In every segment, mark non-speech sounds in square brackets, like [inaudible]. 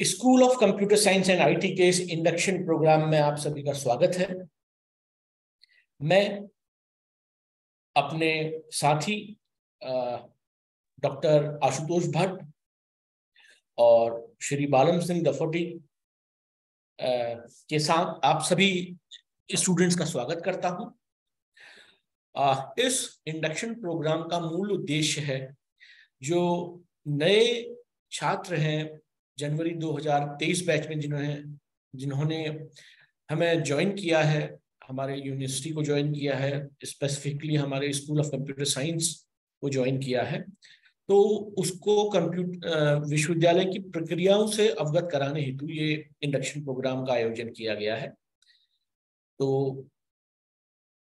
School of computer science and IT के इस induction programme में आप सभी का स्वागत है। मैं अपने साथी डॉक्टर आशुतोष भट्ट और श्री बालम सिंह दफोटी के साथ आप सभी स्टूडेंट्स का स्वागत करता हूँ। इस इंडक्शन प्रोग्राम का मूल उद्देश्य है जो नए छात्र हैं जनवरी 2023 बैच में जिन्होंने जिन्होंने हमें ज्वाइन किया है, हमारे यूनिवर्सिटी को ज्वाइन किया है स्पेसिफिकली हमारे स्कूल ऑफ़ कंप्यूटर साइंस को ज्वाइन किया है तो उसको कंप्यूटर विश्वविद्यालय की प्रक्रियाओं से अवगत कराने हेतु ये इंडक्शन प्रोग्राम का आयोजन किया गया है। तो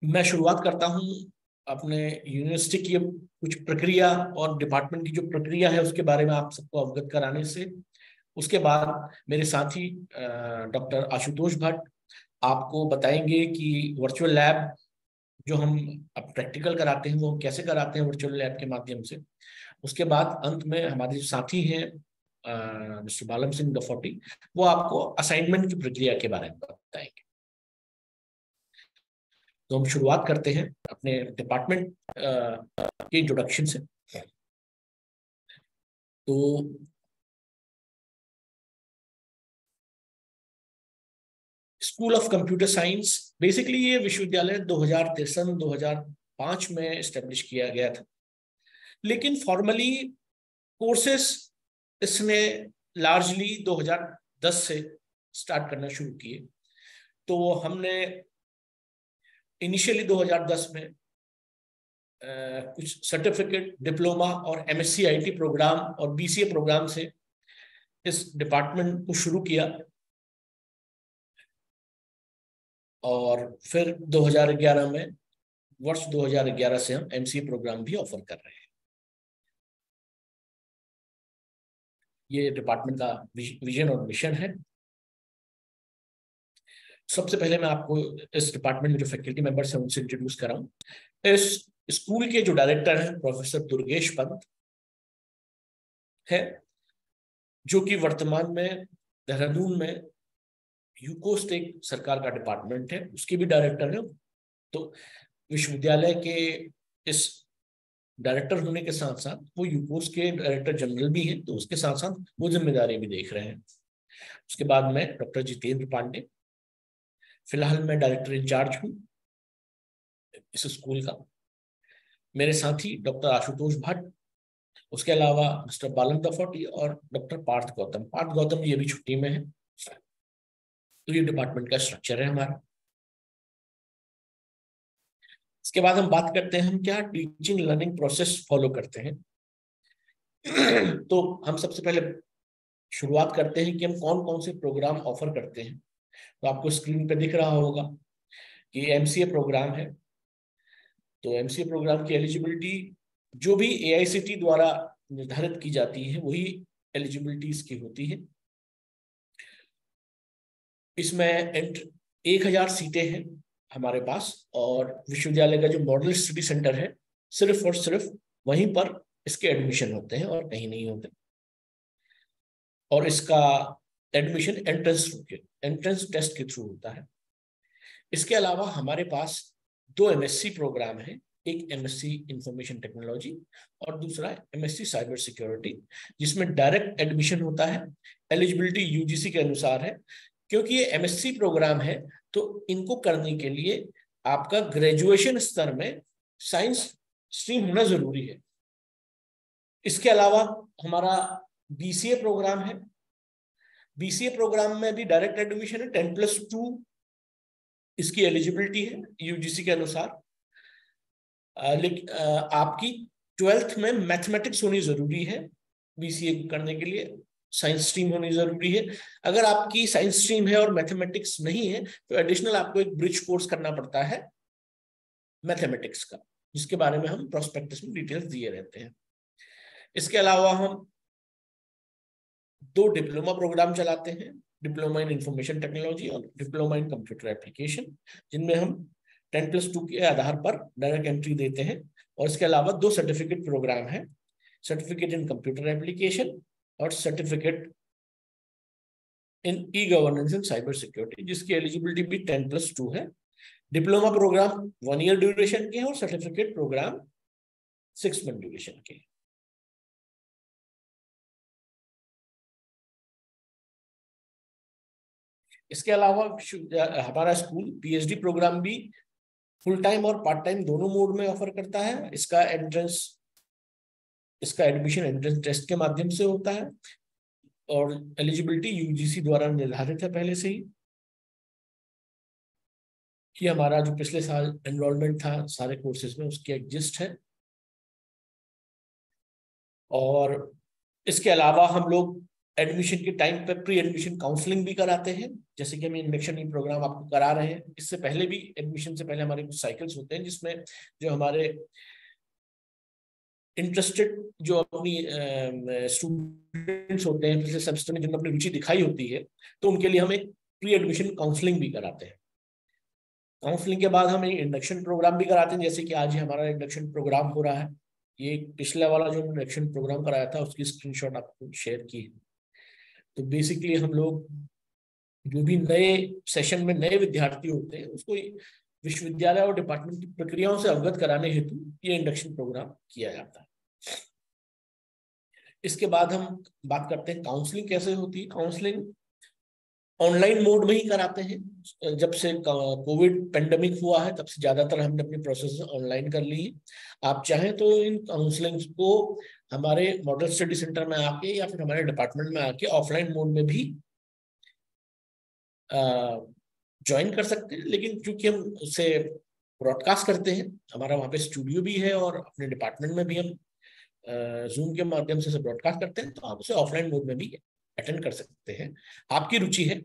मैं शुरुआत करता हूँ अपने यूनिवर्सिटी की कुछ प्रक्रिया और डिपार्टमेंट की जो प्रक्रिया है उसके बारे में आप सबको अवगत कराने से। उसके बाद मेरे साथी डॉक्टर आशुतोष भट्ट आपको बताएँगे कि वर्चुअल लैब जो हम अब प्रैक्टिकल कराते हैं, वो कैसे कराते हैं वर्चुअल लैब के माध्यम से। उसके बाद अंत में हमारे जो साथी हैं मिस्टर बालम सिंह दफोटी वो आपको असाइनमेंट की प्रक्रिया के बारे में बताएँगे। तो हम शुरुआत करते हैं अपने डिपार्टमेंट के इंट्रोडक्शन से। तो school of computer science basically ये विश्वविद्यालय 2003 2005 में स्टेब्लिश किया गया था। लेकिन फॉर्मली कोर्सेस इसने लार्जली 2010 से स्टार्ट करना शुरू किए। तो हमने इनिशियली 2010 में आ, कुछ सर्टिफिकेट डिप्लोमा और एमएससी आईटी प्रोग्राम और बीसीए प्रोग्राम से इस डिपार्टमेंट को शुरू किया। और फिर 2011 में, वर्ष 2011 से हम एमसीए प्रोग्राम भी ऑफ़र कर रहे हैं। ये डिपार्टमेंट का विजन और मिशन है। सबसे पहले मैं आपको इस डिपार्टमेंट में जो फैकल्टी मेंबर्स हैं, उनसे इंट्रोड्यूस कराऊं इस स्कूल के जो डायरेक्टर हैं प्रोफेसर दुर्गेश पंत है, जो कि वर्तमान में देहरादून में यूकोस्ट एक सरकार का डिपार्टमेंट है, उसके भी डायरेक्टर है तो विश्वविद्यालय के इस डायरेक्टर होने के साथ साथ वो यूकोस के डायरेक्टर जनरल भी हैं तो उसके साथ साथ वो ज़िम्मेदारी भी देख रहे हैं। उसके बाद में डॉक्टर जितेंद्र पांडे, फ़िलहाल मैं डायरेक्टर इंचार्ज हूँ इस स्कूल का। मेरे साथी डॉक्टर आशुतोष भट्ट, उसके अलावा मिस्टर बालन दफोटी और डॉक्टर पार्थ गौतम। पार्थ गौतम ये भी छुट्टी में है। तो ये डिपार्टमेंट का स्ट्रक्चर है हमारा। इसके बाद हम बात करते हैं, हम क्या टीचिंग लर्निंग प्रोसेस फॉलो करते हैं। तो हम सबसे पहले शुरुआत करते हैं कि हम कौन कौन से प्रोग्राम ऑफ़र करते हैं। तो आपको स्क्रीन पे दिख रहा होगा कि एमसीए प्रोग्राम है। तो एमसीए प्रोग्राम की एलिजिबिलिटी जो भी एआईसीटी द्वारा निर्धारित की जाती है, वही एलिजिबिलिटी इसकी होती है। इसमें एक हज़ार सीटें हैं हमारे पास और विश्वविद्यालय का जो मॉडल स्टडी सेंटर है, सिर्फ़ और सिर्फ़ वहीं पर इसके एडमिशन होते हैं और कहीं नहीं होते। और इसका एडमिशन एंट्रेंस के एंट्रेंस टेस्ट के थ्रू होता है। इसके अलावा हमारे पास दो एमएससी प्रोग्राम है, एक एमएससी इंफॉर्मेशन टेक्नोलॉजी और दूसरा एमएससी साइबर सिक्योरिटी जिसमें डायरेक्ट एडमिशन होता है। एलिजिबिलिटी यूजीसी के अनुसार है। क्योंकि ये एमएससी प्रोग्राम है तो इनको करने के लिए आपका ग्रेजुएशन स्तर में साइंस स्ट्रीम होना ज़रूरी है। इसके अलावा हमारा बीसीए प्रोग्राम है। बीसीए प्रोग्राम में भी डायरेक्ट एडमिशन है टेन प्लस टू इसकी एलिजिबिलिटी है यूजीसी के अनुसार। लेकिन आपकी ट्वेल्थ में मैथमेटिक्स होनी ज़रूरी है बीसीए करने के लिए। साइंस स्ट्रीम होनी ज़रूरी है। अगर आपकी साइंस स्ट्रीम है और मैथमेटिक्स नहीं है तो एडिशनल आपको एक ब्रिज कोर्स करना पड़ता है मैथमेटिक्स का, जिसके बारे में हम प्रोस्पेक्टस में डिटेल्स दिए रहते हैं। इसके अलावा हम दो डिप्लोमा प्रोग्राम चलाते हैं डिप्लोमा इन इंफॉर्मेशन टेक्नोलॉजी और डिप्लोमा इन कंप्यूटर एप्लीकेशन जिनमें हम टेन प्लस टू के आधार पर डायरेक्ट एंट्री देते हैं। और इसके अलावा दो सर्टिफिकेट प्रोग्राम है सर्टिफिकेट इन कंप्यूटर एप्लीकेशन और certificate in e governance in cyber security जिसकी एलिजिबिलिटी भी टेन प्लस टू है। Diploma programme one year duration के और certificate programme six month duration के इसके अलावा हमारा स्कूल पीएचडी प्रोग्राम भी फुल टाइम और पार्ट टाइम दोनों मोड में ऑफ़र करता है। इसका एंट्रेंस इसका एडमिशन एंट्रेंस टेस्ट के माध्यम से होता है और एलिजिबिलिटी यूजीसी द्वारा निर्धारित है पहले से ही। कि हमारा जो पिछले साल एनरोलमेंट था, सारे कोर्सेज में उसकी एग्जिस्ट है। और इसके अलावा हम लोग एडमिशन के टाइम पर प्री एडमिशन काउंसलिंग भी कराते हैं, जैसे कि हम इंडक्शन प्रोग्राम आपको करा रहे हैं। इससे पहले भी एडमिशन से पहले हमारे कुछ साइकिल्स होते हैं, जिसमें जो हमारे इंटरेस्टेड जो अपनी स्टूडेंट्स होते हैं पिछले सेमेस्टर में जिनमें अपनी रुचि दिखाई होती है तो उनके लिए हम एक प्री एडमिशन काउंसलिंग भी कराते हैं। काउंसलिंग के बाद हम इंडक्शन प्रोग्राम भी कराते हैं, जैसे कि आज ही हमारा इंडक्शन प्रोग्राम हो रहा है। ये पिछला वाला जो इंडक्शन प्रोग्राम कराया था, उसकी स्क्रीनशॉट आपको शेयर की है। तो बेसिकली हम लोग जो भी नए सेशन में नए विद्यार्थी होते हैं, उसको विश्वविद्यालय और डिपार्टमेंट की प्रक्रियाओं से अवगत कराने हेतु ये इंडक्शन प्रोग्राम किया जाता है। इसके बाद हम बात करते हैं काउंसलिंग कैसे होती है। काउंसलिंग ऑनलाइन मोड में ही कराते हैं। जब से कोविड पेंडेमिक हुआ है, तब से ज़्यादातर हमने अपनी प्रोसेस ऑनलाइन कर ली है। आप चाहें तो इन काउंसलिंग को हमारे मॉडल स्टडी सेंटर में आके या फिर हमारे डिपार्टमेंट में आके ऑफलाइन मोड में भी ज्वाइन कर सकते हैं। लेकिन चूँकि हम उसे ब्रॉडकास्ट करते हैं, हमारा वहाँ पे स्टूडियो भी है और अपने डिपार्टमेंट में भी हम जूम के माध्यम से ब्रॉडकास्ट करते हैं तो आप उसे ऑफलाइन मोड में भी अटेंड कर सकते हैं। आपकी रुचि है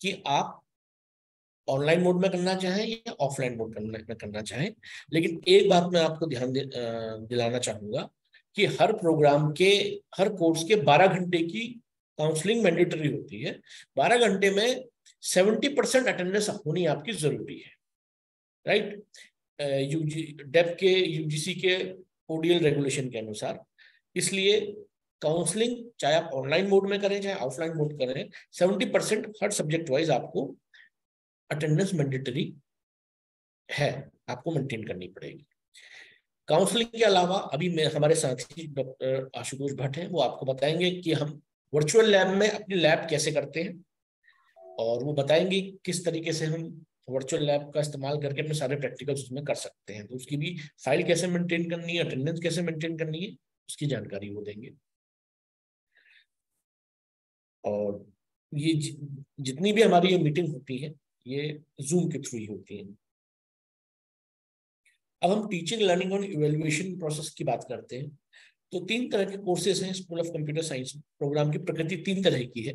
कि आप ऑनलाइन मोड में करना चाहें या ऑफलाइन मोड में करना चाहें, लेकिन एक बात मैं आपको ध्यान दिलाना चाहूँगा कि हर प्रोग्राम के, हर कोर्स के 12 घंटे की काउंसलिंग मैंडेटरी होती है। 12 घंटे में 70 परसेंट अटेंडेंस होनी आपकी ज़रूरी है। राइट यूजी डेप के यूजीसी के ओडीएल रेगुलेशन के अनुसार। इसलिए काउंसलिंग चाहे आप ऑनलाइन मोड में करें, चाहे ऑफलाइन मोड करें सेवेंटी परसेंट हर सब्जेक्ट वाइज आपको अटेंडेंस मैंडेटरी है। आपको मेंटेन करनी पड़ेगी। काउंसलिंग के अलावा, अभी मैं, हमारे साथी डॉक्टर आशुतोष भट्ट हैं, वो आपको बताएँगे कि हम वर्चुअल लैब में अपनी लैब कैसे करते हैं और वो बताएँगे किस तरीके से हम वर्चुअल लैब का इस्तेमाल करके अपने सारे प्रैक्टिकल्स उसमें कर सकते हैं। तो उसकी भी फ़ाइल कैसे मेंटेन करनी है अटेंडेंस कैसे मेंटेन करनी है, उसकी जानकारी वो देंगे। और ये जितनी भी हमारी ये मीटिंग होती है, ये जूम के थ्रू ही होती है। अब हम टीचिंग लर्निंग और इवेल्युएशन प्रोसेस की बात करते हैं। तो तीन तरह के कोर्सेज हैं school of computer science programme की प्रकृति तीन तरह की है।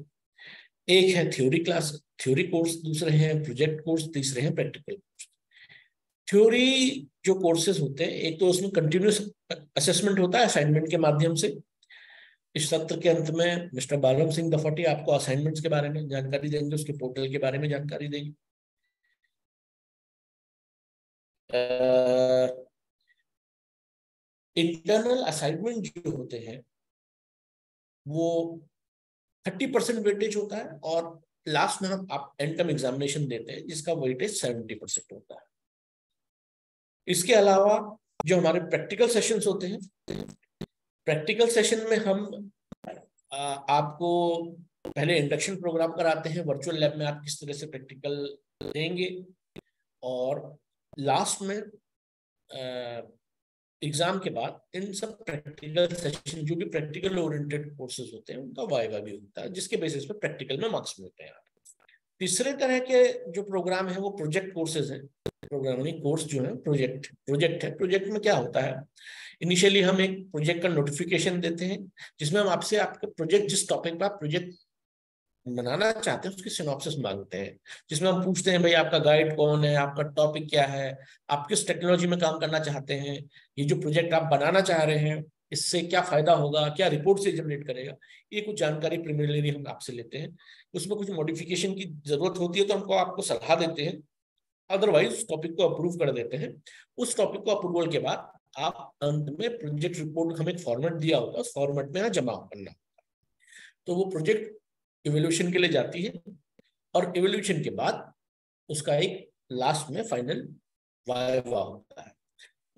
एक है थ्योरी क्लास थ्योरी कोर्स दूसरे हैं प्रोजेक्ट कोर्स तीसरे हैं प्रैक्टिकल कोर्स थ्योरी जो कोर्सेज होते हैं, एक तो उसमें कंटिन्यूस असेसमेंट होता है असाइनमेंट के माध्यम से। इस सत्र के अंत में मिस्टर बालम सिंह दफटी आपको असाइनमेंट्स के बारे में जानकारी देंगे, उसके पोर्टल के बारे में जानकारी देंगे। इंटरनल असाइनमेंट जो होते हैं, वो थर्टी परसेंट वेटेज होता है और लास्ट में आप एंटम एग्जामिनेशन देते हैं जिसका वेटेज सेवेंटी परसेंट होता है। इसके अलावा जो हमारे प्रैक्टिकल सेशंस होते हैं प्रैक्टिकल सेशन में हम आ, आपको पहले इंडक्शन प्रोग्राम कराते हैं वर्चुअल लैब में आप किस तरह से प्रैक्टिकल देंगे और लास्ट में एग्ज़ाम के बाद इन सब प्रैक्टिकल सेशन, जो भी प्रैक्टिकल ओरिएंटेड कोर्सेज होते हैं, उनका वाइवा भी होता है, जिसके बेसिस पे प्रैक्टिकल में मार्क्स मिलते हैं तीसरे तरह के जो प्रोग्राम है, वो प्रोजेक्ट कोर्सेज हैं। प्रोग्रामिंग कोर्स जो है प्रोजेक्ट प्रोजेक्ट है। प्रोजेक्ट में क्या होता है? इनिशियली हम एक प्रोजेक्ट का नोटिफिकेशन देते हैं, जिसमें हम आपसे आपका प्रोजेक्ट जिस टॉपिक पर आप प्रोजेक्ट बनाना चाहते हैं, उसकी सिनॉप्सिस मांगते हैं, जिसमें हम पूछते हैं, भाई, आपका गाइड कौन है? आपका टॉपिक क्या है? आप किस टेक्नोलॉजी में काम करना चाहते हैं? ये जो प्रोजेक्ट आप बनाना चाह रहे हैं, इससे क्या फ़ायदा होगा? क्या रिपोर्ट से जनरेट करेगा? ये कुछ जानकारी प्रिमिनरी हम आपसे लेते हैं। उसमें कुछ मॉडिफिकेशन की ज़रूरत होती है तो हमको आपको सलाह देते हैं। अदरवाइज़ उस टॉपिक को अप्रूव कर देते हैं। उस टॉपिक को अप्रूवल के बाद आप अंत में प्रोजेक्ट रिपोर्ट हमें फॉर्मेट दिया होगा, उस फॉर्मेट में जमा करना तो वो प्रोजेक्ट इवोल्यूशन के लिए जाती है और इवोल्यूशन के बाद उसका एक लास्ट में फाइनल वाइवा होता है।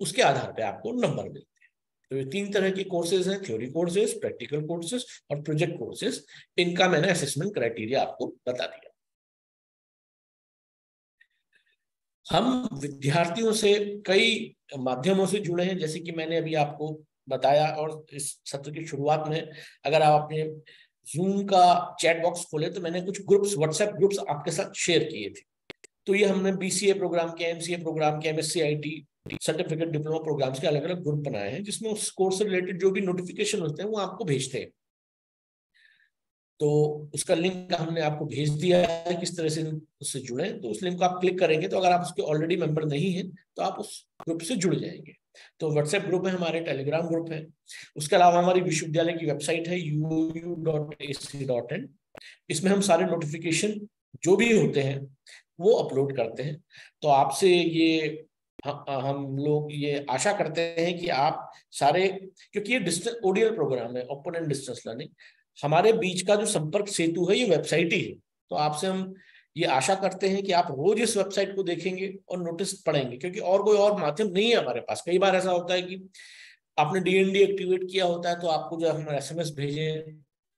उसके आधार पे आपको नंबर मिलते हैं। तो ये तीन तरह के कोर्सेज हैं थ्योरी कोर्सेज प्रैक्टिकल कोर्सेज और प्रोजेक्ट कोर्सेज इनका मैंने असेसमेंट क्राइटेरिया आपको बता दिया। हम विद्यार्थियों से कई माध्यमों से जुड़े हैं। जैसे कि मैंने अभी आपको बताया और इस सत्र की शुरुआत में अगर आप अपने जूम का चैट बॉक्स खोले तो मैंने कुछ ग्रुप्स व्हाट्सएप ग्रुप्स आपके साथ शेयर किए थे। तो ये हमने बीसीए प्रोग्राम के एमसीए प्रोग्राम के MSc IT certificate diploma programmes के अलग अलग ग्रुप बनाए हैं, जिसमें उस कोर्स से रिलेटेड जो भी नोटिफिकेशन होते हैं, वो आपको भेजते हैं। तो उसका लिंक हमने आपको भेज दिया है, किस तरह से उससे जुड़े तो उस लिंक को आप क्लिक करेंगे तो अगर आप उसके ऑलरेडी मेंबर नहीं है तो आप उस ग्रुप से जुड़ जाएँगे। तो व्हाट्सएप ग्रुप है, हमारे टेलीग्राम ग्रुप है। उसके अलावा हमारी विश्वविद्यालय की वेबसाइट है इन इसमें हम सारे नोटिफिकेशन जो भी होते हैं, वो अपलोड करते हैं। तो आपसे ये हम लोग ये आशा करते हैं कि आप सारे, क्योंकि ये डिस्टेंस ओडियल प्रोग्राम है ओपन एंड डिस्टेंस लर्निंग हमारे बीच का जो संपर्क सेतु है, ये वेबसाइट ही है। तो आपसे हम ये आशा करते हैं कि आप रोज इस वेबसाइट को देखेंगे और नोटिस पढ़ेंगे, क्योंकि और कोई और माध्यम नहीं है हमारे पास। कई बार ऐसा होता है कि आपने डीएनडी एक्टिवेट किया होता है तो आपको जो हम एसएमएस भेजे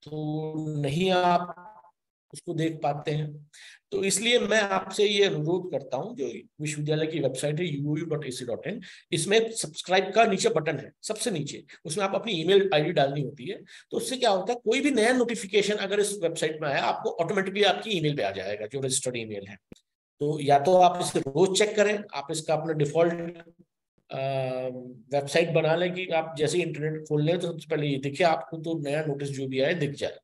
तो नहीं आप उसको देख पाते हैं। तो इसलिए मैं आपसे ये अनुरोध करता हूँ, जो विश्वविद्यालय की वेबसाइट है इन इसमें सब्सक्राइब का नीचे बटन है, सबसे नीचे। उसमें आप अपनी ईमेल आईडी डालनी होती है तो उससे क्या होता है, कोई भी नया नोटिफिकेशन अगर इस वेबसाइट में आया, आपको ऑटोमेटिकली आपकी ईमेल पे आ जाएगा, जो रजिस्टर्ड ईमेल है। तो या तो आप इसे रोज चेक करें, आप इसका अपना डिफ़ॉल्ट वेबसाइट बना लें कि आप जैसे इंटरनेट खोल लें तो सबसे पहले ये दिखे, आपको तो नया नोटिस जो भी आए दिख जाए।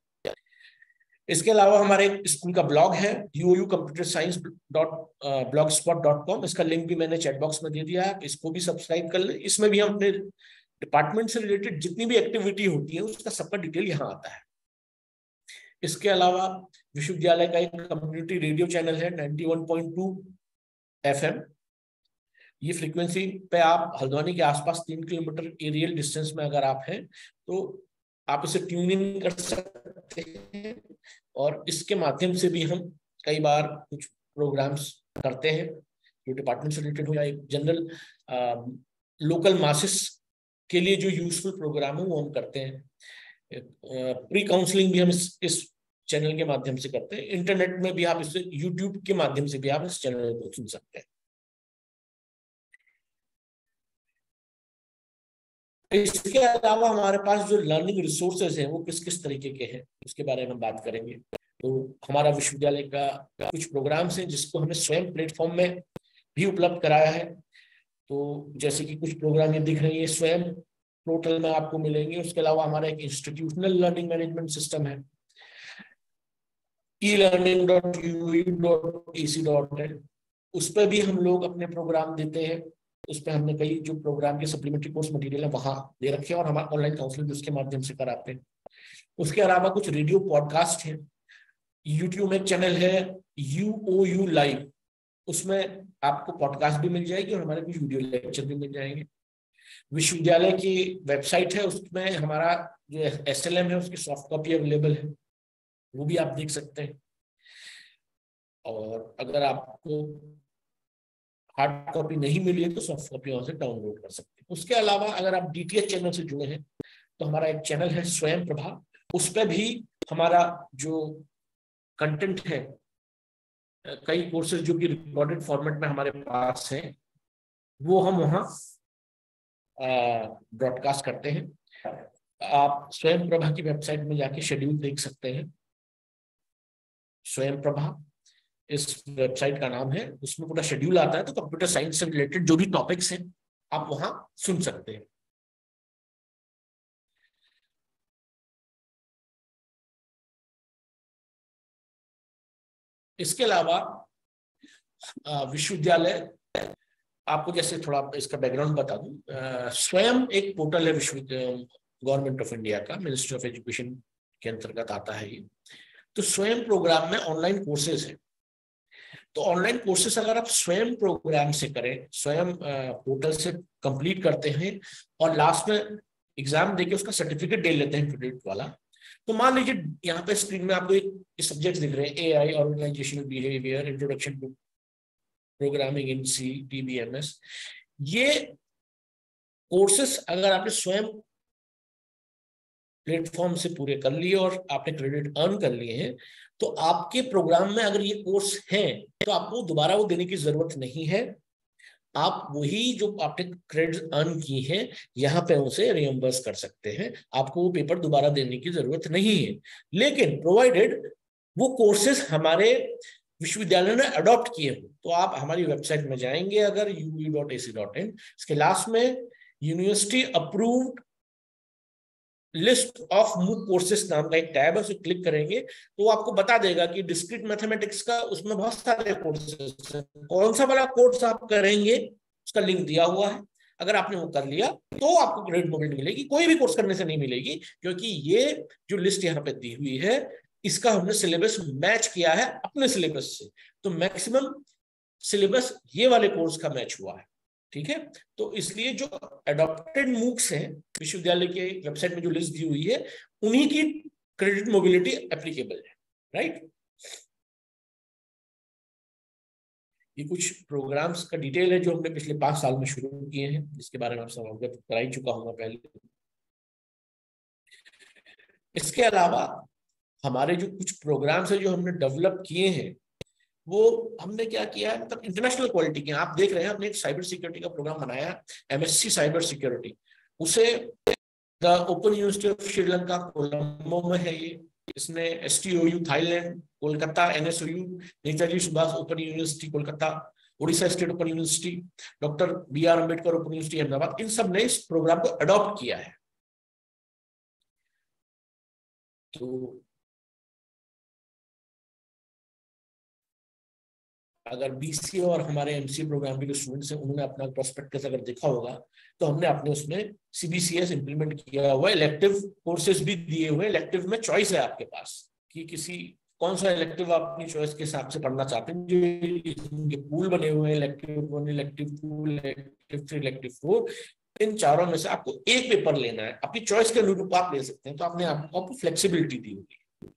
इसके अलावा हमारे स्कूल का ब्लॉग है U U computer science dot blogspot dot com इसका लिंक भी मैंने चैट बॉक्स में दे दिया है इसको भी सब्सक्राइब कर ले। इसमें भी हम अपने डिपार्टमेंट से रिलेटेड जितनी भी एक्टिविटी होती है, उसका सबका डिटेल यहाँ आता है। इसके अलावा विश्वविद्यालय का एक कम्युनिटी रेडियो चैनल है 91.2 एफएम ये फ्रीक्वेंसी पे आप हल्द्वानी के आसपास तीन किलोमीटर एरियल डिस्टेंस में अगर आप हैं तो आप इसे ट्यून इन कर सकते हैं और इसके माध्यम से भी हम कई बार कुछ प्रोग्राम्स करते हैं, जो डिपार्टमेंट से रिलेटेड हो या जनरल लोकल मासिस के लिए जो यूजफुल प्रोग्राम है, वो हम करते हैं। प्री काउंसलिंग भी हम इस इस चैनल के माध्यम से करते हैं। इंटरनेट में भी आप इसे यूट्यूब के माध्यम से भी आप इस चैनल को सुन सकते हैं। इसके अलावा हमारे पास जो लर्निंग रिसोर्सेज हैं, वो किस किस तरीके के हैं, उसके बारे में हम बात करेंगे। तो हमारा विश्वविद्यालय का कुछ प्रोग्राम्स हैं, जिसको हमें स्वयं प्लेटफॉर्म में भी उपलब्ध कराया है। तो जैसे कि कुछ प्रोग्राम ये दिख रही है स्वयं पोर्टल में आपको मिलेंगे। उसके अलावा हमारा एक इंस्टीट्यूशनल लर्निंग मैनेजमेंट सिस्टम है। E learning dot U dot A C dot उस पर भी हम लोग अपने प्रोग्राम देते हैं। उस पर हमने कई जो प्रोग्राम के सप्लीमेंट्री कोर्स मटेरियल है, वहाँ दे रखे हैं और हमारा ऑनलाइन काउंसलिंग उसके माध्यम से कराते हैं। उसके अलावा कुछ रेडियो पॉडकास्ट है यूट्यूब में चैनल है यू ओ यू लाइव उसमें आपको पॉडकास्ट भी मिल जाएगी और हमारे कुछ वीडियो लेक्चर भी मिल जाएँगे। विश्वविद्यालय की वेबसाइट है, उसमें हमारा जो एस एल एम है, उसकी सॉफ्ट कॉपी अवेलेबल है। वो भी आप देख सकते हैं। और अगर आपको हार्ड कॉपी नहीं मिली है तो सॉफ्ट कॉपी वहाँ से डाउनलोड कर सकते हैं। उसके अलावा अगर आप डीटीएच चैनल से जुड़े हैं तो हमारा एक चैनल है स्वयं प्रभा। उस पर भी हमारा जो कंटेंट है कई कोर्सेज जो कि रिकॉर्डेड फॉर्मेट में हमारे पास हैं, वो हम वहाँ ब्रॉडकास्ट करते हैं। आप स्वयं प्रभा की वेबसाइट में जाके शेड्यूल देख सकते हैं। स्वयं प्रभा। इस वेबसाइट का नाम है, उसमें पूरा शेड्यूल आता है तो कंप्यूटर साइंस से रिलेटेड जो भी टॉपिक्स हैं, आप वहाँ सुन सकते हैं। इसके अलावा विश्वविद्यालय, आपको जैसे थोड़ा इसका बैकग्राउंड बता दूँ स्वयं एक पोर्टल है विश्वविद्यालय गवर्नमेंट ऑफ़ इंडिया का मिनिस्ट्री ऑफ़ एजुकेशन के अंतर्गत आता है ये। तो स्वयं प्रोग्राम में ऑनलाइन कोर्सेज है। तो ऑनलाइन कोर्सेस अगर आप स्वयं प्रोग्राम से करें, स्वयं पोर्टल से कंप्लीट करते हैं और लास्ट में एग्ज़ाम देके उसका सर्टिफिकेट दे लेते हैं वाला तो मान लीजिए यहाँ पे स्क्रीन में आपको सब्जेक्ट दिख रहे हैं A I organisational behaviour introduction to programming in C T B M S ये कोर्सेस अगर आपने स्वयं प्लेटफॉर्म से पूरे कर लिए और आपने क्रेडिट अर्न कर लिए हैं तो आपके प्रोग्राम में अगर ये कोर्स है तो आपको दोबारा वो देने की ज़रूरत नहीं है। आप वही जो आपने क्रेडिट अर्न की है, यहाँ पे उसे रियम्बर्स कर सकते हैं। आपको वो पेपर दोबारा देने की ज़रूरत नहीं है। लेकिन प्रोवाइडेड वो कोर्सेज हमारे विश्वविद्यालय ने अडॉप्ट किए हो तो आप हमारी वेबसाइट में जाएँगे अगर U dot A C dot in इसके लास्ट में university approved list of MOOC courses नाम का एक टैब है, उसे क्लिक करेंगे तो आपको बता देगा कि डिस्क्रिट मैथमेटिक्स का उसमें बहुत सारे कोर्सेस हैं। कौन सा वाला कोर्स आप करेंगे, उसका लिंक दिया हुआ है। अगर आपने वो कर लिया तो आपको क्रेडिट मोमेंट मिलेगी, कोई भी कोर्स करने से नहीं मिलेगी, क्योंकि ये जो लिस्ट यहाँ पे दी हुई है, इसका हमने सिलेबस मैच किया है अपने सिलेबस से। तो मैक्सिमम सिलेबस ये वाले कोर्स का मैच हुआ है। ठीक है? तो इसलिए जो अडॉप्टेड मूक्स हैं, विश्वविद्यालय के वेबसाइट में जो लिस्ट दी हुई है, उन्हीं की क्रेडिट मोबिलिटी एप्लीकेबल है राइट ये कुछ प्रोग्राम्स का डिटेल है जो हमने पिछले पाँच साल में शुरू किए हैं, जिसके बारे में आपसे अवगत करा ही चुका हूँ पहले। इसके अलावा हमारे जो कुछ प्रोग्राम्स है जो हमने डेवलप किए हैं वो हमने क्या किया है? मतलब इंटरनेशनल क्वालिटी के। आप देख रहे हैं, हमने एक साइबर सिक्योरिटी का प्रोग्राम बनाया एमएससी साइबर सिक्योरिटी उसे the open university of Sri Lanka में है ये। इसने S T U Thailand Kolkata N S U Netaji Subhash open university Kolkata Orissa state open university doctor B R Ambedkar open university Ahmedabad इन सबने इस programme को adopt किया है। तो अगर बीसी और हमारे एमसीए प्रोग्राम के जो स्टूडेंट्स हैं, उन्होंने अपना प्रोस्पेक्टस अगर देखा होगा तो हमने अपने उसमें सीबीसीएस इंप्लीमेंट किया हुआ इलेक्टिव कोर्सेज भी दिए हुए इलेक्टिव में चॉइस है आपके पास कि किसी, कौन सा इलेक्टिव आप अपनी चॉइस के हिसाब से पढ़ना चाहते हैं, जो पूल बने हुए हैं elective one elective two elective three elective four इन चारों में से आपको एक पेपर लेना है। अपनी चॉइस के अनुरूप आप ले सकते हैं तो आपने आपको फ्लेक्सिबिलिटी दी होगी।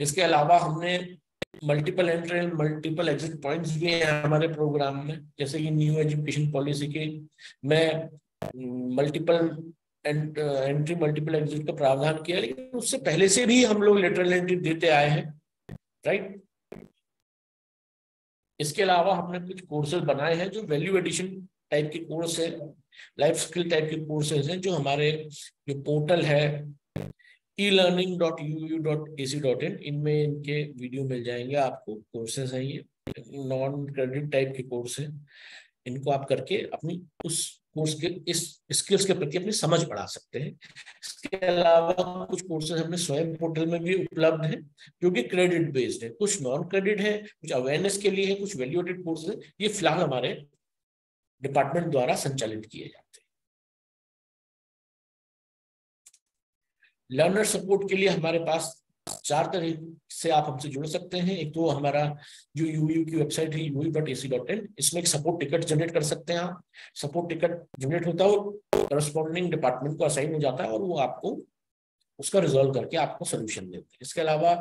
इसके अलावा हमने multiple entry and multiple exit points भी हैं हमारे प्रोग्राम में। जैसे कि न्यू एजुकेशन पॉलिसी के में मल्टीपल एंट्री मल्टीपल एग्जिट का प्रावधान किया, लेकिन उससे पहले से भी हम लोग लेटरल एंट्री देते आए हैं राइट इसके अलावा हमने कुछ कोर्सेज बनाए हैं जो वैल्यू एडिशन टाइप के कोर्स है लाइफ स्किल टाइप के कोर्सेज हैं, जो हमारे, जो पोर्टल है e learning dot U U dot A C dot in इनमें इनके वीडियो मिल जाएँगे, आपको कोर्सेज हैं ये नॉन क्रेडिट टाइप के कोर्स हैं, इनको आप करके अपनी उस कोर्स के, इस स्किल्स के प्रति अपनी समझ बढ़ा सकते हैं। इसके अलावा कुछ कोर्सेज हमने स्वयं पोर्टल में भी उपलब्ध हैं, जो कि क्रेडिट बेस्ड है। कुछ नॉन क्रेडिट है, कुछ अवेयरनेस के लिए है, कुछ वैल्यूएटेड कोर्सेज है, ये फ़िलहाल हमारे डिपार्टमेंट द्वारा संचालित किए जाते हैं। लर्नर सपोर्ट के लिए हमारे पास चार तरह से आप हमसे जुड़ सकते हैं। एक तो हमारा जो यू की वेबसाइट है U dot A C dot in इसमें एक सपोर्ट टिकट जनरेट कर सकते हैं आप। सपोर्ट टिकट जनरेट होता है करस्पॉन्डिंग डिपार्टमेंट को असाइन हो जाता है और वो आपको उसका रिजोल्व करके आपको सोल्यूशन देते हैं। इसके अलावा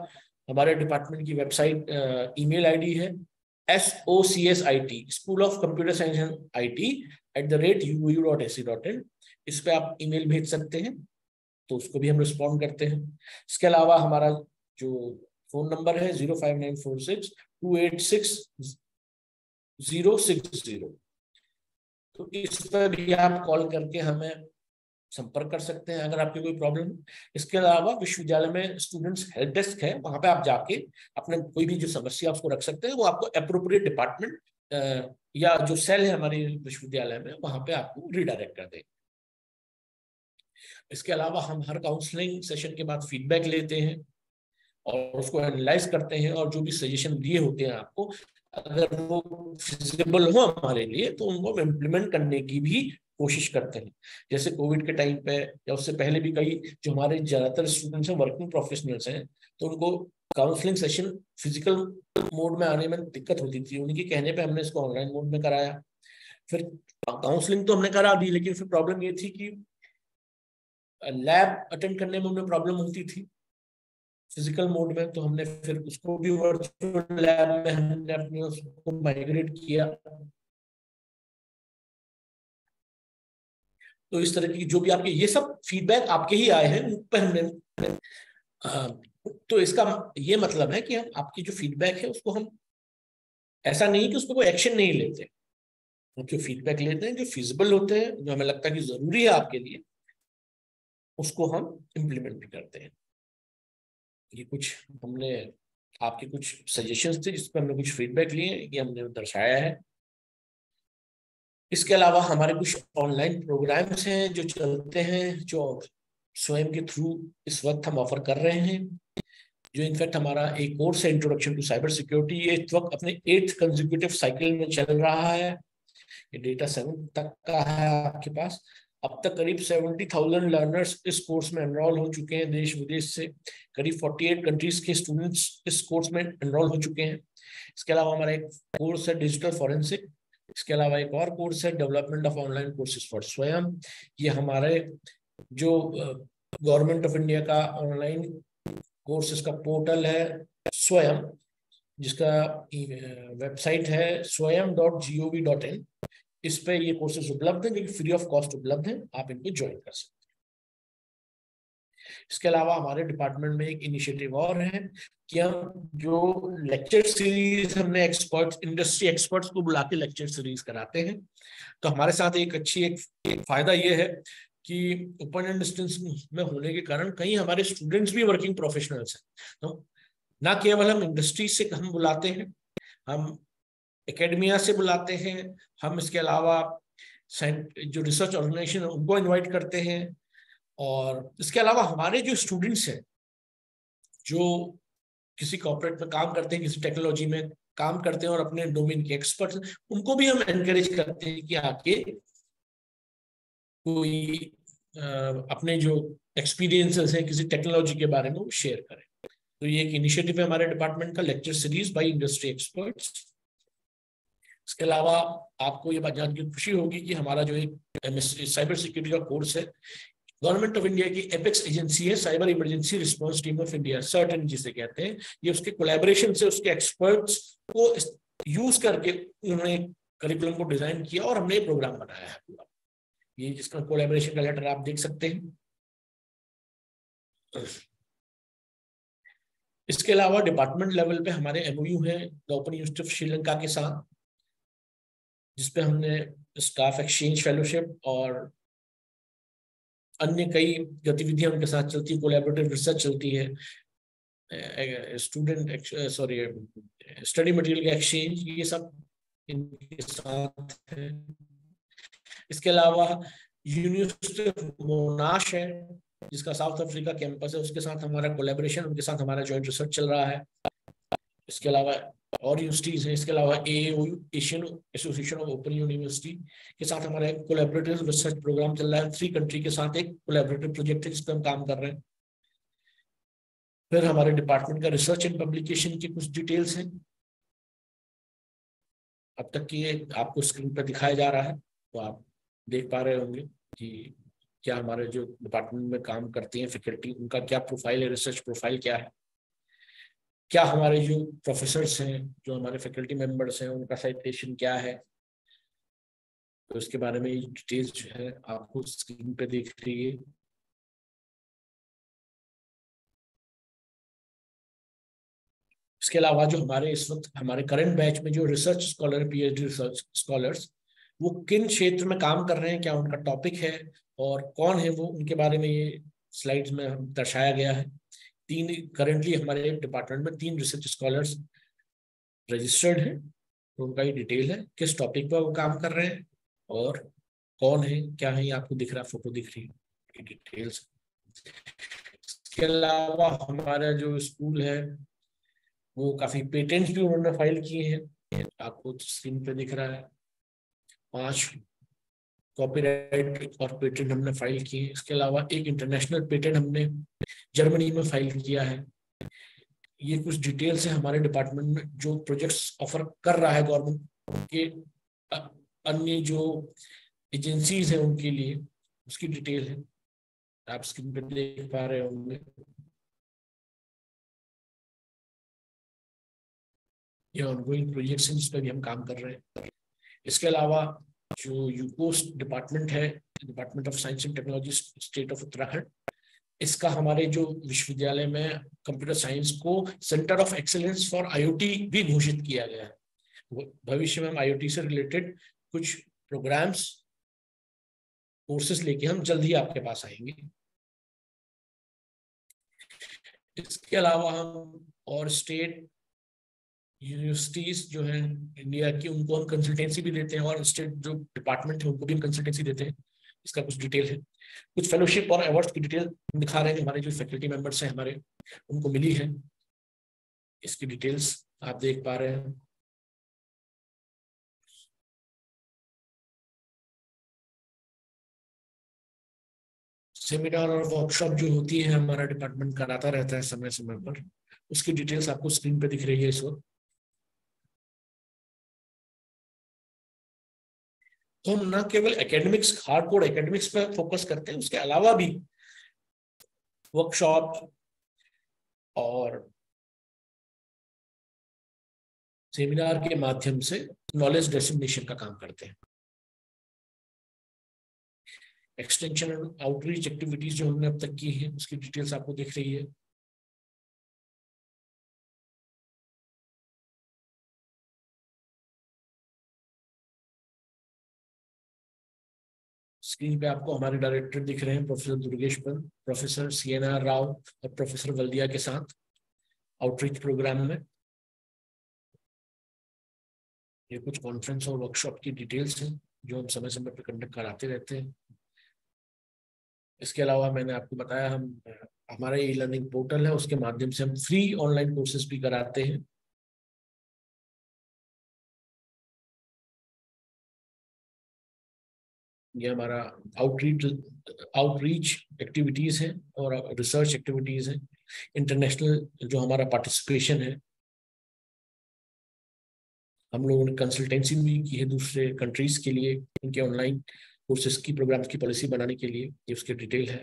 हमारे डिपार्टमेंट की वेबसाइट ईमेल आईडी है S O C S I T school of computer science and I T at the rate U dot A C dot in इस पर आप ईमेल भेज सकते हैं। तो उसको भी हम रिस्पॉन्ड करते हैं। इसके अलावा हमारा जो फ़ोन नंबर है zero five nine four six two eight six zero six zero तो इस पर भी आप कॉल करके हमें संपर्क कर सकते हैं अगर आपकी कोई प्रॉब्लम इसके अलावा विश्वविद्यालय में स्टूडेंट्स हेल्प डेस्क है, वहाँ पे आप जाके अपने कोई भी जो समस्या उसको रख सकते हैं, वो आपको अप्रोप्रिएट डिपार्टमेंट या जो सेल है हमारे विश्वविद्यालय में, वहाँ पे आपको रिडायरेक्ट कर देंगे। इसके अलावा हम हर काउंसलिंग सेशन के बाद फीडबैक लेते हैं और उसको एनालाइज करते हैं और जो भी सजेशन दिए होते हैं आपको, अगर वो फिजिबल हो हमारे लिए तो उनको इम्प्लीमेंट करने की भी कोशिश करते हैं। जैसे कोविड के टाइम पे या उससे पहले भी कई जो हमारे ज़्यादातर स्टूडेंट्स हैं वर्किंग प्रोफेशनल्स हैं तो उनको काउंसलिंग सेशन फ़िज़िकल मोड में आने में दिक्कत होती थी। उनके कहने पे हमने इसको ऑनलाइन मोड में कराया। फिर काउंसलिंग तो हमने करा दी, लेकिन फिर प्रॉब्लम ये थी कि लैब अटेंड करने में उन्हें प्रॉब्लम होती थी फ़िज़िकल मोड में तो हमने फिर उसको भी वर्चुअल लैब में हमने अपने उसको माइग्रेट किया। तो इस तरह की जो भी आपके, ये सब फीडबैक आपके ही आए हैं उन पर हमने तो इसका ये मतलब है कि हम, आपकी जो फीडबैक है, उसको हम, ऐसा नहीं कि उस पर कोई एक्शन नहीं लेते। जो फीडबैक लेते हैं, जो फिजिबल होते हैं, जो हमें लगता है कि ज़रूरी है आपके लिए उसको हम इम्प्लीमेंट भी करते हैं। ये कुछ हमने, आपके कुछ सजेशंस थे जिस पर हमने कुछ फीडबैक लिए, ये हमने दर्शाया है। इसके अलावा हमारे कुछ ऑनलाइन प्रोग्राम्स हैं जो चलते हैं, जो स्वयं के थ्रू इस वक्त हम ऑफ़र कर रहे हैं। जो इनफैक्ट हमारा एक कोर्स है इंट्रोडक्शन टू साइबर सिक्योरिटी ये इस वक्त अपने एट्थ कंजिक्यूटिव साइकिल में चल रहा है। ये डेटा सेवन तक का है आपके पास। अब तक करीब सेवेंटी थाउज़ेंड लर्नर्स इस कोर्स में एनरोल हो चुके हैं देश विदेश से। करीब फोर्टी एट कंट्रीज़ के स्टूडेंट्स इस कोर्स में एनरोल हो चुके हैं। इसके अलावा हमारा एक कोर्स है डिजिटल फॉरेंसिक इसके अलावा एक और कोर्स है development of online courses for Swayam ये हमारे जो गवर्नमेंट ऑफ़ इंडिया का ऑनलाइन कोर्सेज का पोर्टल है स्वयं जिसका वेबसाइट है Swayam dot G O V dot in इस पे ये कोर्सेज उपलब्ध हैं जो कि फ्री ऑफ़ कॉस्ट उपलब्ध हैं आप इनको ज्वाइन कर सकते हैं। इसके अलावा हमारे डिपार्टमेंट में एक इनिशिएटिव और है कि हम जो लेक्चर सीरीज़ हमने एक्सपर्ट्स इंडस्ट्री एक्सपर्ट्स को बुला के लेक्चर सीरीज़ कराते हैं तो हमारे साथ एक अच्छी एक, एक फ़ायदा ये है कि ओपन एंड डिस्टेंस में होने के कारण कई हमारे स्टूडेंट्स भी वर्किंग प्रोफेशनल्स हैं। तो ना केवल हम इंडस्ट्री से हम बुलाते हैं हम एकेडमिया से बुलाते हैं। हम इसके अलावा जो रिसर्च ऑर्गेनाइजेशन है, उनको इनवाइट करते हैं। और इसके अलावा हमारे जो स्टूडेंट्स हैं, जो किसी कॉपरेट में काम करते हैं, किसी टेक्नोलॉजी में काम करते हैं और अपने डोमेन के एक्सपर्ट उनको भी हम एनकरेज करते हैं कि आके कोई अपने जो एक्सपीरियंसेस हैं किसी टेक्नोलॉजी के बारे में वो शेयर करें। तो ये एक इनिशिएटिव है हमारे डिपार्टमेंट का lecture series by industry experts इसके अलावा आपको ये बात जान के खुशी होगी कि हमारा जो एक साइबर सिक्योरिटी का कोर्स है। गवर्नमेंट ऑफ़ इंडिया की एपेक्स एजेंसी है cyber emergency response team of India CERT In जिसे कहते हैं। ये उसके कोलेबोरेशन से उसके एक्सपर्ट्स को यूज़ करके उन्होंने करिकुलम को डिज़ाइन किया और हमने प्रोग्राम बनाया है पूरा। ये जिसका कोलेबोरेशन का लेटर आप देख सकते हैं। इसके अलावा डिपार्टमेंट लेवल पे हमारे एमओयू है ओपन यूनिवर्सिटी ऑफ़ श्रीलंका के साथ। जिसपे हमने स्टाफ एक्सचेंज फेलोशिप और अन्य कई गतिविधियाँ उनके साथ चलती है कोलेबोरेटिव रिसर्च चलती है स्टूडेंट सॉरी स्टडी मटेरियल का एक्सचेंज ये सब इनके साथ है। इसके अलावा यूनिवर्सिटी मोनाश है, जिसका साउथ अफ्रीका कैंपस है, उसके साथ हमारा कोलेबोरेशन उनके साथ हमारा ज्वाइंट रिसर्च चल रहा है। इसके अलावा और यूनिवर्सिटीज हैं। इसके अलावा a Asian association of open university के साथ हमारा एक कोलेबरेटिव रिसर्च प्रोग्राम चल रहा है। थ्री कंट्री के साथ एक कोलेबरेटिव प्रोजेक्ट है जिस पर हम काम कर रहे हैं। फिर हमारे डिपार्टमेंट का रिसर्च एंड पब्लिकेशन की कुछ डिटेल्स हैं। अब तक की आपको स्क्रीन पर दिखाया जा रहा है तो आप देख पा रहे होंगे कि क्या हमारे जो डिपार्टमेंट में काम करती हैं फैकल्टी उनका क्या प्रोफ़ाइल है रिसर्च प्रोफ़ाइल क्या है। क्या हमारे जो प्रोफेसर्स हैं, जो हमारे फैकल्टी मेंबर्स हैं, उनका साइटेशन क्या है? तो इसके बारे में डिटेल्स जो है, आपको स्क्रीन पे देख है इसके अलावा जो हमारे इस वक्त, हमारे करंट बैच में जो research scholar PhD research scholars वो किन क्षेत्र में काम कर रहे हैं, क्या उनका टॉपिक है, और कौन है वो, उनके बारे में ये स्लाइड्स में दर्शाया गया है। तीन करेंटली हमारे डिपार्टमेंट में तीन रिसर्च स्कॉलर्स रजिस्टर्ड हैं तो उनका ये डिटेल है, किस टॉपिक पर वो काम कर रहे हैं और कौन है, क्या है आपको दिख रहा फ़ोटो दिख रही है डिटेल्स इसके अलावा हमारा जो स्कूल है, वो काफ़ी पेटेंट्स भी उन्होंने फ़ाइल किए हैं, आपको स्क्रीन पे दिख रहा है। पाँच कॉपीराइट और पेटेंट हमने फ़ाइल किए इसके अलावा एक इंटरनेशनल पेटेंट हमने जर्मनी में फ़ाइल किया है। ये कुछ डिटेल्स है हमारे डिपार्टमेंट में जो प्रोजेक्ट्स ऑफ़र कर रहा है गवर्नमेंट के अन्य जो एजेंसीज है उनके लिए, उसकी डिटेल है। आप स्क्रीन पे देख पा रहे होंगे। ये ऑनगोइंग प्रोजेक्ट्स हैं जिस पर भी हम काम कर रहे हैं। इसके अलावा जो यूकोस डिपार्टमेंट है department of science and technology state of Uttarakhand इसका हमारे जो विश्वविद्यालय में कंप्यूटर साइंस को centre of excellence for IoT भी घोषित किया गया है। भविष्य में हम आईओटी से रिलेटेड कुछ प्रोग्राम्स कोर्सेस लेके हम जल्द ही आपके पास आएँगे। इसके अलावा हम और स्टेट यूनिवर्सिटीज जो है इंडिया की उनको हम कंसल्टेंसी भी देते हैं और स्टेट जो डिपार्टमेंट है, उनको भी हम कंसल्टेंसी देते हैं। इसका कुछ डिटेल है। कुछ फेलोशिप और अवार्ड की डिटेल दिखा रहे हैं। हमारे जो फैकल्टी मेंबर्स हैं, हमारे, उनको मिली है। इसकी डिटेल्स आप देख पा रहे हैं। सेमिनार और वर्कशॉप जो होती है, हमारा डिपार्टमेंट कराता रहता है समय समय पर। उसकी डिटेल्स आपको स्क्रीन पे दिख रही है इस वक्त। तो हम न केवल एकेडमिक्स हार्डकोर एकेडमिक्स पे फोकस करते हैं, उसके अलावा भी वर्कशॉप और सेमिनार के माध्यम से नॉलेज डेसिग्नेशन का काम करते हैं। एक्सटेंशन एंड आउटरीच एक्टिविटीज़ जो हमने अब तक की है, उसकी डिटेल्स आपको दिख रही है। स्क्रीन पे आपको हमारे डायरेक्टर दिख रहे हैं प्रोफेसर दुर्गेश पर professor C N R Rao और प्रोफेसर वल्दिया के साथ आउटरीच प्रोग्राम में। ये कुछ कॉन्फ्रेंस और वर्कशॉप की डिटेल्स हैं, जो हम समय समय पर कंडक्ट कराते रहते हैं। इसके अलावा मैंने आपको बताया, हम, हमारा ई लर्निंग पोर्टल है, उसके माध्यम से हम फ्री ऑनलाइन कोर्सेज भी कराते हैं। ये हमारा आउटरीच आउटरीच एक्टिविटीज़ है और रिसर्च एक्टिविटीज़ है। इंटरनेशनल जो हमारा पार्टिसिपेशन है, हम लोगों ने कंसल्टेंसी भी की है दूसरे कंट्रीज़ के लिए उनके ऑनलाइन कोर्सेज की प्रोग्राम्स की पॉलिसी बनाने के लिए, ये उसके डिटेल है।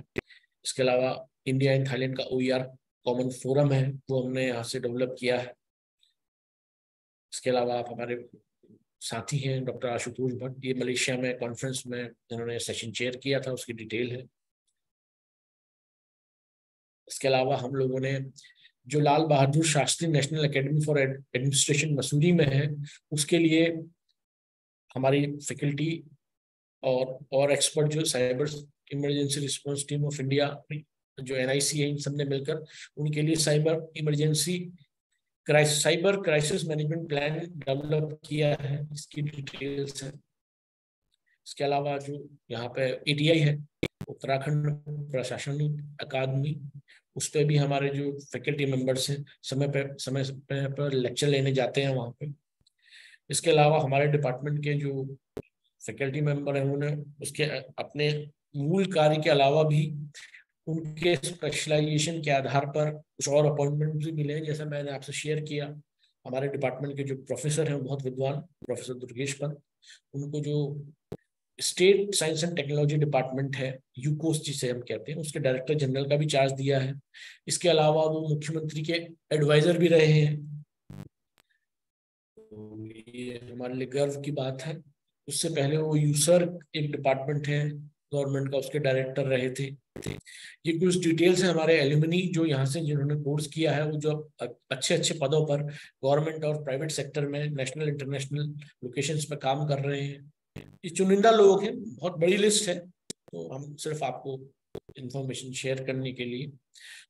इसके अलावा इंडिया एंड थाईलैंड का ओ कॉमन फोरम है, वो हमने यहाँ से डेवलप किया है। इसके अलावा आप हमारे साथी हैं, डॉक्टर आशुतोष भट्ट, ये मलेशिया में कॉन्फ्रेंस में जिन्होंने सेशन चेयर किया था, उसकी डिटेल है। इसके अलावा हम लोगों ने जो Lal Bahadur Shastri national academy for administration Mussoorie में है, उसके लिए हमारी फैकल्टी और और एक्सपर्ट जो cyber emergency response team of India जो एन है इन सबने मिलकर उनके लिए cyber emergency cyber crisis management plan develop किया है, इसकी डिटेल्स है। इसके अलावा जो यहाँ पे एटीआई है, उत्तराखंड प्रशासनिक अकादमी, उस पर भी हमारे जो फैकल्टी मेंबर्स हैं, समय पे, समय पर लेक्चर लेने जाते हैं वहाँ पे। इसके अलावा हमारे डिपार्टमेंट के जो फैकल्टी मेंबर हैं उन्होंने उसके अपने मूल कार्य के अलावा भी उनके स्पेशलाइजेशन के आधार पर कुछ और अपॉइंटमेंट भी मिले हैं, जैसा मैंने आपसे शेयर किया। हमारे डिपार्टमेंट के जो प्रोफेसर हैं बहुत विद्वान प्रोफेसर दुर्गेश पंत। उनको जो state science and technology department है यूकोस जिसे हम कहते हैं, उसके डायरेक्टर जनरल का भी चार्ज दिया है। इसके अलावा वो मुख्यमंत्री के एडवाइजर भी रहे हैं। तो ये हमारे लिए गर्व की बात है। उससे पहले वो यूसर एक डिपार्टमेंट है गवर्नमेंट का उसके डायरेक्टर रहे थे। ये कुछ डिटेल्स है हमारे एल्यूमिनी जो यहाँ से जिन्होंने कोर्स किया है, वो जो अच्छे अच्छे पदों पर गवर्नमेंट और प्राइवेट सेक्टर में नेशनल इंटरनेशनल लोकेशंस पे काम कर रहे हैं। ये चुनिंदा लोग हैं, बहुत बड़ी लिस्ट है। तो हम सिर्फ़ आपको इंफॉर्मेशन शेयर करने के लिए,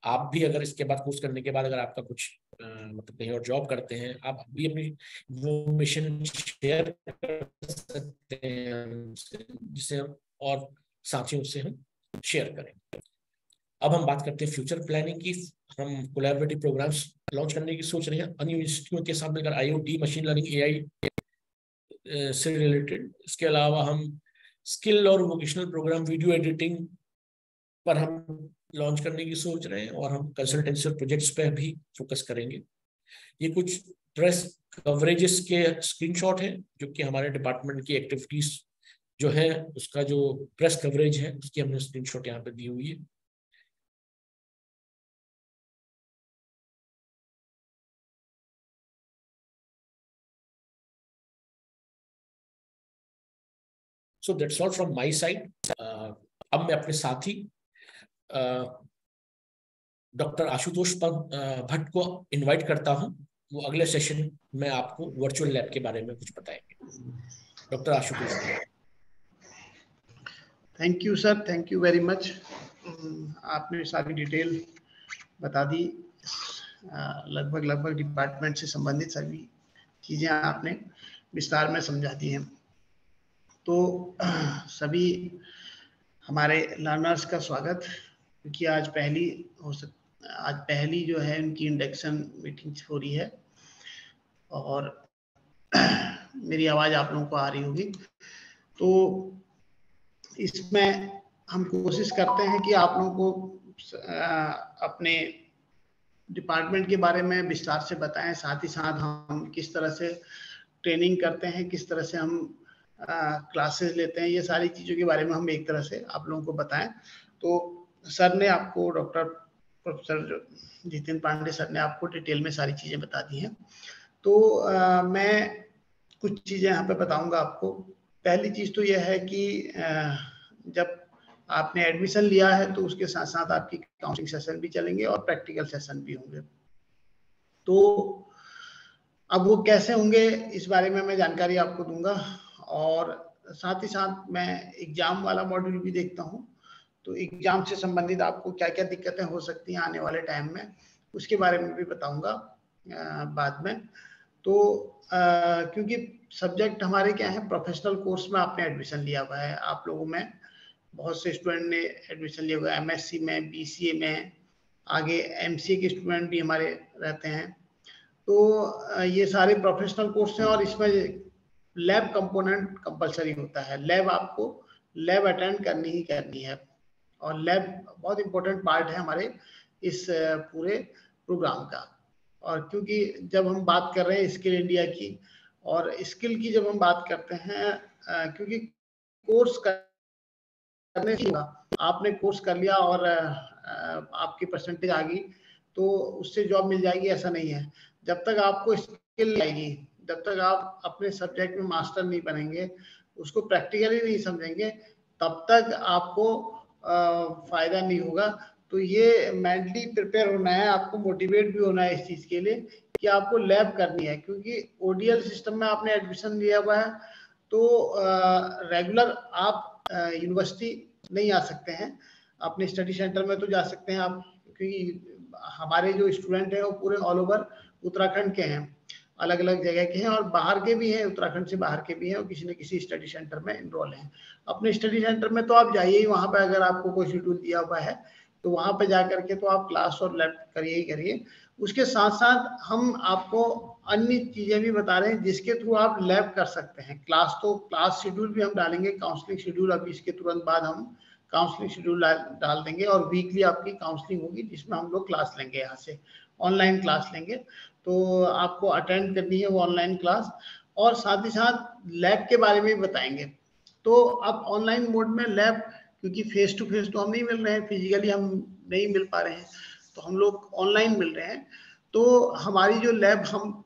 आप भी अगर इसके बाद कोर्स करने के बाद अगर आपका कुछ मतलब कहीं और जॉब करते हैं, आप भी अपनी इंफॉर्मेशन शेयर कर सकते हैं जिसे हम और साथियों से हम शेयर करें। अब हम बात करते हैं फ्यूचर प्लानिंग की। हम कोलैबोरेटिव प्रोग्राम्स लॉन्च करने की सोच रहे हैं। अन्य यूनिवर्सिटियों के साथ मिलकर आईओटी मशीन लर्निंग एआई से रिलेटेड इसके अलावा हम स्किल और वोकेशनल प्रोग्राम वीडियो एडिटिंग पर हम लॉन्च करने की सोच रहे हैं और हम कंसल्टेंसी और प्रोजेक्ट्स पर भी फोकस करेंगे। ये कुछ प्रेस कवरेजेस के स्क्रीनशॉट हैं, जो कि हमारे डिपार्टमेंट की एक्टिविटीज़ जो है, उसका जो प्रेस कवरेज है, उसकी हमने स्क्रीन शॉट यहाँ पे दी हुई है। So that's all from my side अब मैं अपने साथी uh, doctor Ashutosh uh, Bhatt को इनवाइट करता हूँ। वो अगले सेशन में आपको वर्चुअल लैब के बारे में कुछ बताएँगे। Doctor Ashutosh Bhatt thank you sir thank you very much आपने सारी डिटेल बता दी। लगभग लगभग डिपार्टमेंट से संबंधित सभी चीज़ें आपने विस्तार में समझा दी हैं। तो [clears throat] सभी हमारे लर्नर्स का स्वागत। क्योंकि आज पहली हो सक, आज पहली जो है उनकी इंडक्शन मीटिंग हो रही है। और [clears throat] मेरी आवाज़ आप लोगों को आ रही होगी। तो इसमें हम कोशिश करते हैं कि आप लोगों को अपने डिपार्टमेंट के बारे में विस्तार से बताएँ साथ ही साथ हम किस तरह से ट्रेनिंग करते हैं किस तरह से हम क्लासेस लेते हैं ये सारी चीज़ों के बारे में हम एक तरह से आप लोगों को बताएँ। तो सर ने आपको doctor professor Jitin Pande sir ने आपको डिटेल में सारी चीज़ें बता दी हैं। तो आ, मैं कुछ चीज़ें यहाँ पे बताऊँगा आपको। पहली चीज़ तो यह है कि जब आपने एडमिशन लिया है तो उसके साथ साथ आपकी काउंसलिंग सेशन भी चलेंगे और प्रैक्टिकल सेशन भी होंगे। तो अब वो कैसे होंगे, इस बारे में मैं जानकारी आपको दूँगा और साथ ही साथ मैं एग्ज़ाम वाला मॉड्यूल भी देखता हूँ। तो एग्ज़ाम से संबंधित आपको क्या क्या दिक्कतें हो सकती हैं आने वाले टाइम में, उसके बारे में भी बताऊँगा बाद में। तो आ, क्योंकि सब्जेक्ट हमारे क्या है प्रोफेशनल कोर्स में आपने एडमिशन लिया हुआ है। आप लोगों में बहुत से स्टूडेंट ने एडमिशन लिया हुआ है। एमएससी में बीसीए में आगे एमसीए के स्टूडेंट भी हमारे रहते हैं। तो ये सारे प्रोफेशनल कोर्स हैं और इसमें लैब कंपोनेंट कंपलसरी होता है। लैब आपको लैब अटेंड करनी ही करनी है। और लैब बहुत इंपॉर्टेंट पार्ट है हमारे इस पूरे प्रोग्राम का। और क्योंकि जब हम बात कर रहे हैं स्किल इंडिया की, और स्किल की जब हम बात करते हैं क्योंकि कोर्स करने आपने कोर्स कर लिया और आपकी परसेंटेज आ गई तो उससे जॉब मिल जाएगी, ऐसा नहीं है। जब तक आपको स्किल आएगी, जब तक आप अपने सब्जेक्ट में मास्टर नहीं बनेंगे, उसको प्रैक्टिकली नहीं समझेंगे, तब तक आपको फ़ायदा नहीं होगा। तो ये मेंटली प्रिपेयर होना है, आपको मोटिवेट भी होना है इस चीज़ के लिए कि आपको लैब करनी है, क्योंकि ओडीएल सिस्टम में आपने एडमिशन लिया हुआ है तो रेगुलर आप यूनिवर्सिटी नहीं आ सकते हैं। अपने स्टडी सेंटर में तो जा सकते हैं आप, क्योंकि हमारे जो स्टूडेंट हैं वो पूरे ऑल ओवर उत्तराखंड के हैं अलग अलग जगह के हैं और बाहर के भी हैं, उत्तराखंड से बाहर के भी हैं और किसी न किसी स्टडी सेंटर में इनरोल हैं। अपने स्टडी सेंटर में तो आप जाइए ही, वहाँ पर अगर आपको कोई शेड्यूल दिया हुआ है तो वहाँ पे जा करके तो आप क्लास और लैब करिए ही करिए। उसके साथ साथ हम आपको अन्य चीज़ें भी बता रहे हैं जिसके थ्रू आप लैब कर सकते हैं। क्लास तो क्लास शेड्यूल भी हम डालेंगे काउंसलिंग शेड्यूल अभी इसके तुरंत बाद हम काउंसलिंग शेड्यूल डाल देंगे और वीकली आपकी काउंसलिंग होगी जिसमें हम लोग क्लास लेंगे यहाँ से। ऑनलाइन क्लास लेंगे। तो आपको अटेंड करनी है वो ऑनलाइन क्लास और साथ ही साथ लैब के बारे में भी बताएँगे। तो आप ऑनलाइन मोड में लैब क्योंकि फेस टू फेस तो हम नहीं मिल रहे हैं फिजिकली हम नहीं मिल पा रहे हैं तो हम लोग ऑनलाइन मिल रहे हैं। तो हमारी जो लैब हम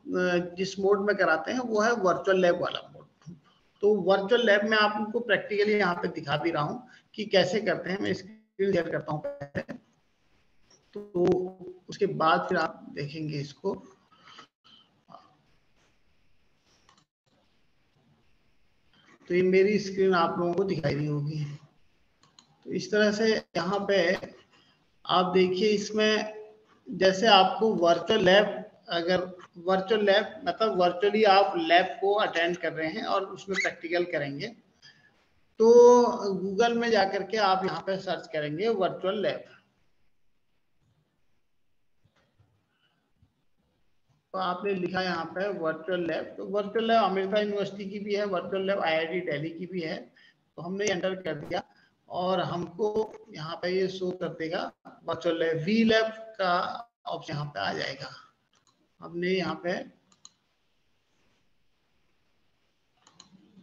जिस मोड में कराते हैं, वो है वर्चुअल लैब वाला मोड तो वर्चुअल लैब में आपको प्रैक्टिकली यहाँ पे दिखा भी रहा हूँ कि कैसे करते हैं, मैं स्क्रीन शेयर करता हूँ तो उसके बाद फिर आप देखेंगे इसको। तो ये मेरी स्क्रीन आप लोगों को दिखाई दी होगी। तो इस तरह से यहाँ पे आप देखिए इसमें जैसे आपको वर्चुअल लैब अगर वर्चुअल लैब मतलब वर्चुअली आप लैब को अटेंड कर रहे हैं और उसमें प्रैक्टिकल करेंगे तो गूगल में जाकर के आप यहाँ पे सर्च करेंगे वर्चुअल लैब तो आपने लिखा यहाँ पे वर्चुअल लैब तो वर्चुअल लैब अमेरिका यूनिवर्सिटी की भी है वर्चुअल लैब आईआईटी दिल्ली की भी है तो हमने एंटर कर दिया। और हमको यहाँ पे ये शो कर देगा। वर्चुअल लैब वी लैब का ऑप्शन यहाँ पे आ जाएगा। हमने यहाँ पे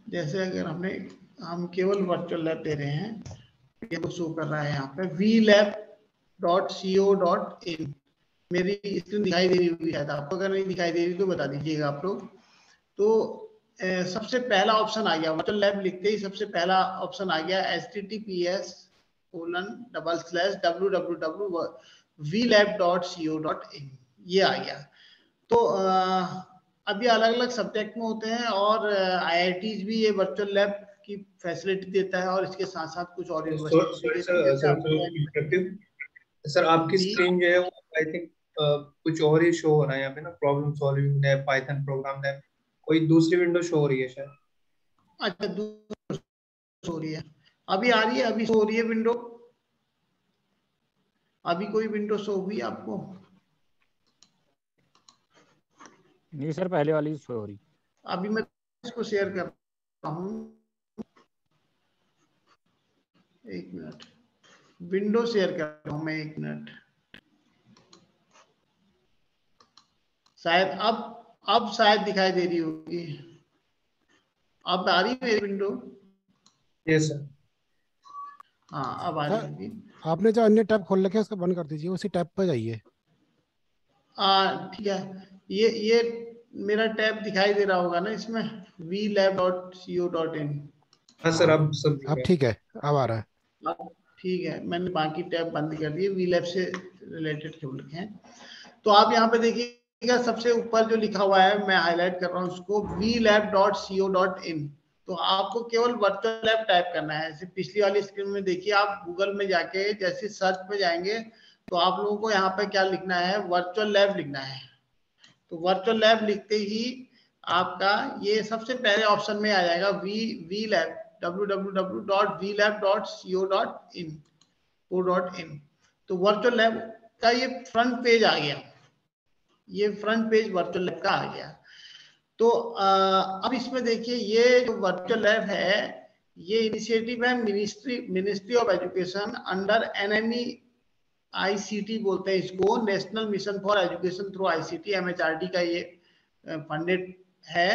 जैसे अगर हमने, हम केवल वर्चुअल लैब दे रहे हैं, ये तो शो कर रहा है यहाँ पे। V lab dot C O dot in मेरी स्क्रीन दिखाई दे रही होगी शायद आपको। अगर नहीं दिखाई दे रही तो बता दीजिएगा आप लोग। तो सबसे पहला ऑप्शन आ गया वर्चुअल लैब लिखते ही सबसे पहला ऑप्शन आ गया H T T P S colon double slash W W W V lab dot C O dot in ये आ गया। तो अभी अलग अलग सब्जेक्ट में होते हैं और आई भी ये वर्चुअल लैब की फैसिलिटी देता है और इसके साथ साथ कुछ और सर आपकी स्क्रीन जो है वो आई थिंक कुछ और ही शो हो रहा है यहाँ पे ना problem solving lab Python program lab कोई दूसरी विंडो शो हो रही है शायद? अच्छा दूसरी हो रही है। अभी आ रही है अभी शो हो रही है विंडो अभी कोई विंडो शो हुई आपको? नहीं सर पहले वाली शो हो रही। अभी मैं इसको शेयर कर रहा हूँ। एक मिनट विंडो शेयर कर रहा हूँ मैं एक मिनट शायद अब अब शायद दिखाई दे रही होगी। अब आ रही है विंडो यस सर हाँ अब आ रही होगी। आपने जो अन्य टैब खोल रखे उसको बंद कर दीजिए उसी टैब पर जाइए। ठीक है। ये ये मेरा टैब दिखाई दे रहा होगा ना इसमें? V lab dot C O dot in हाँ सर अब सब अब ठीक है अब आ रहा है। ठीक है मैंने बाकी टैब बंद कर दिए वी लैब से रिलेटेड खोल रखे हैं। तो आप यहाँ पे देखिएगा सबसे ऊपर जो लिखा हुआ है, मैं हाईलाइट कर रहा हूँ उसको V lab dot C O dot in तो आपको केवल वर्चुअल लैब टाइप करना है। जैसे पिछली वाली स्क्रीन में देखिए, आप गूगल में जाके जैसे सर्च पे जाएँगे तो आप लोगों को यहाँ पे क्या लिखना है? वर्चुअल लैब लिखना है। तो वर्चुअल लैब लिखते ही आपका ये सबसे पहले ऑप्शन में आ जाएगा V V lab W W W dot V lab dot dot in dot in तो वर्चुअल लैब का ये फ्रंट पेज आ गया। ये फ्रंट पेज वर्चुअल लैब का आ गया। तो अब इसमें देखिए, ये जो वर्चुअल लैब है, ये इनिशिएटिव है ministry ministry of education under NME ICT बोलते हैं इसको national mission for education through ICT MHRD का ये फंडेड है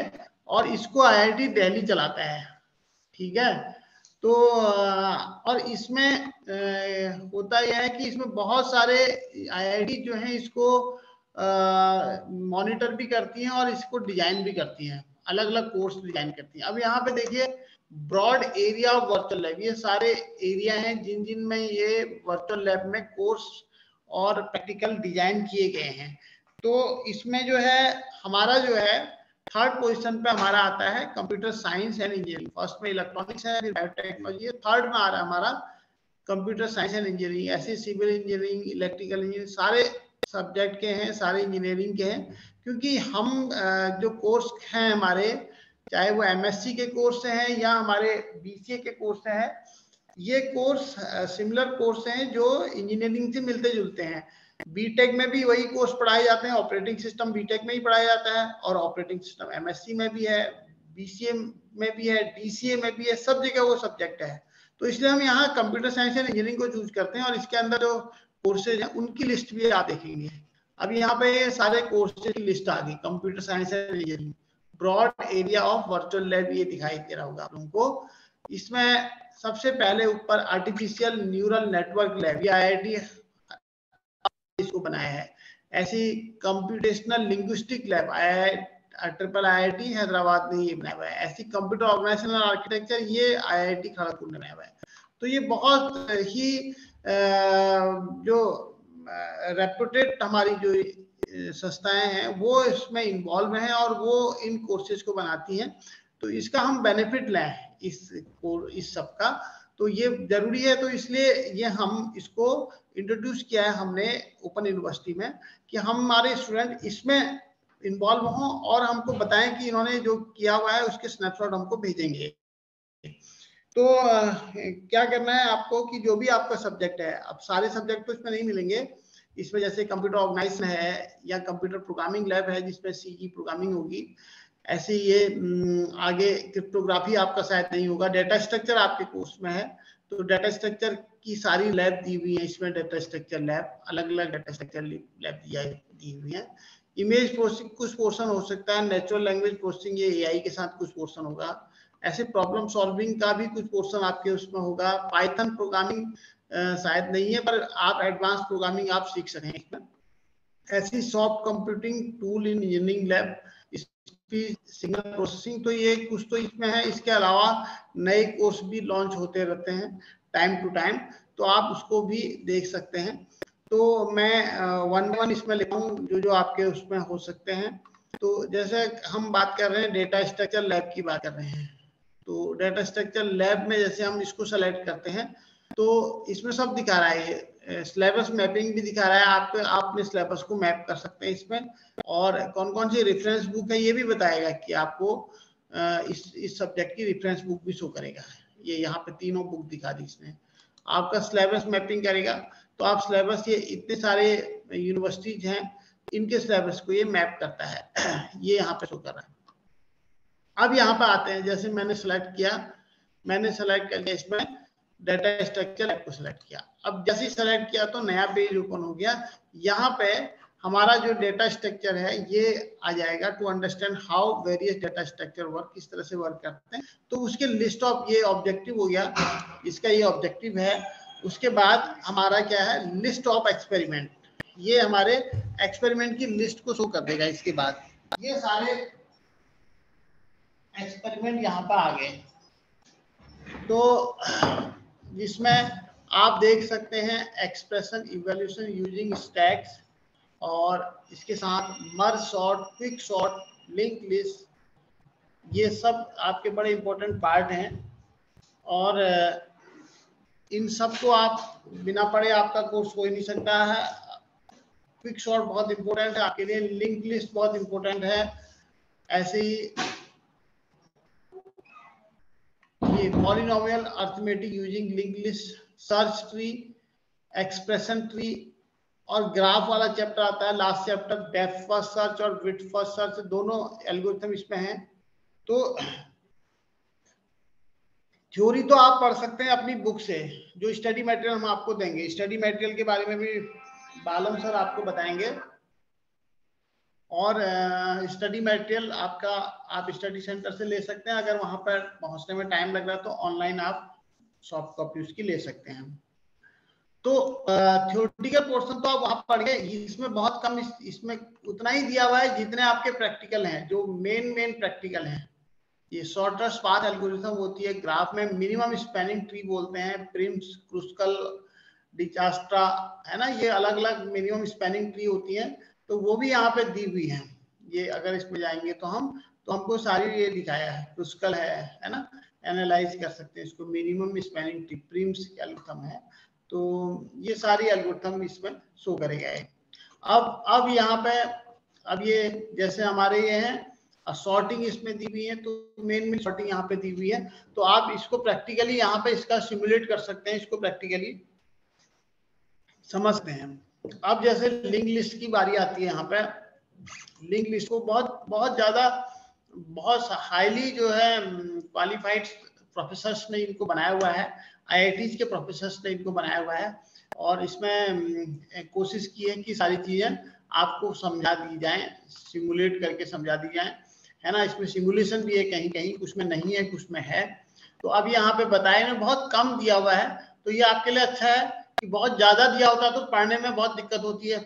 और इसको आईआईटी दिल्ली चलाता है। ठीक है? तो और इसमें होता यह है कि इसमें बहुत सारे आईआईटी जो है इसको मॉनिटर भी करती हैं और इसको डिज़ाइन भी करती हैं। अलग अलग कोर्स डिज़ाइन करती हैं। अब यहाँ पे देखिए broad area of virtual lab ये सारे एरिया हैं जिन जिन में ये वर्चुअल लैब में कोर्स और प्रैक्टिकल डिज़ाइन किए गए हैं। तो इसमें जो है, हमारा जो है थर्ड पोजीशन पे हमारा आता है computer science and engineering first में इलेक्ट्रॉनिक्स है, फिर बायोटेक्नोलॉजी है थर्ड में आ रहा है हमारा कंप्यूटर साइंस एंड इंजीनियरिंग ऐसे सिविल इंजीनियरिंग इलेक्ट्रिकल इंजीनियरिंग सारे सब्जेक्ट के हैं, सारे इंजीनियरिंग के हैं, क्योंकि हम जो कोर्स हैं हमारे, चाहे वो एमएससी के कोर्स हैं या हमारे बीसीए के कोर्स हैं, ये कोर्स सिमिलर कोर्स हैं जो इंजीनियरिंग से मिलते जुलते हैं। बीटेक में भी वही कोर्स पढ़ाए जाते हैं ऑपरेटिंग सिस्टम बीटेक में ही पढ़ाया जाता है और ऑपरेटिंग सिस्टम एमएससी में भी है बीसीए में भी है डीसीए में भी है, सब जगह वो सब्जेक्ट है। तो इसलिए हम यहाँ कंप्यूटर साइंस एंड इंजीनियरिंग को चूज़ करते हैं और इसके अंदर जो कोर्सेज हैं, उनकी लिस्ट भी आप देखेंगे। अब यहाँ पे सारे कोर्सेज की लिस्ट आ गई computer science engineering broad area of virtual lab ये दिखाई दे रहा होगा आप लोगों को। इसमें सबसे पहले ऊपर आर्टिफिशियल न्यूरल नेटवर्क लैब या आई इसको बनाया है। ऐसी computational linguistic lab I triple IIT Hyderabad ने ये बनाया हुआ है। ऐसी कंप्यूटर ऑर्गेनाइजेशनल आर्किटेक्चर ये आईआईटी खड़गपुर ने बनाया हुआ है। तो ये बहुत ही जो रेपुटेड हमारी जो संस्थाएँ हैं, वो इसमें इन्वॉल्व हैं और वो इन कोर्सेज को बनाती हैं। तो इसका हम बेनिफिट लें इस इस सब का। तो ये ज़रूरी है तो इसलिए ये हम इसको इंट्रोड्यूस किया है हमने ओपन यूनिवर्सिटी में कि हम हमारे स्टूडेंट इसमें इन्वॉल्व हों और हमको बताएँ कि इन्होंने जो किया हुआ है, उसके स्नैपशॉट हमको भेजेंगे। तो क्या करना है आपको कि जो भी आपका सब्जेक्ट है, अब सारे सब्जेक्ट तो इसमें नहीं मिलेंगे। इसमें जैसे कंप्यूटर ऑर्गेनाइजेशन है या कंप्यूटर प्रोग्रामिंग लैब है जिसमें सी की प्रोग्रामिंग होगी, ऐसे ये आगे क्रिप्टोग्राफी आपका शायद नहीं होगा। डेटा स्ट्रक्चर आपके कोर्स में है तो डेटा स्ट्रक्चर की सारी लैब दी हुई है। इसमें डेटा स्ट्रक्चर लैब अलग अलग डेटा स्ट्रक्चर लैब दी हुई है। इमेज प्रोसेसिंग कुछ पोर्सन हो सकता है। नेचुरल लैंग्वेज प्रोसेसिंग ये एआई के साथ कुछ पोर्सन होगा। ऐसे प्रॉब्लम सॉल्विंग का भी कुछ पोर्शन आपके उसमें होगा। पाइथन प्रोग्रामिंग शायद नहीं है, पर आप एडवांस प्रोग्रामिंग आप सीख सकें ऐसी soft computing tool in engineering lab signal processing तो ये कुछ तो इसमें है। इसके अलावा नए कोर्स भी लॉन्च होते रहते हैं टाइम टू टाइम तो आप उसको भी देख सकते हैं। तो मैं वन वन इसमें लिखा हूँ, जो जो आपके उसमें हो सकते हैं। तो जैसे हम बात कर रहे हैं डेटा स्ट्रक्चर लैब की बात कर रहे हैं। तो डेटा स्ट्रक्चर लैब में जैसे हम इसको सेलेक्ट करते हैं तो इसमें सब दिखा रहा है। सिलेबस मैपिंग भी दिखा रहा है। आप अपने सिलेबस को मैप कर सकते हैं इसमें। और कौन कौन सी रेफरेंस बुक है, ये भी बताएगा कि आपको इस इस सब्जेक्ट की रेफरेंस बुक भी शो करेगा। ये यहाँ पे तीनों बुक दिखा दी इसने। आपका सिलेबस मैपिंग करेगा तो आप सिलेबस ये इतने सारे यूनिवर्सिटीज हैं, इनके सिलेबस को ये मैप करता है। [clears throat] ये यहाँ पे शो कर रहा है। अब यहाँ पे आते हैं, जैसे मैंने सेलेक्ट किया, मैंने सेलेक्ट कर लिया, इसमें डाटा स्ट्रक्चर को सेलेक्ट किया। अब जैसे सेलेक्ट किया तो नया पेज ओपन हो गया। यहाँ पे हमारा जो डेटा स्ट्रक्चर है, ये आ जाएगा to understand how various data structure work किस तरह से वर्क करते हैं। तो उसके लिस्ट ऑफ़ ये ऑब्जेक्टिव हो गया इसका ये ऑब्जेक्टिव है। उसके बाद हमारा क्या है लिस्ट ऑफ़ एक्सपेरिमेंट ये हमारे एक्सपेरिमेंट की लिस्ट को शो कर देगा इसके बाद। ये सारे एक्सपेरिमेंट यहाँ पर आ गए। तो जिसमें आप देख सकते हैं एक्सप्रेशन इवेल्यूशन यूजिंग स्टैक्स और इसके साथ merge sort quick sort link list ये सब आपके बड़े इंपॉर्टेंट पार्ट हैं। और, इन सबको आप बिना पढ़े आपका कोर्स हो ही नहीं सकता है। क्विक शॉर्ट बहुत इंपॉर्टेंट है, आपके लिए लिंक लिस्ट बहुत इंपॉर्टेंट है। ऐसे ही ये polynomial arithmetic using link list search tree expression tree और ग्राफ वाला चैप्टर आता है last chapter depth first search और विथ फ़र्स्ट सर्च दोनों एल्गोरिथम इसमें हैं। तो थ्योरी तो आप पढ़ सकते हैं अपनी बुक से, जो स्टडी मटेरियल हम आपको देंगे। स्टडी मटेरियल के बारे में भी बालम सर आपको बताएँगे। और स्टडी मटेरियल आपका आप स्टडी सेंटर से ले सकते हैं। अगर वहाँ पर पहुँचने में टाइम लग रहा है तो ऑनलाइन आप सॉफ्ट कॉपी उसकी ले सकते हैं। तो थ्योरेटिकल पोर्शन तो आप वहाँ पढ़ गए। इसमें बहुत कम इस, इसमें उतना ही दिया हुआ है जितने आपके प्रैक्टिकल हैं जो मेन मेन प्रैक्टिकल हैं। ये शॉर्टर पाथ एल्गोरिथम होती है। ग्राफ में मिनिमम स्पेनिंग ट्री बोलते हैं। प्रिम्स क्रुस्कल डिचास्ट्रा है ना? ये अलग अलग मिनिमम स्पेनिंग ट्री होती है। तो वो भी यहाँ पे दी हुई है। ये अगर इसमें जाएँगे तो हम तो हमको सारी ये दिखाया है क्रुस्कल है है ना? एनालाइज कर सकते हैं इसको। Minimum spanning tree Prim's algorithm है। तो ये सारी एल्गोरिथम इसमें शो करेगा अब अब यहाँ पे, अब ये जैसे हमारे ये हैं शॉर्टिंग इसमें दी हुई है तो मेन मेन सॉर्टिंग यहाँ पे दी हुई है। तो आप इसको प्रैक्टिकली यहाँ पे इसका सिमुलेट कर सकते हैं, इसको प्रैक्टिकली समझते हैं। अब जैसे लिंक लिस्ट की बारी आती है यहाँ पे। लिंक लिस्ट को बहुत बहुत ज़्यादा, बहुत हाईली जो है, क्वालिफाइड प्रोफेसर्स ने इनको बनाया हुआ है। आई के प्रोफेसर ने इनको बनाया हुआ है। और इसमें कोशिश की है कि सारी चीज़ें आपको समझा दी जाए, सिमुलेट करके समझा दी जाए। है ना? इसमें सिमुलेशन भी है कहीं कहीं कुछ में नहीं है कुछ में है। तो अब यहाँ पे बताए में बहुत कम दिया हुआ है। तो ये आपके लिए अच्छा है कि बहुत ज़्यादा दिया होता है तो पढ़ने में बहुत दिक्कत होती है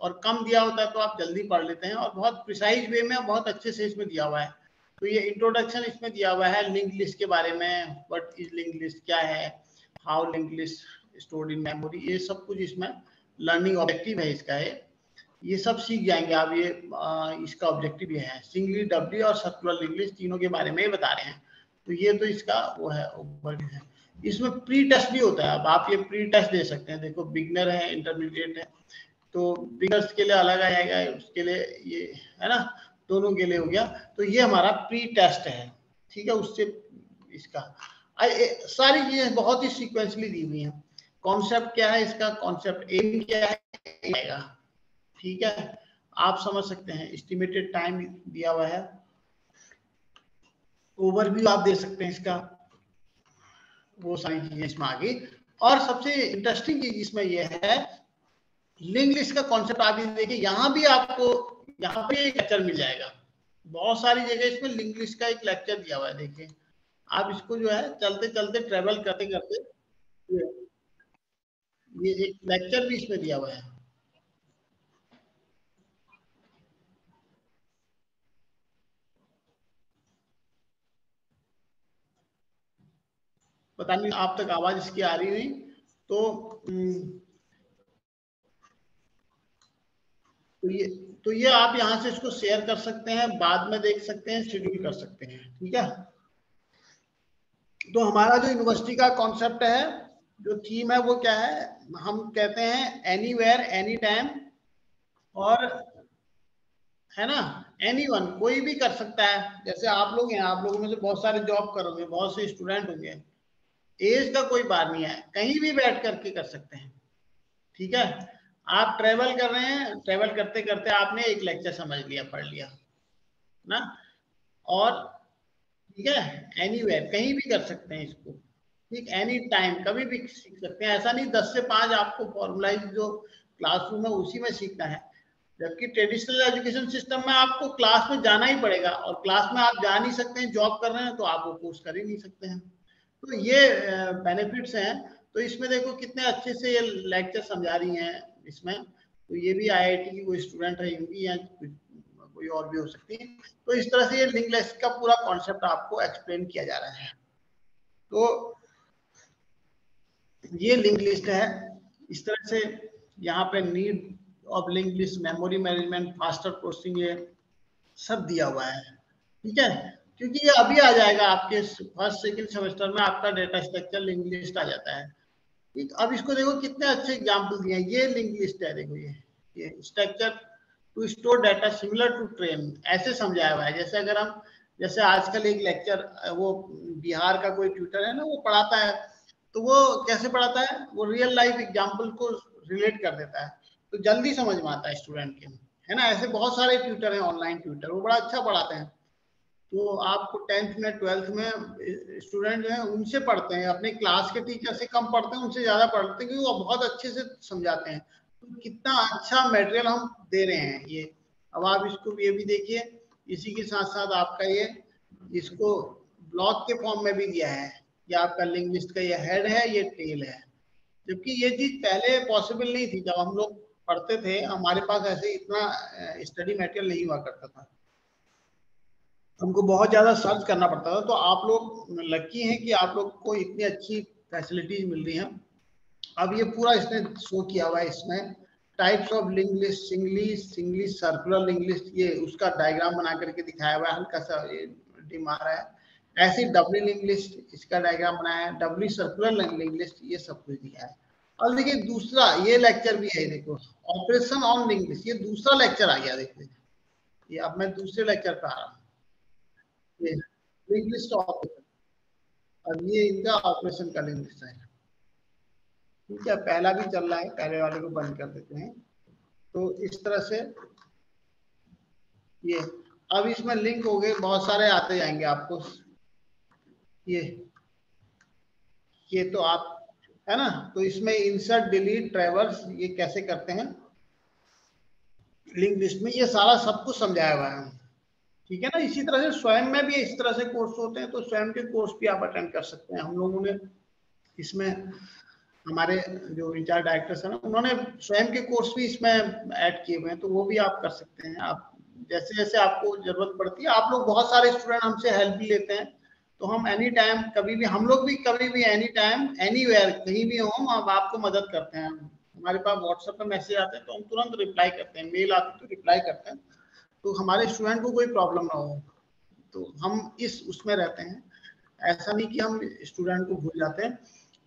और कम दिया होता है तो आप जल्दी पढ़ लेते हैं और बहुत प्रिसाइज वे में बहुत अच्छे से इसमें दिया हुआ है। तो ये इंट्रोडक्शन इसमें दिया हुआ है लिंक लिस्ट के बारे में वट इज़ लिंक लिस्ट क्या है how link list stored in memory ये सब कुछ इसमें लर्निंग ऑब्जेक्टिव है इसका है ये सब सीख जाएँगे आप ये आ, इसका ऑब्जेक्टिव ये है। सिंगली डब्ल्यू और सर्कुलर लिंक लिस्ट तीनों के बारे में ही बता रहे हैं। तो ये तो इसका वो है ओवरव्यू है। इसमें प्री टेस्ट भी होता है। अब आप ये प्री टेस्ट दे सकते हैं। देखो बिगनर है इंटरमीडिएट है तो बिगनर्स के लिए अलग आएगा उसके लिए ये, है ना? दोनों के लिए हो गया। तो ये हमारा प्री टेस्ट है। ठीक है, उससे इसका। सारी चीज़ें बहुत ही सिक्वेंसली दी हुई हैं। कॉन्सेप्ट क्या है इसका? कॉन्सेप्ट एम क्या है? आएगा। ठीक है? आप समझ सकते हैं। एस्टिमेटेड टाइम दिया हुआ है। ओवरव्यू आप दे सकते हैं इसका। वो सारी चीज़ें इसमें आ गई। और सबसे इंटरेस्टिंग चीज़ इसमें यह है लिंक लिस्ट का कॉन्सेप्ट आप देखिए, यहाँ भी आपको, यहाँ पे एक लेक्चर मिल जाएगा। बहुत सारी जगह इसमें लिंक लिस्ट का एक लेक्चर दिया हुआ है, देखिए। आप इसको जो है चलते चलते ट्रेवल करते करते ये एक लेक्चर भी इसमें दिया हुआ है। पता नहीं आप तक आवाज़ इसकी आ रही नहीं। तो तो ये तो ये आप यहाँ से इसको शेयर कर सकते हैं, बाद में देख सकते हैं शेड्यूल कर सकते हैं, ठीक है? तो हमारा जो यूनिवर्सिटी का कॉन्सेप्ट है, जो थीम है, वो क्या है? हम कहते हैं एनी वेयर एनी टाइम और, है ना? एनी वन कोई भी कर सकता है। जैसे आप लोग हैं, आप लोगों में से बहुत सारे जॉब करोगे, बहुत से स्टूडेंट होंगे। एज का कोई बात नहीं है। कहीं भी बैठ करके कर सकते हैं। ठीक है? आप ट्रेवल कर रहे हैं ट्रेवल करते करते आपने एक लेक्चर समझ लिया, पढ़ लिया। ना? और, ठीक है? एनी कहीं भी कर सकते हैं इसको। ठीक? एनी टाइम कभी भी सीख सकते हैं। ऐसा नहीं, दस से पाँच आपको फॉर्मुलाइज जो क्लासरूम है, उसी में सीखना है। जबकि ट्रेडिशनल एजुकेशन सिस्टम में आपको क्लास में जाना ही पड़ेगा। और क्लास में आप जा नहीं सकते हैं जॉब कर रहे हैं तो आप वो कोर्स कर ही नहीं सकते हैं। तो ये बेनिफिट्स हैं। तो इसमें देखो कितने अच्छे से ये लेक्चर समझा रही हैं इसमें। तो ये भी आईआईटी की कोई स्टूडेंट रहेंगी या कोई और भी हो सकती है। तो इस तरह से ये लिंक लिस्ट का पूरा कॉन्सेप्ट आपको एक्सप्लेन किया जा रहा है। तो ये लिंक लिस्ट है। इस तरह से यहाँ पे need of link list memory management faster processing ये सब दिया हुआ है। ठीक है? क्योंकि ये अभी आ जाएगा आपके फ़र्स्ट, सेकेंड सेमेस्टर में आपका डेटा स्ट्रक्चर लिंक लिस्ट आ जाता है। अब इसको देखो कितने अच्छे एग्ज़ाम्पल दिए ये लिंक लिस्ट है, देखो ये ये structure to store data similar to train ऐसे समझाया हुआ है। जैसे अगर हम, जैसे आजकल एक लेक्चर वो बिहार का कोई ट्यूटर है ना, वो पढ़ाता है तो वो कैसे पढ़ाता है? वो रियल लाइफ एग्ज़ाम्पल को रिलेट कर देता है। तो जल्दी समझ में आता है स्टूडेंट के। है ना? ऐसे बहुत सारे ट्यूटर हैं ऑनलाइन ट्यूटर वो बड़ा अच्छा पढ़ाते हैं। तो आपको टेंथ में ट्वेल्थ में स्टूडेंट जो है, उनसे पढ़ते हैं। अपने क्लास के टीचर से कम पढ़ते हैं, उनसे ज़्यादा पढ़ते हैं, क्योंकि वो बहुत अच्छे से समझाते हैं। तो कितना अच्छा मटेरियल हम दे रहे हैं ये। अब आप इसको ये भी देखिए, इसी के साथ साथ आपका ये, इसको ब्लॉक के फॉर्म में भी दिया है। ये आपका लिंक लिस्ट का ये हेड है, ये टेल है। जबकि ये चीज़ पहले पॉसिबल नहीं थी। जब हम लोग पढ़ते थे, हमारे पास ऐसे इतना स्टडी मटेरियल नहीं हुआ करता था। हमको बहुत ज़्यादा सर्च करना पड़ता था तो आप लोग लकी हैं कि आप लोग को इतनी अच्छी फैसिलिटीज़ मिल रही हैं। अब ये पूरा इसने शो किया हुआ है इसमें। Types of link list singly singly circular link list ये उसका डायग्राम बना करके दिखाया हुआ है, हल्का सा डिम आ रहा है। ऐसी डब्ल्यू लिंक लिस्ट इसका डायग्राम बनाया है। डब्ल्यू सर्कुलर लिंक लिस्ट ये सब कुछ दिया है। और देखिए दूसरा, ये लेक्चर भी है, देखो। ऑपरेशन ऑन लिंक लिस्ट ये दूसरा लेक्चर आ गया, देखिए। ये अब मैं दूसरे लेक्चर पर आ रहा हूँ। ये लिस्ट ऑपरेशन अब ये इनका ऑपरेशन का लिंक लिस्ट है। ठीक है, पहला भी चल रहा है, पहले वाले को बंद कर देते हैं। तो इस तरह से ये। अब इसमें लिंक हो गए, बहुत सारे आते जाएँगे आपको। ये। ये तो आप, है ना? तो इसमें इंसर्ट डिलीट ट्रेवर्स ये कैसे करते हैं? लिंक लिस्ट में ये सारा सब कुछ समझाया हुआ है। ठीक है ना? इसी तरह से स्वयं में भी इस तरह से कोर्स होते हैं तो स्वयं के कोर्स भी आप अटेंड कर सकते हैं। हम लोगों ने इसमें हमारे जो इंचार्ज डायरेक्टर्स हैं ना, उन्होंने स्वयं के कोर्स भी इसमें ऐड किए हुए हैं तो वो भी आप कर सकते हैं। आप जैसे जैसे आपको ज़रूरत पड़ती है, आप लोग बहुत सारे स्टूडेंट हमसे हेल्प भी लेते हैं तो हम एनी टाइम कभी भी, हम लोग भी कभी भी एनी टाइम एनी वेयर कहीं भी हो, हम आपको मदद करते हैं। हमारे पास व्हाट्सएप पे मैसेज आते हैं तो हम तुरंत रिप्लाई करते हैं मेल आते हैं तो रिप्लाई करते हैं। तो हमारे स्टूडेंट को कोई प्रॉब्लम ना हो। तो हम इस, उसमें रहते हैं। ऐसा नहीं कि हम स्टूडेंट को भूल जाते हैं।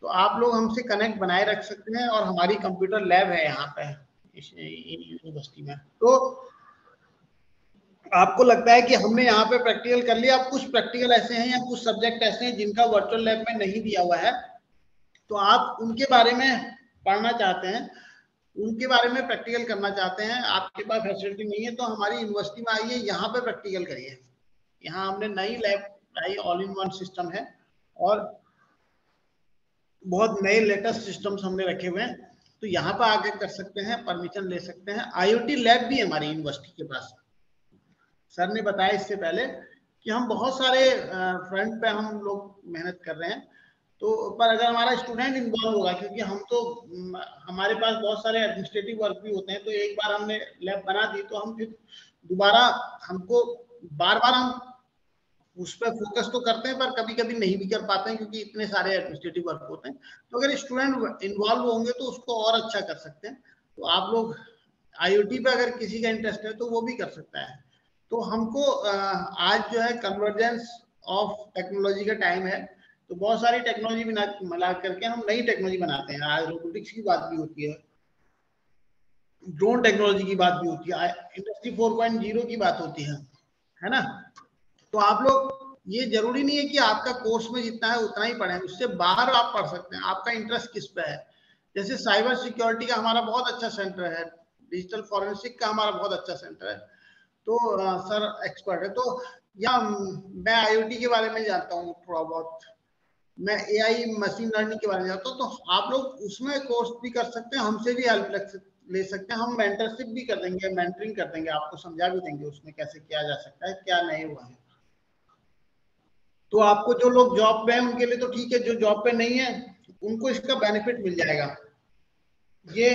तो आप लोग हमसे कनेक्ट बनाए रख सकते हैं और हमारी कंप्यूटर लैब है यहाँ पे यूनिवर्सिटी में। तो आपको लगता है कि हमने यहाँ पे प्रैक्टिकल कर लिया। अब कुछ प्रैक्टिकल ऐसे हैं या कुछ सब्जेक्ट ऐसे हैं जिनका वर्चुअल लैब में नहीं दिया हुआ है। तो आप उनके बारे में पढ़ना चाहते हैं। उनके बारे में प्रैक्टिकल करना चाहते हैं। आपके पास फैसिलिटी नहीं है तो हमारी यूनिवर्सिटी में आइए, यहाँ पे प्रैक्टिकल करिए। यहाँ हमने नई लैब लाई ऑल इन वन सिस्टम है और बहुत नए लेटेस्ट सिस्टम्स हमने रखे हुए हैं। तो यहाँ पर आगे कर सकते हैं परमिशन ले सकते हैं। आईओटी लैब भी हमारी यूनिवर्सिटी के पास। सर ने बताया इससे पहले कि हम बहुत सारे फ्रंट पे हम लोग मेहनत कर रहे हैं। तो पर अगर हमारा स्टूडेंट इन्वॉल्व होगा, क्योंकि हम तो हमारे पास बहुत सारे एडमिनिस्ट्रेटिव वर्क भी होते हैं तो एक बार हमने लैब बना दी तो हम फिर दोबारा हमको बार बार हम उस पर फोकस तो करते हैं, पर कभी कभी नहीं भी कर पाते हैं, क्योंकि इतने सारे एडमिनिस्ट्रेटिव वर्क होते हैं। तो अगर स्टूडेंट इन्वॉल्व होंगे तो उसको और अच्छा कर सकते हैं। तो आप लोग आईओटी पे अगर किसी का इंटरेस्ट है तो वो भी कर सकता है। तो हमको आज जो है कन्वर्जेंस ऑफ़ टेक्नोलॉजी का टाइम है। तो बहुत सारी टेक्नोलॉजी बना मिला करके हम नई टेक्नोलॉजी बनाते हैं। आज रोबोटिक्स की बात भी होती है ड्रोन टेक्नोलॉजी की बात भी होती है इंडस्ट्री 4.0 की बात होती है है ना? तो आप लोग ये ज़रूरी नहीं है कि आपका कोर्स में जितना है उतना ही पढ़े उससे बाहर आप पढ़ सकते हैं। आपका इंटरेस्ट किस पे है? जैसे साइबर सिक्योरिटी का हमारा बहुत अच्छा सेंटर है डिजिटल फॉरेंसिक का हमारा बहुत अच्छा सेंटर है। तो आ, सर एक्सपर्ट है। तो या मैं आईओटी के बारे में जानता हूँ थोड़ा बहुत। मैं एआई मशीन लर्निंग के बारे में जानता हूँ तो आप लोग उसमें कोर्स भी कर सकते हैं, हमसे भी हेल्प ले सकते हैं, हम मेंटरशिप भी कर देंगे मेंटरिंग कर देंगे, आपको समझा भी देंगे उसमें कैसे किया जा सकता है, क्या नहीं हुआ है। तो आपको जो लोग जॉब पे हैं, उनके लिए तो ठीक है, जो जॉब पे नहीं है, उनको इसका बेनिफिट मिल जाएगा। ये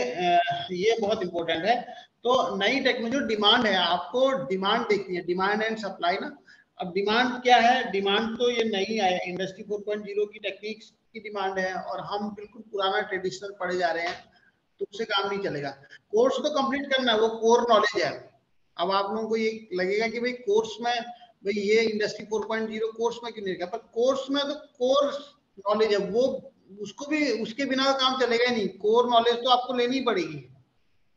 ये बहुत इंपॉर्टेंट है। तो नई टेक्नोलॉजी डिमांड है, आपको डिमांड देखनी है डिमांड एंड सप्लाई ना अब डिमांड क्या है? डिमांड तो ये नहीं आया। इंडस्ट्री 4.0 की टेक्निक्स की डिमांड है और हम बिल्कुल पुराना ट्रेडिशनल पढ़े जा रहे हैं तो उससे काम नहीं चलेगा। कोर्स तो कंप्लीट करना है, वो कोर नॉलेज है। अब आप लोगों को ये लगेगा कि भाई कोर्स में, भाई ये इंडस्ट्री 4.0 कोर्स में क्यों नहीं रखा? पर कोर्स में तो कोर्स नॉलेज है, वो उसको भी, उसके बिना काम चलेगा नहीं। कोर नॉलेज तो आपको लेनी पड़ेगी,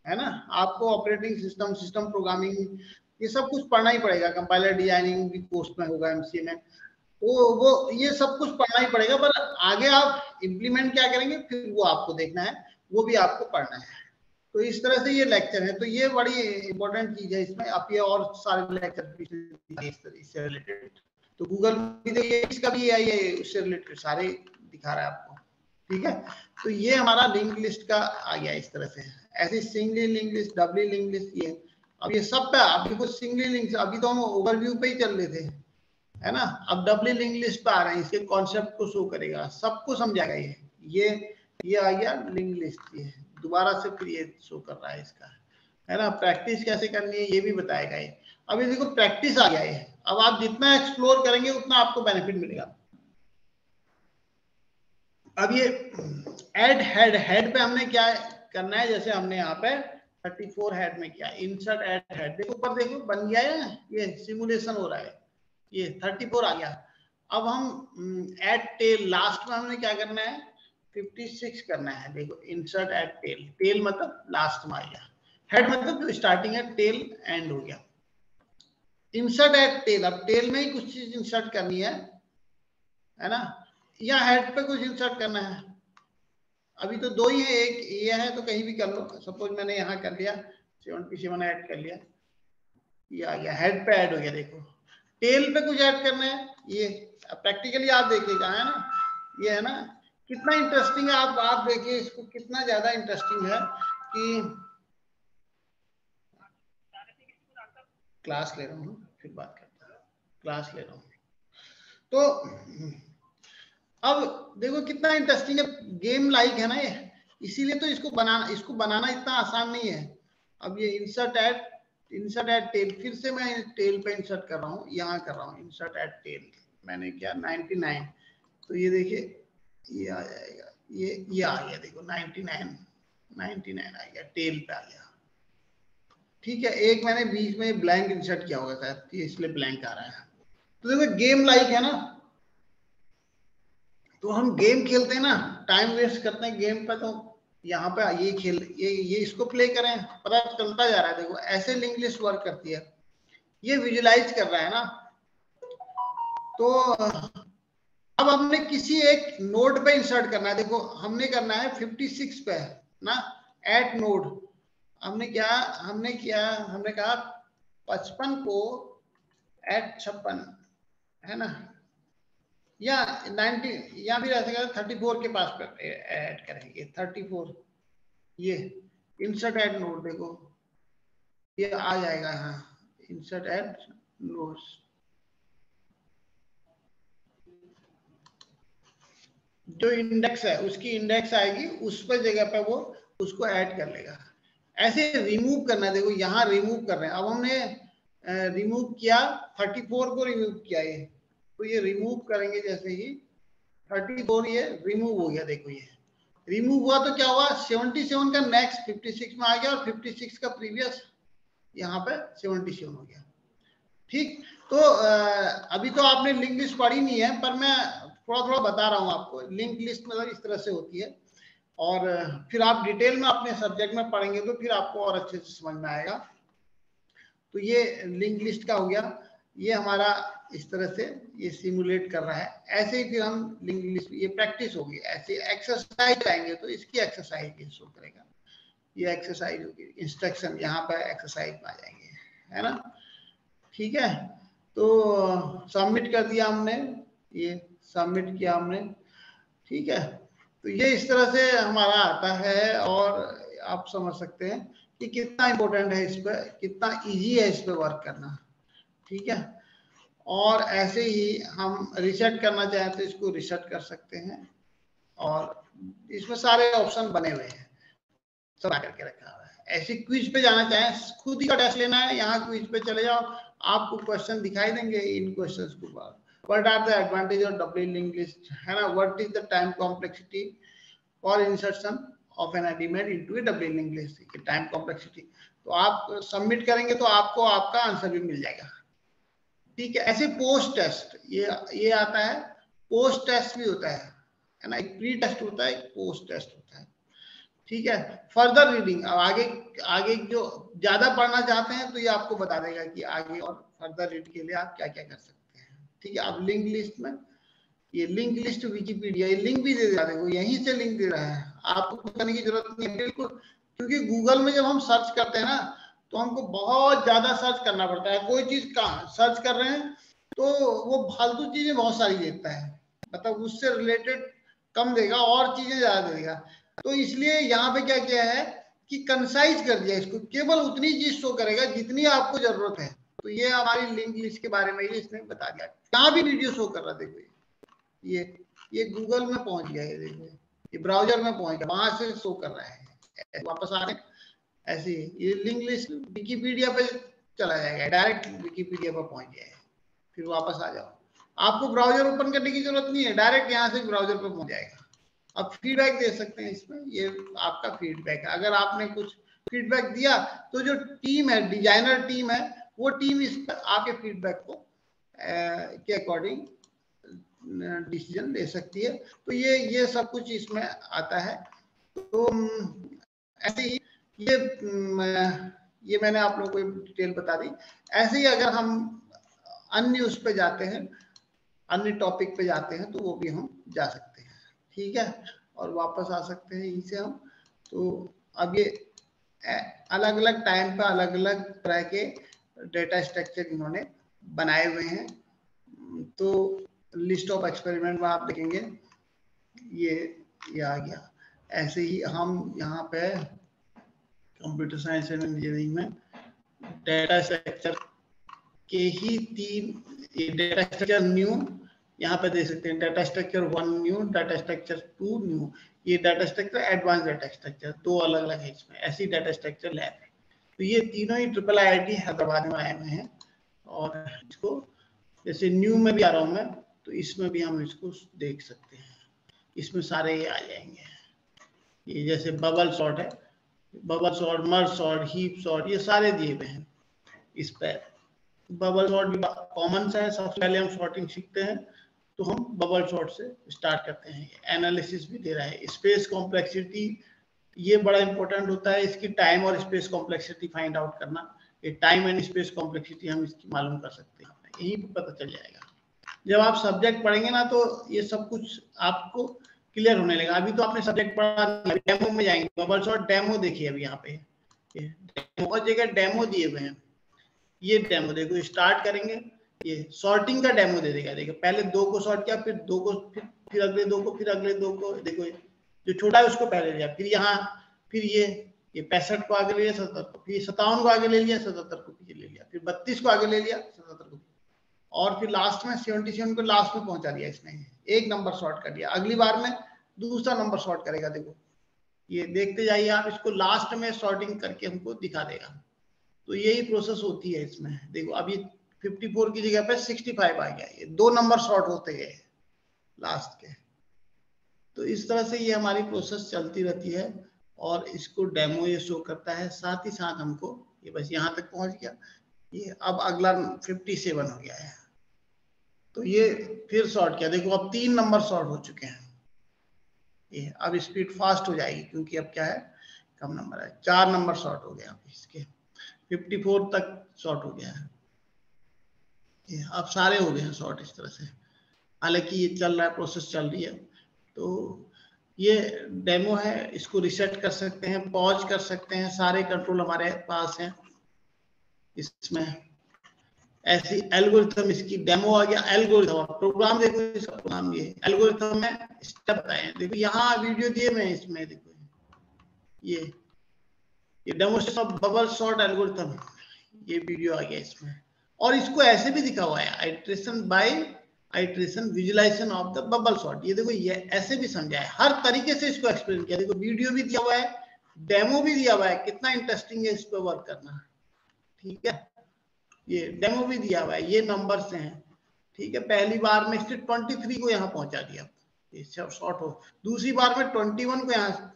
है ना? आपको ऑपरेटिंग सिस्टम सिस्टम प्रोग्रामिंग ये सब कुछ पढ़ना ही पड़ेगा। कंपाइलर डिज़ाइनिंग भी कोर्स में होगा एमसीए में। तो वो, ये सब कुछ पढ़ना ही पड़ेगा, पर आगे आप इम्प्लीमेंट क्या करेंगे, फिर वो आपको देखना है, वो भी आपको पढ़ना है। तो इस तरह से ये लेक्चर है। तो ये बड़ी इंपॉर्टेंट चीज़ है इसमें। आप ये और सारे लेक्चर इससे रिलेटेड तो गूगल इसका भी आई है, उससे रिलेटेड सारे दिखा रहा है आपको। ठीक है? तो ये हमारा लिंक लिस्ट का आ गया इस तरह से। ऐसे singly link list doubly link list ये। अब ये सब पे अभी कुछ सिंगली लिंक अभी तो हम ओवरव्यू पे ही चल रहे थे, है ना? अब डबली लिंक लिस्ट पे आ रहे हैं, इसके कॉन्सेप्ट को शो करेगा, सबको समझाएगा ये। ये ये आ गया लिंक लिस्ट ये। दोबारा से फिर ये शो कर रहा है इसका, है ना? प्रैक्टिस कैसे करनी है, ये भी बताएगा ये। अभी देखो प्रैक्टिस आ गया है अब आप जितना एक्सप्लोर करेंगे, उतना आपको बेनिफिट मिलेगा। अब ये एड हेड हेड पे हमने क्या करना है, जैसे हमने यहाँ पे 34 हेड में किया इंसर्ट एड हेड देखो, ऊपर देखो, बन गया है, ये सिमुलेशन हो रहा है, ये 34 आ गया। अब हम एड टेल लास्ट में हमने क्या करना है? 56 करना है, देखो इंसर्ट एड टेल टेल मतलब लास्ट में आ गया। हेड मतलब जो स्टार्टिंग है टेल एंड हो गया। इंसर्ट एड टेल अब टेल में ही कुछ चीज़ इंसर्ट करनी है है ना? या हेड पे कुछ इंसर्ट करना है। अभी तो दो ही है, एक ये है तो कहीं भी कर लो। सपोज़ मैंने यहाँ कर लिया सेवन पी सेवन ऐड कर लिया। ये आ गया हेड पे ऐड हो गया, देखो। टेल पे कुछ ऐड करना है, ये प्रैक्टिकली आप देखिएगा, है ना? ये है ना? कितना इंटरेस्टिंग है, आप आप देखिए, इसको कितना ज़्यादा इंटरेस्टिंग है कि क्लास ले रहा हूँ, फिर बात करते हैं। क्लास ले रहा हूँ। तो अब देखो कितना इंटरेस्टिंग है गेम लाइक है ना ये। इसीलिए तो इसको बनाना इसको बनाना इतना आसान नहीं है। अब ये insert at insert at tail फिर से मैं टेल पे इंसर्ट कर रहा हूँ, यहाँ कर रहा हूँ इंसर्ट एट टेल मैंने क्या 99 तो ये देखिए, ये आ जाएगा, ये ये आ गया, देखो 99 99 आ गया टेल पे आ गया। ठीक है, एक मैंने बीच में ब्लैंक इंसर्ट किया होगा शायद इसलिए ब्लैंक आ रहा है। तो देखो गेम लाइक है ना तो हम गेम खेलते हैं ना टाइम वेस्ट करते हैं गेम पे तो यहाँ पे ये खेल, ये ये इसको प्ले करें पता चलता जा रहा है, देखो, ऐसे लिंक लिस्ट वर्क करती है। ये विजुलाइज कर रहा है ना। तो अब हमने किसी एक नोड पे इंसर्ट करना है, देखो, हमने करना है 56 पे, ना एट नोड हमने क्या हमने क्या, हमने कहा पचपन को एट छप्पन, है ना? या 90 यहाँ भी रह सकेगा 34 के पास पर ऐड करेंगे 34 ये इंसर्ट ऐड नोट देखो। ये आ जाएगा यहाँ। इंसर्ट ऐड नोट्स जो इंडेक्स है, उसकी इंडेक्स आएगी, उस पर जगह पर वो उसको ऐड कर लेगा। ऐसे रिमूव करना देखो यहाँ रिमूव कर रहे हैं। अब हमने रिमूव किया 34 को रिमूव किया ये। तो ये रिमूव करेंगे जैसे ही। थर्टी फोर ये रिमूव हो गया, देखो ये। रिमूव हुआ तो क्या हुआ? सेवेंटी सेवन का नेक्स्ट फिफ्टी सिक्स में आ गया और फिफ्टी सिक्स का प्रीवियस यहाँ पे सेवेंटी सेवन हो गया। ठीक? तो अभी तो आपने लिंक लिस्ट पढ़ी नहीं है, पर मैं थोड़ा थोड़ा बता रहा हूँ आपको। लिंक लिस्ट मतलब इस तरह से होती है। और, फिर आप डिटेल में अपने सब्जेक्ट में पढ़ेंगे तो फिर आपको और अच्छे से समझ में आएगा। तो ये लिंक लिस्ट का हो गया। ये हमारा इस तरह से ये सिमुलेट कर रहा है। ऐसे ही फिर हम लिंक ये प्रैक्टिस होगी। ऐसे एक्सरसाइज आएँगे तो इसकी एक्सरसाइज ये शो करेगा। ये एक्सरसाइज होगी। इंस्ट्रक्शन यहाँ पर एक्सरसाइज में आ जाएँगे। है ना? ठीक है? तो सबमिट कर दिया हमने। ये सबमिट किया हमने। ठीक है? तो ये इस तरह से हमारा आता है और आप समझ सकते हैं कि कितना इम्पोर्टेंट है इस पर, कितना इजी है इस पर वर्क करना। ठीक है? और ऐसे ही हम रिसेट करना चाहें तो इसको रिसेट कर सकते हैं और इसमें सारे ऑप्शन बने हुए हैं। सब करके रखा हुआ है। ऐसे क्विज पे जाना चाहें, खुद ही का टेस्ट लेना है, यहाँ क्विज पे चले जाओ, आपको क्वेश्चन दिखाई देंगे इन क्वेश्चंस के बाद। What are the advantage of double linked list है ना? What is the time complexity for insertion of an element into a double linked list time complexity तो आप सबमिट करेंगे तो आपको आपका आंसर भी मिल जाएगा। ठीक है, ऐसे पोस्ट टेस्ट ये ये आता है पोस्ट टेस्ट भी होता है है ना? एक प्री टेस्ट होता है, एक पोस्ट टेस्ट होता है। ठीक है फर्दर रीडिंग अब आगे आगे जो ज़्यादा पढ़ना चाहते हैं तो ये आपको बता देगा कि आगे और फर्दर रीड के लिए आप क्या क्या कर सकते हैं। ठीक है आप लिंक लिस्ट में, ये लिंक लिस्ट विकीपीडिया ये लिंक भी दे दे देखो, यहीं से लिंक दे रहा है। आपको करने की ज़रूरत नहीं है, बिल्कुल, क्योंकि गूगल में जब हम सर्च करते हैं ना तो हमको बहुत ज़्यादा सर्च करना पड़ता है। कोई चीज़ कहा सर्च कर रहे हैं तो वो फालतू चीज़ें बहुत सारी देता है। मतलब उससे रिलेटेड कम देगा, और चीज़ें ज़्यादा देगा। तो इसलिए यहाँ पे क्या किया है कि कंसाइज कर दिया इसको। केवल उतनी चीज़ शो करेगा जितनी आपको ज़रूरत है। तो ये हमारी लिंक लिस्ट के बारे में ही इसने बता दिया। यहाँ भी वीडियो शो कर रहा देखो ये। ये गूगल में पहुँच गया ये देखो। ये ब्राउज़र में पहुँच गया। वहाँ से शो कर रहा है। वापस आ रहे ऐसे ये लिंक लिस्ट विकीपीडिया पे चला जाएगा डायरेक्ट विकीपीडिया पर पहुँच है। फिर वापस आ जाओ। आपको ब्राउज़र ओपन करने की ज़रूरत नहीं है डायरेक्ट यहाँ से ब्राउज़र पर पहुँच जाएगा। अब फीडबैक दे सकते हैं इसमें ये आपका फीडबैक है। अगर आपने कुछ फीडबैक दिया तो जो टीम है डिज़ाइनर टीम है वो टीम इस पर आपके फीडबैक को ए, के अकॉर्डिंग डिसीज़न ले सकती है। तो ये ये सब कुछ इसमें आता है। तो ऐसे ही ये ये मैंने आप लोगों को डिटेल बता दी। ऐसे ही अगर हम अन्य उस पे जाते हैं, अन्य टॉपिक पे जाते हैं तो वो भी हम जा सकते हैं। ठीक है? और वापस आ सकते हैं यहीं से हम। तो अब ये अलग अलग टाइम पे अलग अलग तरह के डेटा स्ट्रक्चर इन्होंने बनाए हुए हैं। तो लिस्ट ऑफ़ एक्सपेरिमेंट में आप देखेंगे, ये ये आ गया। ऐसे ही हम यहाँ पे कंप्यूटर साइंस एंड इंजीनियरिंग में डेटा स्ट्रक्चर के ही तीन डेटा स्ट्रक्चर न्यू यहाँ पे देख सकते हैं data structure one new data structure two new ये data structure advance data structure दो अलग अलग है इसमें, ऐसी डाटा स्ट्रक्चर लैब है। तो ये तीनों ही ट्रिपल आई हैदराबाद में आए हुए हैं और इसको जैसे न्यू में भी आ रहा हूँ मैं तो इसमें भी हम इसको देख सकते हैं। इसमें सारे ये आ जाएँगे ये जैसे बबल शॉट है bubble sort merge sort heap sort ये सारे दिए हुए हैं इस पर बबल शॉट भी कॉमन सा है, सबसे पहले हम शॉर्टिंग सीखते हैं तो हम बबल शॉट से स्टार्ट करते हैं। एनालिसिस भी दे रहा है। स्पेस कॉम्प्लेक्सिटी ये बड़ा इंपॉर्टेंट होता है, इसकी टाइम और स्पेस कॉम्प्लेक्सिटी फाइंड आउट करना। ये टाइम एंड स्पेस कॉम्प्लेक्सिटी हम इसकी मालूम कर सकते हैं। यही पता चल जाएगा। जब आप सब्जेक्ट पढ़ेंगे ना तो ये सब कुछ आपको क्लियर होने लगा। अभी तो आपने सब्जेक्ट पढ़ा डेमो में जाएँगे। बबल शॉट डेमो देखिए अभी यहाँ पे। बहुत जगह डेमो दिए हुए हैं। ये डेमो देखो स्टार्ट करेंगे। ये सॉर्टिंग का डेमो दे देगा। देखो, पहले दो को सॉर्ट किया, फिर दो को, फिर फिर अगले दो को, फिर अगले दो को। देखो, जो छोटा है उसको पहले लिया। फिर यहाँ, फिर ये ये पैंसठ को आगे ले लिया सत्तर को। फिर सत्तावन को आगे ले लिया, सतहत्तर को पीछे ले लिया। फिर बत्तीस को आगे ले लिया, सतहत्तर को। और फिर लास्ट में सेवेंटी सेवन को लास्ट में पहुँचा दिया इसने। एक नंबर शॉर्ट कर दिया। अगली बार में दूसरा नंबर शॉर्ट करेगा, देखो। ये देखते जाइए आप, इसको लास्ट में शॉर्टिंग करके हमको दिखा देगा। तो यही प्रोसेस होती है इसमें। देखो अभी 54 की जगह पे 65 आ गया। ये दो नंबर शॉर्ट होते गए लास्ट के। तो इस तरह से ये हमारी प्रोसेस चलती रहती है और इसको डेमो ये शो करता है। साथ ही साथ हमको ये बस यहाँ तक पहुँच गया। ये अब अगला 57 हो गया है। तो ये फिर शॉर्ट किया। देखो, अब तीन नंबर शॉर्ट हो चुके हैं। ये अब स्पीड फास्ट हो जाएगी, क्योंकि अब क्या है? कम नंबर है। चार नंबर शॉर्ट हो गया इसके। 54 तक शॉर्ट हो गया है। ये अब सारे हो गए हैं शॉर्ट इस तरह से। हालाँकि ये चल रहा है प्रोसेस चल रही है। तो ये डेमो है। इसको रिसेट कर सकते हैं पॉज कर सकते हैं। सारे कंट्रोल हमारे पास हैं। इसमें ऐसी एल्गोरिथम इसकी डेमो आ गया एल्गोरिथम प्रोग्राम देखो इसका प्रोग्राम ये एल्गोरिथम में स्टेप बताए देखो यहाँ वीडियो दिए मैं इसमें, देखो ये। ये demonstration of bubble sort algorithm ये वीडियो आ गया इसमें। और इसको ऐसे भी दिखा हुआ है iteration by iteration visualization of the bubble sort ये देखो, ये ऐसे भी समझा है। हर तरीके से इसको एक्सप्लेन किया। देखो वीडियो भी दिया हुआ है डेमो भी दिया हुआ है। कितना इंटरेस्टिंग है इस पर वर्क करना। ठीक है? ये डेमो भी दिया हुआ है, ये नंबर से हैं। ठीक है, पहली बार में सिर्फ़ ट्वेंटी थ्री को यहाँ पहुँचा दिया। शॉर्ट हो। दूसरी बार में ट्वेंटी वन को यहाँ,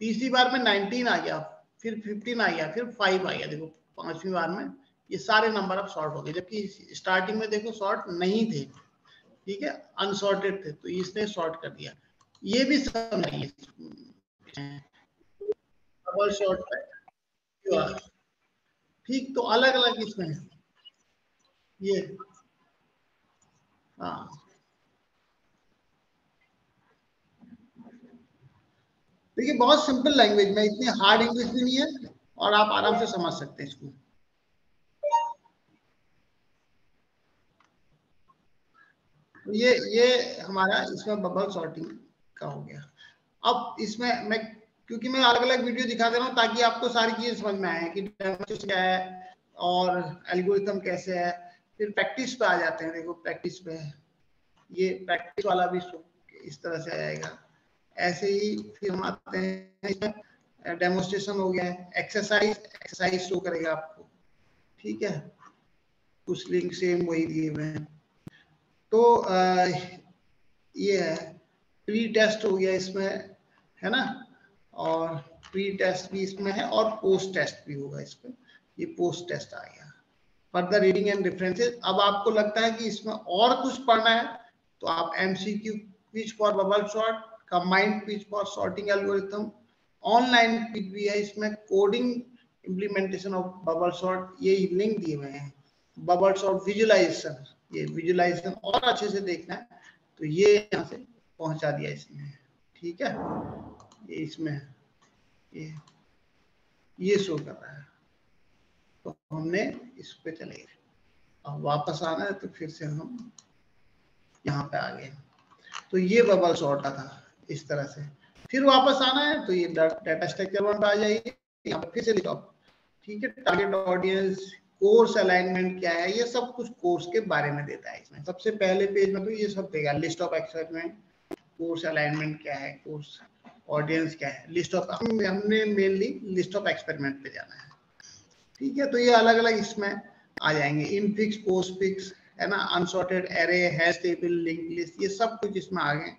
तीसरी बार में नाइनटीन आ गया, फिर फिफ्टीन आ गया, फिर फाइव आ गया। देखो, पांचवी बार में ये सारे नंबर अब शॉर्ट हो गए। जबकि स्टार्टिंग में देखो शॉर्ट नहीं थे। ठीक है अनसॉर्टेड थे तो इसने शॉर्ट कर दिया। ये भी समझिए डबल शॉर्ट ठीक तो अलग अलग इसमें है। ये हाँ। देखिए बहुत सिंपल लैंग्वेज में इतनी हार्ड इंग्लिश भी नहीं है और आप आराम से समझ सकते हैं इसको। तो ये ये हमारा इसमें बबल सॉर्टिंग का हो गया। अब इसमें मैं क्योंकि मैं अलग अलग वीडियो दिखा दे रहा हूँ ताकि आपको सारी चीज़ें समझ में आए कि क्या है और एल्गोरिथम कैसे है। फिर प्रैक्टिस पे आ जाते हैं। देखो प्रैक्टिस पे ये प्रैक्टिस वाला भी इस तरह से आ जाएगा। ऐसे ही फिर हम आते हैं डेमोस्ट्रेशन हो गया। है एक्सरसाइज एक्सरसाइज शो करेगा आपको। ठीक है? कुछ लिंक सेम वही दिए हुए हैं। तो आ, ये है। प्री टेस्ट हो गया इसमें है ना? और प्री टेस्ट भी इसमें है और पोस्ट टेस्ट भी होगा इसमें। ये पोस्ट टेस्ट आ गया। फर्दर रीडिंग एंड डिफरेंसेस अब आपको लगता है कि इसमें और कुछ पढ़ना है तो आप MCQ quiz for bubble sort combined quiz for sorting algorithm online quiz भी है, इसमें coding implementation of bubble sort ये लिंक दिए हुए हैं। बबल शॉट विजुलाइजेशन ये विजुलाइजेशन और अच्छे से देखना है तो ये यहाँ से पहुँचा दिया इसमें ठीक है? ये इसमें ये ये शो कर रहा है। तो हमने इस पे चले गए। अब वापस आना है तो फिर से हम यहाँ पे आ गए तो ये बबल शॉर्ट था इस तरह से। फिर वापस आना है तो ये डाटा स्ट्रक्चर वन पे आ जाइए। यहाँ पे फिर से लिखो। ठीक है टारगेट ऑडियंस कोर्स अलाइनमेंट क्या है? ये सब कुछ कोर्स के बारे में देता है इसमें। सबसे पहले पेज में तो ये सब देगा। List of experiment course alignment क्या है? कोर्स ऑडियंस क्या है? लिस्ट ऑफ़ हम, हमने मेनली लिस्ट ऑफ़ एक्सपेरिमेंट पे जाना है। ठीक है तो ये अलग अलग इसमें आ जाएँगे। इन फिक्स पोस्ट फिक्स है ना unsorted array hash table link list ये सब कुछ इसमें आ गए।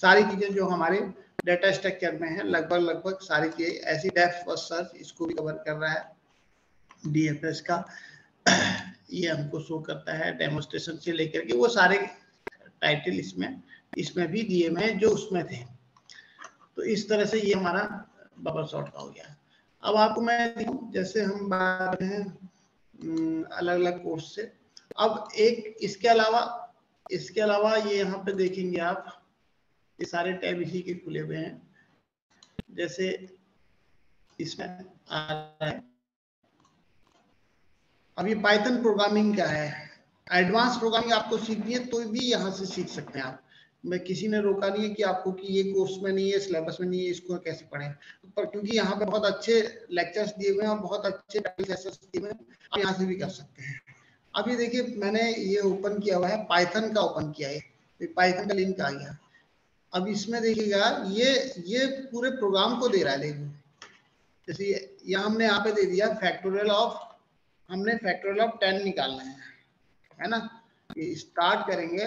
सारी चीज़ें जो हमारे डेटा स्ट्रक्चर में है, लगभग लगभग सारी चीज़ें, ऐसी डेप्थ फ़र्स्ट सर्च इसको भी कवर कर रहा है डीएफएस का। ये हमको शो करता है डेमोस्ट्रेशन से लेकर के, वो सारे टाइटल इसमें इसमें भी दिए हुए जो उसमें थे। तो इस तरह से ये हमारा बबल शॉट का हो गया। अब आपको मैं जैसे हम बात हैं अलग अलग कोर्स से। अब एक, इसके अलावा इसके अलावा ये यहाँ पे देखेंगे आप, ये सारे टैब इसी के खुले हुए हैं। जैसे इसमें आ रहा है। अब ये पाइथन प्रोग्रामिंग क्या है? एडवांस प्रोग्रामिंग आपको सीखनी है तो भी यहाँ से सीख सकते हैं आप। मैं किसी ने रोका नहीं है कि आपको कि ये कोर्स में नहीं है सिलेबस में नहीं है, इसको कैसे पढ़ें? पर क्योंकि यहाँ पे बहुत अच्छे लेक्चर्स दिए हुए हैं और बहुत अच्छे दिए हुए हैं, आप यहाँ से भी कर सकते हैं। अब ये देखिए, मैंने ये ओपन किया हुआ है पाइथन का ओपन किया है। पाइथन का लिंक आ गया। अब इसमें देखिएगा, ये ये पूरे प्रोग्राम को दे रहा है देखिए जैसे यहाँ हमने यहाँ पे दे दिया फैक्टोरियल ऑफ़ हमने फैक्टोरियल ऑफ़ टेन निकालना है है ना? ये स्टार्ट करेंगे।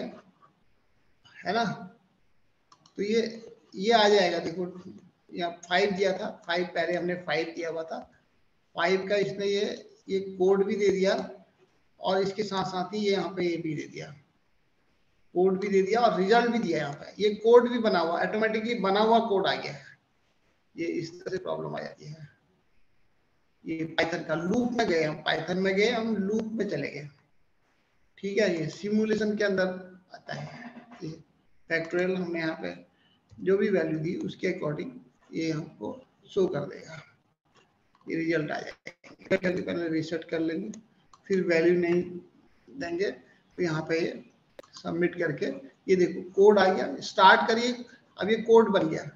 है ना? तो ये ये आ जाएगा। देखो, यहाँ फाइव दिया था। फाइव पहले हमने फाइव दिया हुआ था। फाइव का इसने ये ये कोड भी दे दिया और इसके साथ साथ ही ये यहाँ पे ये भी दे दिया। कोड भी दे दिया और रिज़ल्ट भी दिया यहाँ पे। ये कोड भी बना हुआ ऑटोमेटिकली बना हुआ कोड आ गया। ये इस तरह से प्रॉब्लम आ जाती है। ये पाइथन का लूप में गए हम। पाइथन में गए, हम लूप में चले गए। ठीक है, ये सिमुलेशन के अंदर आता है। फैक्टोरियल हमने यहाँ पे जो भी वैल्यू दी, उसके अकॉर्डिंग ये हमको शो कर देगा। ये रिज़ल्ट आ जाएगा। पहले रिसेट कर लेंगे, फिर वैल्यू नहीं देंगे तो यहाँ पे सबमिट करके, ये देखो कोड आ गया। स्टार्ट करिए। अब ये कोड बन गया।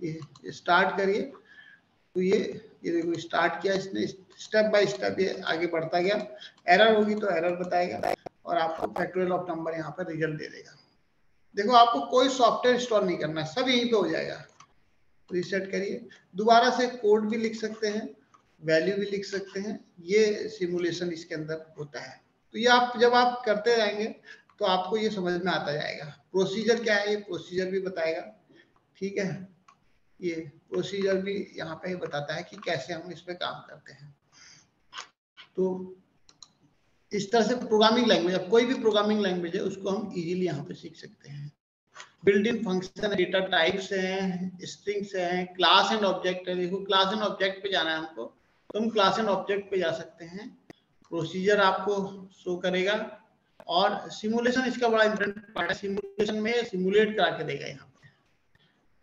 ये स्टार्ट करिए। तो ये ये देखो स्टार्ट किया इसने। स्टेप बाय स्टेप ये आगे बढ़ता गया। एरर होगी तो एरर बताएगा और आपको फैक्टोरियल ऑफ़ नंबर यहाँ पर रिज़ल्ट दे देगा। देखो, आपको कोई सॉफ्टवेयर इंस्टॉल नहीं करना सब यहीं पे हो जाएगा। रिसेट करिए। दोबारा से कोड भी लिख सकते हैं वैल्यू भी लिख सकते हैं। ये सिमुलेशन इसके अंदर होता है। तो ये आप, जब आप करते रहेंगे तो आपको ये समझ में आता जाएगा। प्रोसीजर क्या है ये? प्रोसीजर भी बताएगा। ठीक है? ये प्रोसीजर भी यहाँ पे बताता है कि कैसे हम इस पे काम करते हैं। तो इस तरह से प्रोग्रामिंग लैंग्वेज कोई भी प्रोग्रामिंग लैंग्वेज है, उसको हम इजीली यहाँ पे सीख सकते हैं। Built in function data types हैं स्ट्रिंग्स हैं क्लास एंड ऑब्जेक्ट है। देखो क्लास एंड ऑब्जेक्ट पे जाना है हमको तो हम क्लास एंड ऑब्जेक्ट पे जा सकते हैं। प्रोसीजर आपको शो करेगा। और सिमुलेशन इसका बड़ा इंपॉर्टेंट पार्ट है। सिमुलेशन में सिमुलेट करा के देगा यहाँ पे।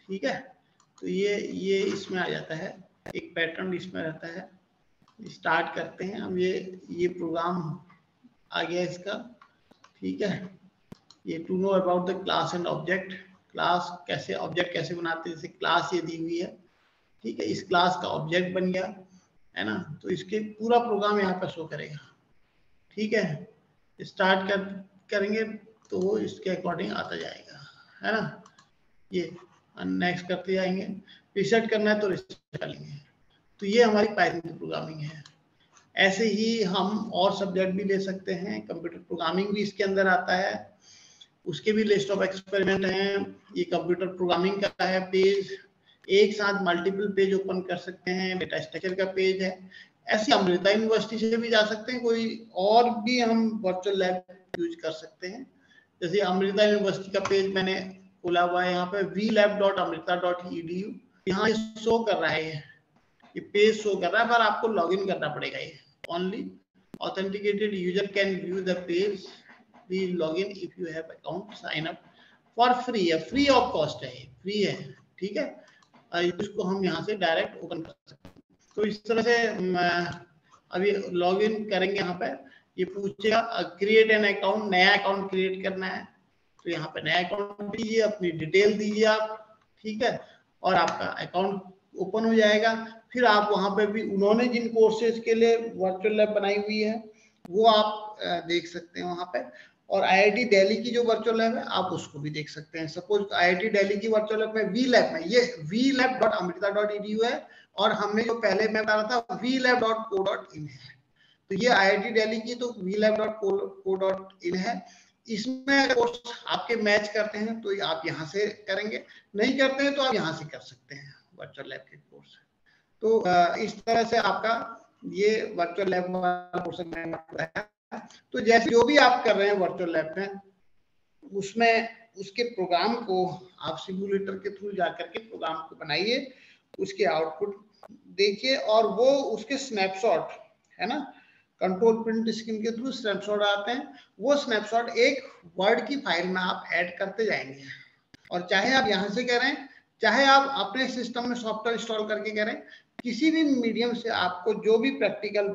ठीक है? तो ये ये इसमें आ जाता है। एक पैटर्न इसमें रहता है। स्टार्ट करते हैं। हम ये ये प्रोग्राम आ गया इसका। ठीक है? ये to know about the class and object class कैसे ऑब्जेक्ट कैसे बनाते हैं? जैसे क्लास ये दी हुई है। ठीक है? इस क्लास का ऑब्जेक्ट बन गया, है ना? तो इसके पूरा प्रोग्राम यहाँ पर शो करेगा। ठीक है? स्टार्ट कर, करेंगे तो वो इसके अकॉर्डिंग आता जाएगा, है ना? ये नेक्स्ट करते जाएँगे। रिसेट करना है तो रिसेट कर लेंगे। तो ये हमारी पाइथन की प्रोग्रामिंग है। ऐसे ही हम और सब्जेक्ट भी ले सकते हैं कंप्यूटर प्रोग्रामिंग भी इसके अंदर आता है। उसके भी लिस्ट ऑफ़ एक्सपेरिमेंट हैं, ये कंप्यूटर प्रोग्रामिंग का है पेज एक साथ मल्टीपल पेज ओपन कर सकते हैं डेटा स्ट्रक्चर का पेज है। ऐसे अमृता यूनिवर्सिटी से भी जा सकते हैं, कोई और भी हम वर्चुअल लैब यूज़ कर सकते हैं। जैसे अमृता यूनिवर्सिटी का पेज मैंने खोला हुआ है यहाँ पे V lab dot Amrita dot E D U यहाँ शो कर रहा है। ये पेज शो कर रहा है, पर आपको लॉग करना पड़ेगा ये। Authenticated user can view the page please log in if you have account sign up for free है फ्री ऑफ़ कॉस्ट है फ्री है, ठीक है? इसको हम यहाँ से डायरेक्ट ओपन कर सकते हैं। तो इस तरह से अभी लॉग इन करेंगे यहाँ पे, ये पूछेगा क्रिएट एन अकाउंट नया अकाउंट क्रिएट करना है? तो यहाँ पे नया अकाउंट दीजिए, अपनी डिटेल दीजिए आप, ठीक है? और आपका अकाउंट ओपन हो जाएगा। फिर आप वहाँ पे भी, उन्होंने जिन कोर्सेज के लिए वर्चुअल लैब बनाई हुई है, वो आप देख सकते हैं वहाँ पे। और आईआईटी दिल्ली की जो वर्चुअल लैब है, आप उसको भी देख सकते हैं। सपोज़ आईआईटी दिल्ली की वर्चुअल लैब में वी लैब में ये V lab dot Amrita dot E है, और हमने जो पहले मैं बता रहा था V lab dot co dot in है। तो ये आईआईटी दिल्ली की तो V lab dot co dot in है। इसमें कोर्स आपके मैच करते हैं तो आप यहाँ से करेंगे। नहीं करते हैं तो आप यहाँ से कर सकते हैं वर्चुअल लैब के कोर्स तो इस तरह से आपका ये वर्चुअल लैब पोर्शन में बताया तो जैसे जो भी आप कर रहे हैं वर्चुअल लैब में, उसमें, उसके प्रोग्राम को आप सिमुलेटर के थ्रू जाकर के प्रोग्राम को बनाइए, उसके आउटपुट देखिए और वो उसके स्नैपशॉट है ना? कंट्रोल प्रिंट स्क्रीन के थ्रू स्नैपशॉट आते हैं। वो स्नैपशॉट एक वर्ड की फ़ाइल में आप ऐड करते जाएँगे। और चाहे आप यहाँ से करें चाहे आप अपने सिस्टम में सॉफ्टवेयर इंस्टॉल करके करें किसी भी मीडियम से आपको जो भी प्रैक्टिकल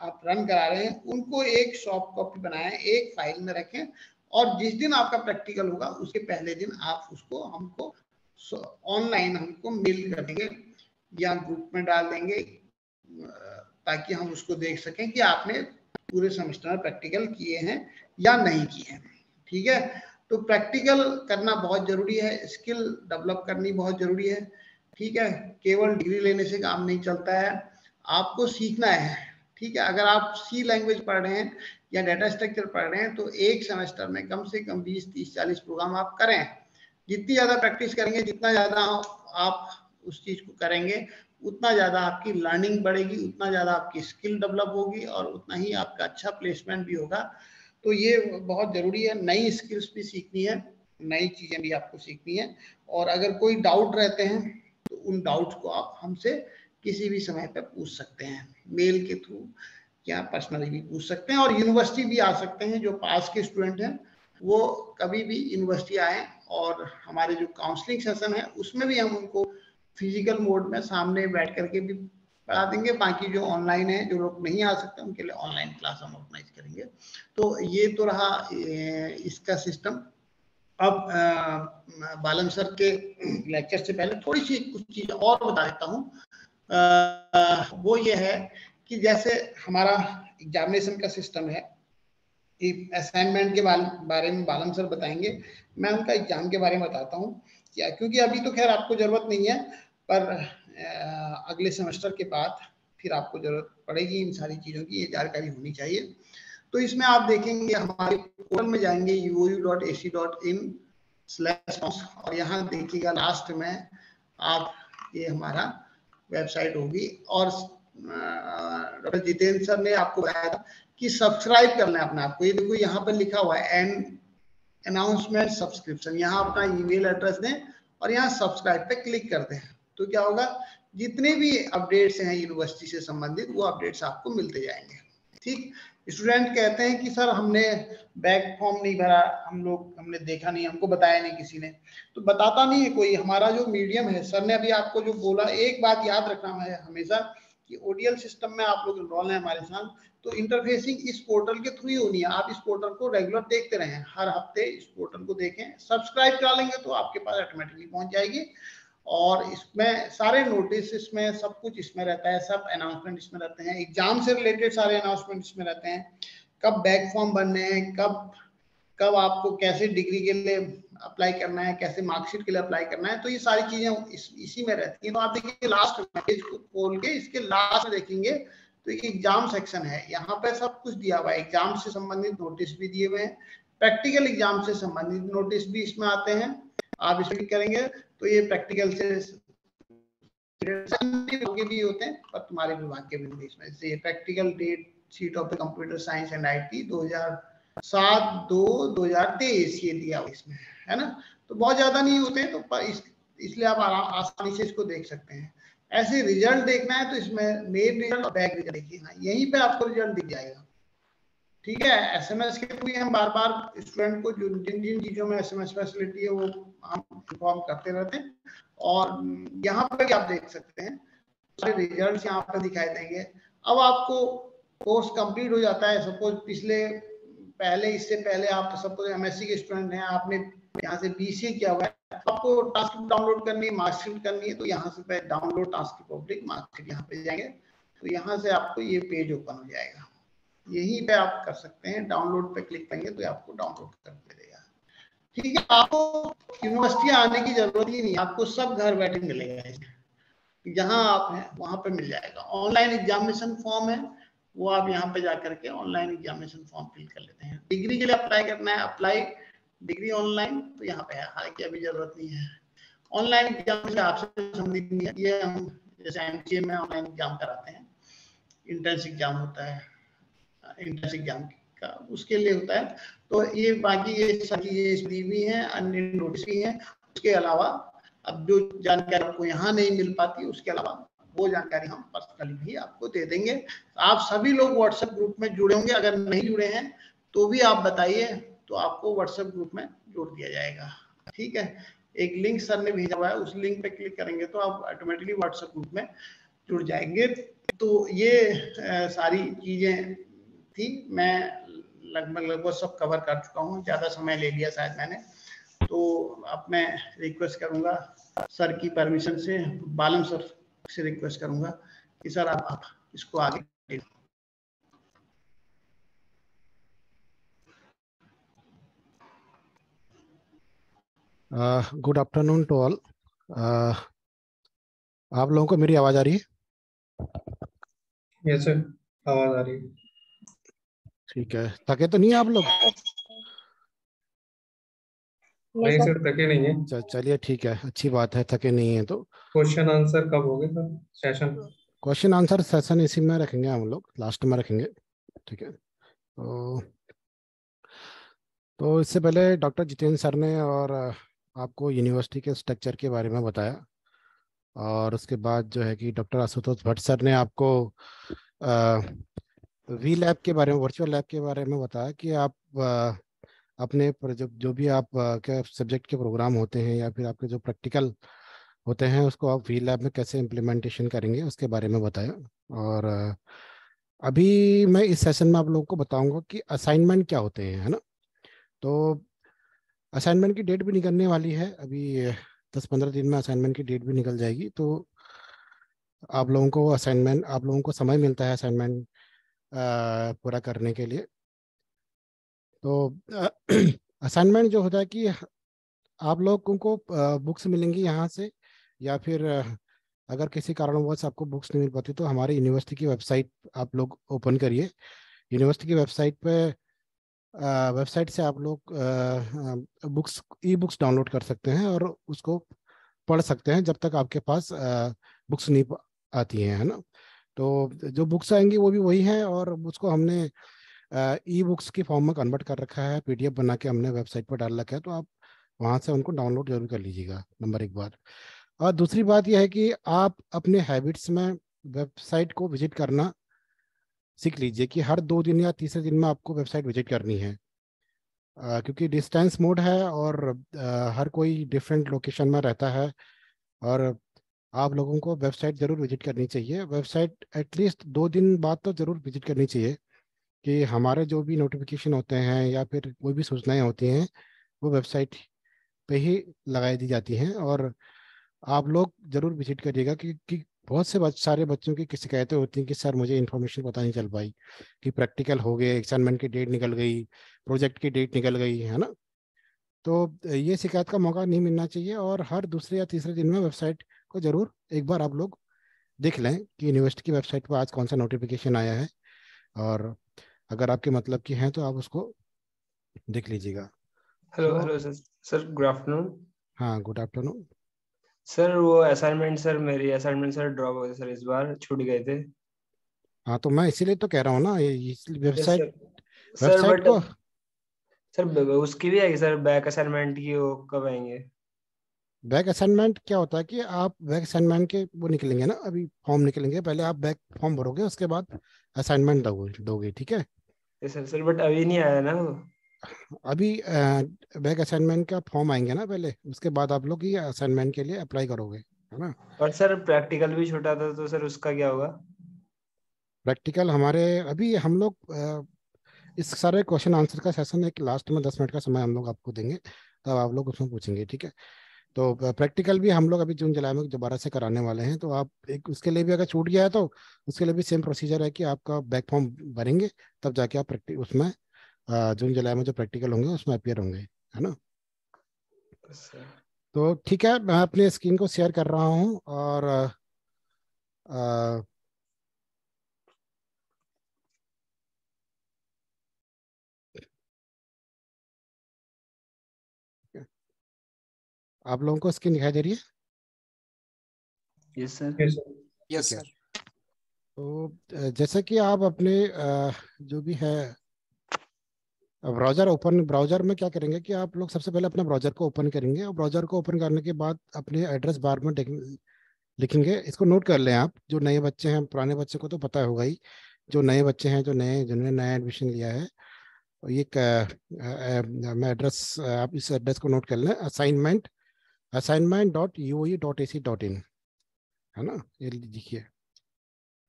आप रन करा रहे हैं, उनको एक सॉफ्ट कॉपी बनाएँ, एक फ़ाइल में रखें और जिस दिन आपका प्रैक्टिकल होगा, उसके पहले दिन आप उसको हमको ऑनलाइन हमको मेल कर देंगे या ग्रुप में डाल देंगे, ताकि हम उसको देख सकें कि आपने पूरे सेमेस्टर में प्रैक्टिकल किए हैं या नहीं किए हैं। ठीक है? तो प्रैक्टिकल करना बहुत ज़रूरी है स्किल डेवलप करनी बहुत ज़रूरी है। ठीक है? केवल डिग्री लेने से काम नहीं चलता है। आपको सीखना है। ठीक है? अगर आप सी लैंग्वेज पढ़ रहे हैं या डाटा स्ट्रक्चर पढ़ रहे हैं तो एक सेमेस्टर में कम से कम 20 30 40 प्रोग्राम आप करें। जितनी ज़्यादा प्रैक्टिस करेंगे, जितना ज़्यादा आप उस चीज़ को करेंगे, उतना ज़्यादा आपकी लर्निंग बढ़ेगी, उतना ज़्यादा आपकी स्किल डेवलप होगी और उतना ही आपका अच्छा प्लेसमेंट भी होगा। तो ये बहुत ज़रूरी है, नई स्किल्स भी सीखनी है, नई चीज़ें भी आपको सीखनी है और अगर कोई डाउट रहते हैं तो उन डाउट्स को आप हमसे किसी भी समय पर पूछ सकते हैं। मेल के थ्रू या पर्सनली भी पूछ सकते हैं और यूनिवर्सिटी भी आ सकते हैं, जो पास के स्टूडेंट हैं, वो कभी भी यूनिवर्सिटी आए और हमारे जो काउंसलिंग सेशन है, उसमें भी हम उनको फ़िज़िकल मोड में सामने बैठ करके भी पढ़ा देंगे। बाकी जो ऑनलाइन है, जो लोग नहीं आ सकते, उनके लिए ऑनलाइन क्लास हम ऑर्गेनाइज करेंगे। तो ये तो रहा इसका सिस्टम अब बालन सर के लेक्चर से पहले थोड़ी सी कुछ चीज़ और बता देता हूँ। वो ये है कि जैसे हमारा एग्जामिनेशन का सिस्टम है असाइनमेंट के बारे में बालम सर बताएँगे। मैं उनका एग्ज़ाम के बारे में बताता हूँ। क्योंकि अभी तो खैर आपको ज़रूरत नहीं है, पर अगले सेमेस्टर के बाद फिर आपको ज़रूरत पड़ेगी इन सारी चीज़ों की, ये जानकारी होनी चाहिए। तो इसमें आप देखेंगे हमारे पोर्टल में जाएँगे U dot A C dot in slash और यहाँ देखिएगा लास्ट में आप, ये हमारा वेबसाइट होगी। और डॉक्टर जितेंद्र सर ने आपको बताया था कि सब्सक्राइब कर लें अपने आप को। ये देखो, यहाँ पर लिखा हुआ है एन अनाउंसमेंट सब्सक्रिप्शन यहाँ अपना ईमेल एड्रेस दें और यहाँ सब्सक्राइब पे क्लिक कर दें। तो क्या होगा? जितने भी अपडेट्स हैं यूनिवर्सिटी से संबंधित, वो अपडेट्स आपको मिलते जाएँगे। ठीक? स्टूडेंट कहते हैं कि, सर, हमने बैक फॉर्म नहीं भरा, हम लोग, हमने देखा नहीं, हमको बताया नहीं किसी ने। तो बताता नहीं है कोई। हमारा जो मीडियम है, सर ने अभी आपको जो बोला, एक बात याद रखना है हमेशा कि ओडीएल सिस्टम में आप लोग इनरोल हैं हमारे साथ तो इंटरफेसिंग इस पोर्टल के थ्रू ही होनी है। आप इस पोर्टल को रेगुलर देखते रहें। हर हफ़्ते इस पोर्टल को देखें। सब्सक्राइब करा लेंगे तो आपके पास ऑटोमेटिकली पहुँच जाएगी। और इसमें सारे नोटिस इसमें सब कुछ इसमें रहता है सब अनाउंसमेंट इसमें रहते हैं। एग्ज़ाम से रिलेटेड सारे अनाउंसमेंट इसमें रहते हैं। कब बैक फॉर्म बनने हैं कब कब आपको कैसे डिग्री के लिए अप्लाई करना है कैसे मार्कशीट के लिए अप्लाई करना है तो ये सारी चीज़ें इस, इसी में रहती हैं। तो आप देखिए लास्ट पेज को खोल के इसके लास्ट में देखेंगे तो ये एग्ज़ाम सेक्शन है। यहाँ पे सब कुछ दिया हुआ है। एग्ज़ाम से संबंधित नोटिस भी दिए हुए हैं। प्रैक्टिकल एग्ज़ाम से संबंधित नोटिस भी इसमें आते हैं। आप इसमें करेंगे। तो ये प्रैक्टिकल से भी होते हैं, पर तुम्हारे विभाग के भी इसमें जैसे practical date sheet of computer science and IT 2007 दो 2023 ये दिया इसमें, है ना? तो बहुत ज़्यादा नहीं होते तो पर इस, इसलिए आप आसानी से इसको देख सकते हैं। ऐसे रिज़ल्ट देखना है तो इसमें मेन रिज़ल्ट और बैक रिज़ल्ट देखिए। ना यहीं पे आपको रिज़ल्ट दिख जाएगा। ठीक है एसएमएस के थ्रू हम बार बार स्टूडेंट को जो जिन जिन चीज़ों में एसएमएस फैसिलिटी है, वो हम इन्फॉर्म करते रहते हैं। और यहाँ पर आप देख सकते हैं, सारे रिज़ल्ट यहाँ पर दिखाई देंगे। अब आपको कोर्स कंप्लीट हो जाता है। सपोज़ पिछले, पहले, इससे पहले आप सपोज़ एमएससी के स्टूडेंट हैं, आपने यहाँ से बीसीए किया हुआ है, आपको टास्क डाउनलोड करनी है मार्कशीट करनी है तो यहाँ से पहले डाउनलोड टास्क पब्लिक मार्कशीट यहाँ पे जाएँगे। तो यहाँ से आपको ये पेज ओपन हो जाएगा। यहीं पे आप कर सकते हैं डाउनलोड पे क्लिक करेंगे तो आपको डाउनलोड कर देगा। ठीक है, आपको यूनिवर्सिटी आने की ज़रूरत ही नहीं, आपको सब घर बैठे मिलेगा जहाँ आप हैं, वहाँ पे मिल जाएगा। ऑनलाइन एग्जामिनेशन फॉर्म है, वो आप यहाँ पे जाकर के ऑनलाइन एग्जामिनेशन फॉर्म फिल कर लेते हैं। डिग्री के लिए अप्लाई करना है अप्लाई डिग्री ऑनलाइन तो यहाँ पे है, हालाँकि अभी ज़रूरत नहीं है। ऑनलाइन एग्ज़ाम से आपसे संबंधित नहीं है, ये हम जैसे एम में ऑनलाइन एग्ज़ाम कराते हैं। इंट्रेंस एग्ज़ाम होता है इंट्रेंस एग्ज़ाम का, उसके लिए होता है। तो ये बाकी ये सारी दी हुई हैं, अन्य नोटिस भी हैं। उसके अलावा अब जो जानकारी आपको यहाँ नहीं मिल पाती, उसके अलावा वो जानकारी हम पर्सनली भी आपको दे देंगे। आप सभी लोग व्हाट्सएप ग्रुप में जुड़े होंगे, अगर नहीं जुड़े हैं तो भी आप बताइए तो आपको व्हाट्सएप ग्रुप में जोड़ दिया जाएगा। ठीक है? एक लिंक सर ने भेजा हुआ है, उस लिंक पे क्लिक करेंगे तो आप ऑटोमेटिकली व्हाट्सएप ग्रुप में जुड़ जाएँगे। तो ये सारी चीज़ें थी, मैं लगभग लगभग सब कवर कर चुका हूँ। ज़्यादा समय ले लिया शायद मैंने। तो अब मैं रिक्वेस्ट करूँगा सर की परमिशन से बालम सर से रिक्वेस्ट करूँगा कि सर आप, आप इसको आगे गुड आफ्टरनून टू ऑल आप लोगों को मेरी आवाज़ आ रही है? यस सर आवाज़ आ रही है। ठीक है। थके तो नहीं आप लोग? नहीं सर थके नहीं है। चलिए ठीक है अच्छी बात है थके नहीं है तो। क्वेश्चन आंसर कब होगे sir? Session question answer session इसी में रखेंगे हम लोग लास्ट में रखेंगे ठीक है। तो तो इससे पहले डॉक्टर जितेंद्र सर ने और आपको यूनिवर्सिटी के स्ट्रक्चर के बारे में बताया। और उसके बाद जो है कि डॉक्टर आशुतोष भट्ट सर ने आपको वी लैब के बारे में वर्चुअल लैब के बारे में बताया कि आप अपने जो जो भी आप क्या सब्जेक्ट के प्रोग्राम होते हैं या फिर आपके जो प्रैक्टिकल होते हैं, उसको आप वी लैब में कैसे इम्प्लीमेंटेशन करेंगे, उसके बारे में बताया। और अभी मैं इस सेशन में आप लोगों को बताऊँगा कि असाइनमेंट क्या होते हैं, है ना? तो असाइनमेंट की डेट भी निकलने वाली है। अभी दस पंद्रह दिन में असाइनमेंट की डेट भी निकल जाएगी। तो आप लोगों को असाइनमेंट आप लोगों को समय मिलता है असाइनमेंट पूरा करने के लिए। तो असाइनमेंट [clears throat] जो होता है कि आप लोगों को बुक्स मिलेंगी यहाँ से, या फिर अगर किसी कारणवश आपको बुक्स नहीं मिल पाती तो हमारे यूनिवर्सिटी की वेबसाइट आप लोग ओपन करिए। यूनिवर्सिटी की वेबसाइट पे वेबसाइट से आप लोग बुक्स ई बुक्स डाउनलोड कर सकते हैं और उसको पढ़ सकते हैं जब तक आपके पास बुक्स नहीं आती हैं, है ना? तो जो बुक्स आएँगी वो भी वही हैं और उसको हमने ई बुक्स की फॉर्म में कन्वर्ट कर रखा है पीडीएफ बना के हमने वेबसाइट पर डाल रखा है तो आप वहाँ से उनको डाउनलोड ज़रूर कर लीजिएगा नंबर एक बार। और दूसरी बात यह है कि आप अपने हैबिट्स में वेबसाइट को विज़िट करना सीख लीजिए कि हर दो दिन या तीसरे दिन में आपको वेबसाइट विज़िट करनी है। अ, क्योंकि डिस्टेंस मोड है और अ, हर कोई डिफरेंट लोकेशन में रहता है और आप लोगों को वेबसाइट ज़रूर विज़िट करनी चाहिए। वेबसाइट एटलीस्ट दो दिन बाद तो ज़रूर विज़िट करनी चाहिए कि हमारे जो भी नोटिफिकेशन होते हैं या फिर कोई भी सूचनाएँ होती हैं वो वेबसाइट पे ही लगाई दी जाती हैं और आप लोग ज़रूर विज़िट करिएगा कि, कि बहुत से बच, सारे बच्चों की शिकायतें होती हैं कि सर मुझे इन्फॉर्मेशन पता नहीं चल पाई कि प्रैक्टिकल हो गए असाइनमेंट की डेट निकल गई प्रोजेक्ट की डेट निकल गई है ना? तो ये शिकायत का मौका नहीं मिलना चाहिए और हर दूसरे या तीसरे दिन में वेबसाइट को ज़रूर एक बार आप लोग देख लें कि यूनिवर्सिटी की वेबसाइट पर आज कौन सा नोटिफिकेशन आया है। और अगर आपके मतलब की हैं तो आप उसको देख लीजिएगा। Hello hello sir sir good afternoon हाँ गुड आफ्टरनून सर वो असाइनमेंट सर मेरी असाइनमेंट सर ड्रॉप हो गए सर इस बार छूट गए थे। हाँ तो मैं इसीलिए तो कह रहा हूँ ना वेबसाइट वेबसाइट को सर उसकी भी आएगी सर बैक असाइनमेंट की वो कब आएँगे? बैक असाइनमेंट क्या होता है कि आप बैक असाइनमेंट के वो निकलेंगे ना अभी फॉर्म निकलेंगे पहले आप बैक फॉर्म भरोगे उसके बाद असाइनमेंट दोगे दोगे ठीक है? सर सर बट अभी नहीं आया ना अभी बैक असाइनमेंट का फॉर्म आएँगे ना पहले उसके बाद आप लोग ये असाइनमेंट के लिए अप्लाई करोगे है ना? और सर प्रैक्टिकल भी छोटा था तो सर उसका क्या होगा? प्रैक्टिकल हमारे अभी हम लोग इस सारे क्वेश्चन आंसर का सेशन एक लास्ट में दस मिनट का समय हम लोग आपको देंगे तब आप लोग उसमें पूछेंगे ठीक है? तो प्रैक्टिकल भी हम लोग अभी जून जुलाई में दोबारा से कराने वाले हैं तो आप एक उसके लिए भी अगर छूट गया है तो उसके लिए भी सेम प्रोसीजर है कि आपका बैक फॉर्म भरेंगे तब जाके आप प्रैक्टिक उसमें जून जुलाई में जो प्रैक्टिकल होंगे उसमें अपियर होंगे है ना? तो ठीक है मैं अपने स्क्रीन को शेयर कर रहा हूँ और आ, अ, आप लोगों को स्क्रीन दिखाई दे रही है? Yes sir yes. सर तो जैसे कि आप अपने जो भी है ब्राउज़र ओपन ब्राउज़र में क्या करेंगे कि आप लोग सबसे पहले अपने ब्राउज़र को ओपन करेंगे और ब्राउज़र को ओपन करने के बाद अपने एड्रेस बार में लिखेंगे। इसको नोट कर लें आप जो नए बच्चे हैं पुराने बच्चे को तो पता होगा ही जो नए बच्चे हैं जो नए जिन्होंने नया एडमिशन लिया है और ये मैं एड्रेस आप इस एड्रेस को नोट कर लें। Assignment assignment dot U dot A C dot in है ना? ये लिखिए।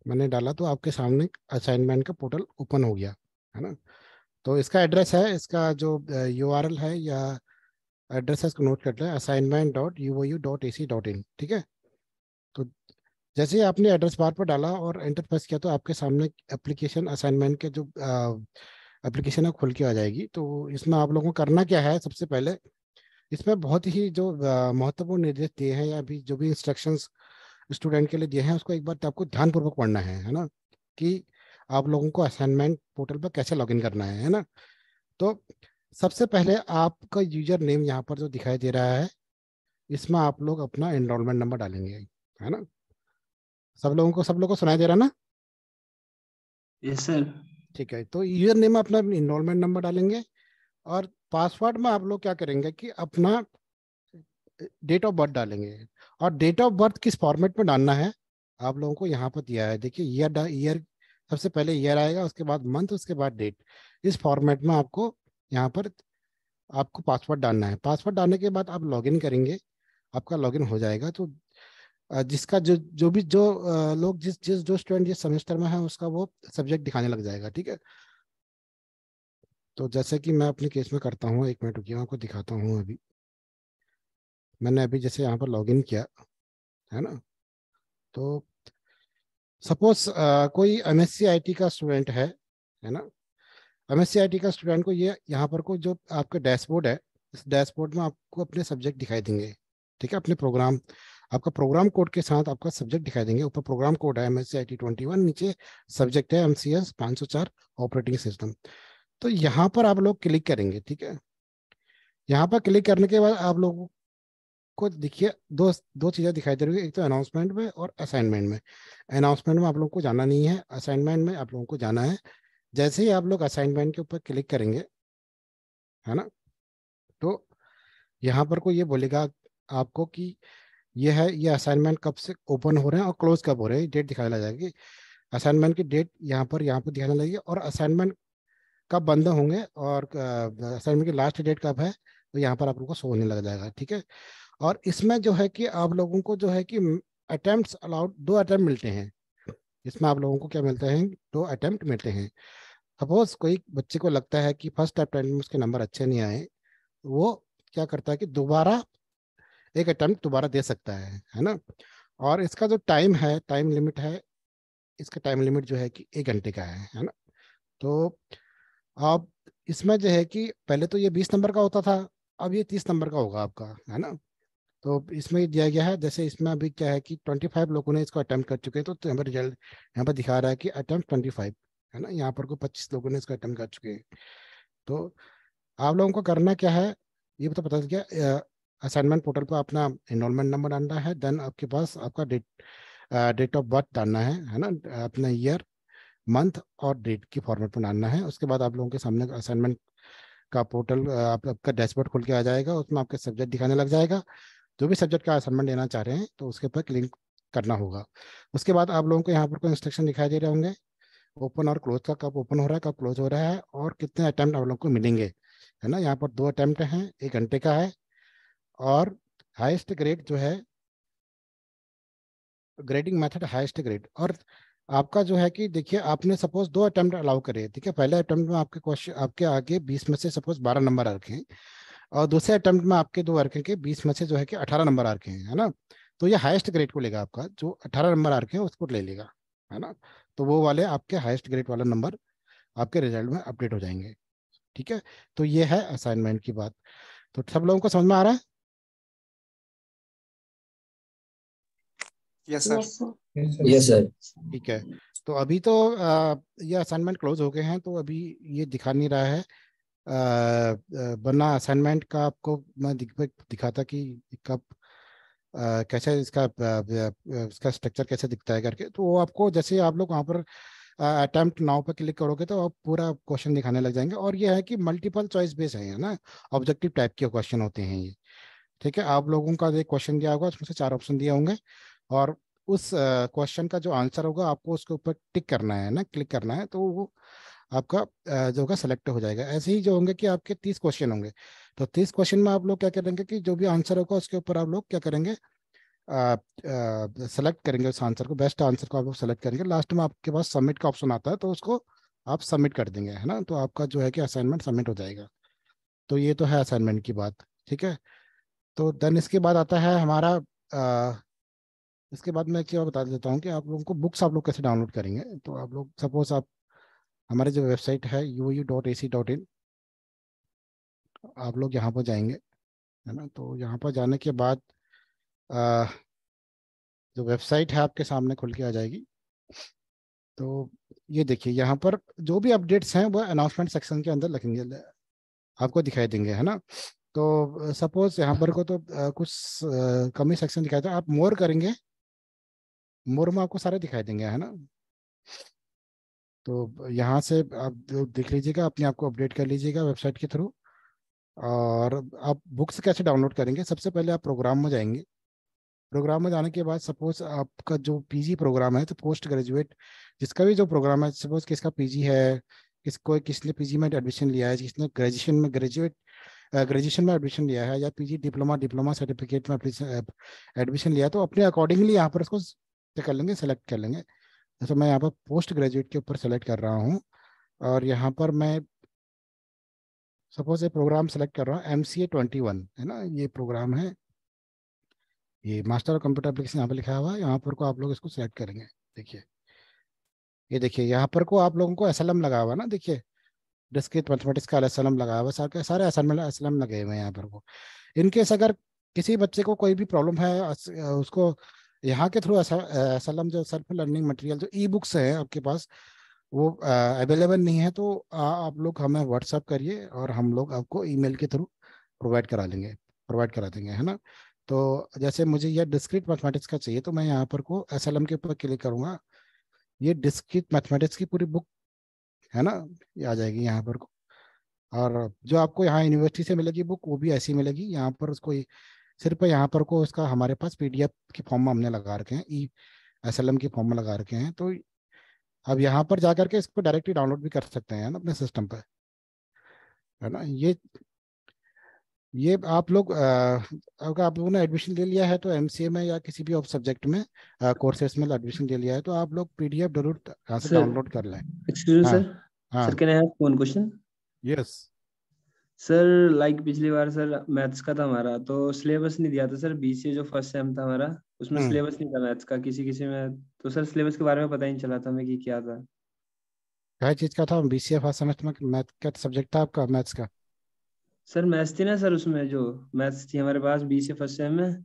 मैंने डाला तो आपके सामने असाइनमेंट का पोर्टल ओपन हो गया, है ना? तो इसका एड्रेस है, इसका जो यू आर एल है या एड्रेस है, इसको नोट कर लें। Assignment dot U O U dot A C dot in ठीक है? तो जैसे ही आपने एड्रेस बार पर डाला और एंटर प्रेस किया तो आपके सामने एप्लीकेशन असाइनमेंट के जो एप्लीकेशन है खुल के आ जाएगी। तो इसमें आप लोगों को करना क्या है? सबसे पहले इसमें बहुत ही जो महत्वपूर्ण निर्देश दिए हैं या भी जो भी इंस्ट्रक्शंस स्टूडेंट के लिए दिए हैं उसको एक बार आपको ध्यानपूर्वक पढ़ना है है ना? कि आप लोगों को असाइनमेंट पोर्टल पर कैसे लॉगिन करना है है ना? तो सबसे पहले आपका यूज़र नेम यहाँ पर जो दिखाई दे रहा है इसमें आप लोग अपना एनरोलमेंट नंबर डालेंगे है ना? सब लोगों को सब लोगों को सुनाई दे रहा ना? यस सर ठीक है तो यूज़र नेम अपना इनरोलमेंट नंबर डालेंगे और पासवर्ड में आप लोग क्या करेंगे कि अपना डेट ऑफ़ बर्थ डालेंगे। और डेट ऑफ़ बर्थ किस फॉर्मेट में डालना है, आप लोगों को यहाँ पर दिया है। देखिए ईयर ईयर सबसे पहले ईयर आएगा, उसके बाद मंथ उसके बाद डेट इस फॉर्मेट में आपको यहाँ पर आपको पासवर्ड डालना है। पासवर्ड डालने के बाद आप लॉगिन करेंगे, आपका लॉगिन हो जाएगा। तो जिसका जो जो भी जो लोग जिस जिस, जो स्टूडेंट जिस सेमेस्टर में है, उसका वो सब्जेक्ट दिखाने लग जाएगा, ठीक है? तो जैसे कि मैं अपने केस में करता हूँ, एक मिनट रुकिए आपको दिखाता हूँ अभी। मैंने अभी जैसे यहाँ पर लॉगिन किया, है ना? तो सपोज़ कोई एम एस का स्टूडेंट है है ना? एम एस का स्टूडेंट को ये यहाँ पर को जो आपका डैशबोर्ड है, इस डैशबोर्ड में आपको अपने सब्जेक्ट दिखाई देंगे, ठीक है? अपने प्रोग्राम आपका प्रोग्राम कोड के साथ आपका सब्जेक्ट दिखाई देंगे। ऊपर प्रोग्राम कोड है एम एस सी नीचे सब्जेक्ट है एम सी ऑपरेटिंग सिस्टम तो यहाँ पर आप लोग क्लिक करेंगे, ठीक है? यहाँ पर क्लिक करने के बाद आप लोगों को देखिए, दो दो चीज़ें दिखाई दे रही है। एक तो अनाउंसमेंट में और असाइनमेंट में। अनाउंसमेंट में आप लोगों को जाना नहीं है। असाइनमेंट में आप लोगों को जाना है। जैसे ही आप लोग असाइनमेंट के ऊपर क्लिक करेंगे, है ना? तो यहाँ पर को ये बोलेगा आपको कि ये है, ये असाइनमेंट कब से ओपन हो रहे हैं और क्लोज कब हो रहे हैं। डेट दिखाई जाएगी। असाइनमेंट की डेट यहाँ पर यहाँ पर दिखाने लगेगी और असाइनमेंट कब बंद होंगे और असाइनमेंट की लास्ट डेट कब है तो यहाँ पर आप लोगों को शो होने लग जाएगा, ठीक है? और इसमें जो है कि आप लोगों को जो है कि अटैम्प्ट अलाउड, दो अटेम्प्ट मिलते हैं। इसमें आप लोगों को क्या मिलते हैं? दो अटैम्प्ट मिलते हैं। सपोज़ कोई बच्चे को लगता है कि फ़र्स्ट अटेम्प्ट में उसके नंबर अच्छे नहीं आए, वो क्या करता है कि दोबारा एक अटेम्प्ट दोबारा दे सकता है है ना? और इसका जो टाइम है, टाइम लिमिट है, इसका टाइम लिमिट जो है कि एक घंटे का है है ना? तो अब इसमें जो है कि पहले तो ये बीस नंबर का होता था, अब ये तीस नंबर का होगा आपका, है ना? तो इसमें दिया गया है, जैसे इसमें अभी क्या है कि ट्वेंटी फाइव लोगों ने इसको अटैम्प्ट कर चुके हैं तो यहाँ पर रिज़ल्ट यहाँ पर दिखा रहा है कि अटेम्प्ट ट्वेंटी फाइव है ना? यहाँ पर कोई पच्चीस लोगों ने इसको अटेम्प्ट कर चुके हैं। तो आप लोगों को करना क्या है, ये तो पता चल गया असाइनमेंट पोर्टल पर अपना इनरोलमेंट नंबर डालना है देन आपके पास आपका डेट डेट ऑफ़ बर्थ डालना है है ना? अपना ईयर मंथ और डेट की फॉर्मेट में डालना है। उसके बाद आप लोगों के सामने असाइनमेंट का पोर्टल आप, आपका डैशबोर्ड खुल के आ जाएगा। उसमें आपके सब्जेक्ट दिखाने लग जाएगा। जो भी सब्जेक्ट का असाइनमेंट लेना चाह रहे हैं तो उसके ऊपर क्लिक करना होगा। उसके बाद आप लोगों को यहाँ पर कोई इंस्ट्रक्शन दिखाई दे रहे होंगे। ओपन और क्लोज का कब ओपन हो रहा है कब क्लोज हो रहा है और कितने अटैम्प्ट आप लोगों को मिलेंगे है ना? यहाँ पर दो अटैम्प्ट हैं एक घंटे का है और हाईएस्ट ग्रेड जो है ग्रेडिंग मेथड हाईएस्ट ग्रेड और आपका जो है कि देखिए, आपने सपोज़ दो अटेम्प्ट अलाउ करे ठीक है? पहले अटेम्प्ट में आपके क्वेश्चन आपके आगे बीस में से सपोज़ बारह नंबर आ रखे हैं, और दूसरे अटेम्प्ट में आपके दो रखे के बीस में से जो है कि अठारह नंबर आ रखे हैं, है ना? तो ये हाईएस्ट ग्रेड को लेगा आपका, जो अठारह नंबर आ रखे हैं, उसको ले लेगा, है ना? तो वो वाले आपके हाईएस्ट ग्रेड वाला नंबर आपके रिज़ल्ट में अपडेट हो जाएँगे, ठीक है? तो ये है असाइनमेंट की बात। तो सब लोगों को समझ में आ रहा है? यस सर यस सर ठीक है। तो अभी तो आ, ये असाइनमेंट क्लोज हो गए हैं तो अभी ये दिखा नहीं रहा है। वरना असाइनमेंट का आपको मैं दिख, दिखाता कि कब कैसे इसका इसका स्ट्रक्चर कैसे दिखता है करके। तो वो आपको जैसे आप लोग वहाँ पर अटेम्प्ट नाउ पर क्लिक करोगे तो आप पूरा क्वेश्चन दिखाने लग जाएँगे। और ये है कि मल्टीपल चॉइस बेस है ना? ऑब्जेक्टिव टाइप के क्वेश्चन होते हैं ये। ठीक है? आप लोगों का एक क्वेश्चन दिया होगा उसमें से चार ऑप्शन दिए होंगे। और उस क्वेश्चन का जो आंसर होगा, आपको उसके ऊपर टिक करना है, ना? क्लिक करना है तो वो आपका जो होगा सेलेक्ट हो जाएगा। ऐसे ही जो होंगे कि आपके तीस क्वेश्चन होंगे। तो तीस क्वेश्चन में आप लोग क्या करेंगे कि जो भी आंसर होगा, उसके ऊपर आप लोग क्या करेंगे? सेलेक्ट करेंगे उस आंसर को बेस्ट आंसर को आप लोग सेलेक्ट करेंगे। लास्ट में आपके पास सबमिट का ऑप्शन आता है तो उसको आप सबमिट कर देंगे, है ना? तो आपका जो है कि असाइनमेंट सबमिट हो जाएगा। तो ये तो है असाइनमेंट की बात, ठीक है? तो देन इसके बाद आता है हमारा इसके बाद मैं एक चीज़ बता देता हूँ कि आप लोगों को बुक्स आप लोग कैसे डाउनलोड करेंगे? तो आप लोग सपोज़ आप हमारे जो वेबसाइट है U U dot A C dot in आप लोग यहाँ पर जाएँगे है ना? तो यहाँ पर जाने के बाद आ, जो वेबसाइट है आपके सामने खुल के आ जाएगी। तो ये देखिए यहाँ पर जो भी अपडेट्स हैं वो अनाउंसमेंट सेक्शन के अंदर लिखेंगे आपको दिखाई देंगे है ना? तो सपोज़ यहाँ पर को तो कुछ कमी सेक्शन दिखाई दे आप मोर करेंगे मोर में आपको सारे दिखाई देंगे, है ना? तो यहाँ से आप देख लीजिएगा, अपने आप को अपडेट कर लीजिएगा वेबसाइट के थ्रू। और आप बुक्स कैसे डाउनलोड करेंगे, सबसे पहले आप प्रोग्राम में जाएँगे। प्रोग्राम में जाने के बाद सपोज़ आपका जो पीजी प्रोग्राम है तो पोस्ट ग्रेजुएट, जिसका भी जो प्रोग्राम है, सपोज़ किसका पीजी है, किसको, किसने पीजी में एडमिशन लिया है, किसने ग्रेजुएशन में ग्रेजुएट ग्रेजुएशन में एडमिशन लिया है, या पीजी डिप्लोमा डिप्लोमा सर्टिफिकेट में एडमिशन लिया तो अपने अकॉर्डिंगली यहाँ पर उसको कर लेंगे सेलेक्ट कर लेंगे। जैसे मैं यहाँ पर पोस्ट ग्रेजुएट के ऊपर सेलेक्ट कर रहा हूँ और यहाँ पर मैं सपोज़ ये प्रोग्राम सेलेक्ट कर रहा हूँ M C A twenty one है ना? ये प्रोग्राम है। ये मास्टर ऑफ़ कंप्यूटर एप्लीकेशन यहाँ पर लिखा हुआ है। यहाँ पर को आप लोग इसको सेलेक्ट करेंगे, देखिए। ये देखिए, यहाँ पर को आप लोगों को एस लगा हुआ ना, देखिए। डिस्क्रिट मैथमेटिक्स का एस लगा हुआ सारे सारे एस लगे हुए हैं यहाँ पर को। इनकेस अगर किसी बच्चे को कोई भी प्रॉब्लम है उसको यहाँ के थ्रू एस एल जो सेल्फ लर्निंग मटेरियल जो ई बुक्स है आपके पास वो अवेलेबल नहीं है तो आ, आप लोग हमें व्हाट्सअप करिए और हम लोग आपको ईमेल के थ्रू प्रोवाइड करा लेंगे प्रोवाइड करा देंगे है ना? तो जैसे मुझे यह डिस्क्रीट मैथमेटिक्स का चाहिए तो मैं यहाँ पर को एसएलएम के ऊपर क्लिक करूँगा। ये डिस्क्रीट मैथमेटिक्स की पूरी बुक है ना? ये आ जाएगी यहाँ पर को। और जो आपको यहाँ यूनिवर्सिटी से मिलेगी बुक वो भी ऐसी मिलेगी। यहाँ पर उसको सिर्फ़ यहाँ पर को उसका हमारे पास पीडीएफ के फॉर्म में हमने लगा रखे हैं ई एस एल एम के फॉर्म में लगा रखे हैं तो अब यहाँ पर जा करके इसको डायरेक्टली डाउनलोड भी कर सकते हैं ना अपने सिस्टम पर। है ना? ये ये आप लोग अगर आप लोगों ने एडमिशन ले लिया है तो एमसीए में या किसी भी ऑफ़ सब्जेक्ट में कोर्सेस में एडमिशन ले लिया है तो आप लोग पीडीएफ ज़रूर यहाँ से डाउनलोड कर लें। एक्सक्यूज सर हाँ, sir can I have one question yes sir like पिछली बार सर मैथ्स का था हमारा तो सिलेबस नहीं दिया था सर बीसीए जो फ़र्स्ट सेम था हमारा उसमें सिलेबस हम्म। नहीं था मैथ्स का किसी किसी में तो सर सिलेबस के बारे में पता ही नहीं चला था हमें कि क्या था। क्या चीज़ का था? बीसीए फ़र्स्ट सेमेस्टर में मैथ का सब्जेक्ट था आपका मैथ्स का? सर मैथ्स थी ना सर उसमें जो मैथ्स थी हमारे पास बीसीए फ़र्स्ट सेम में।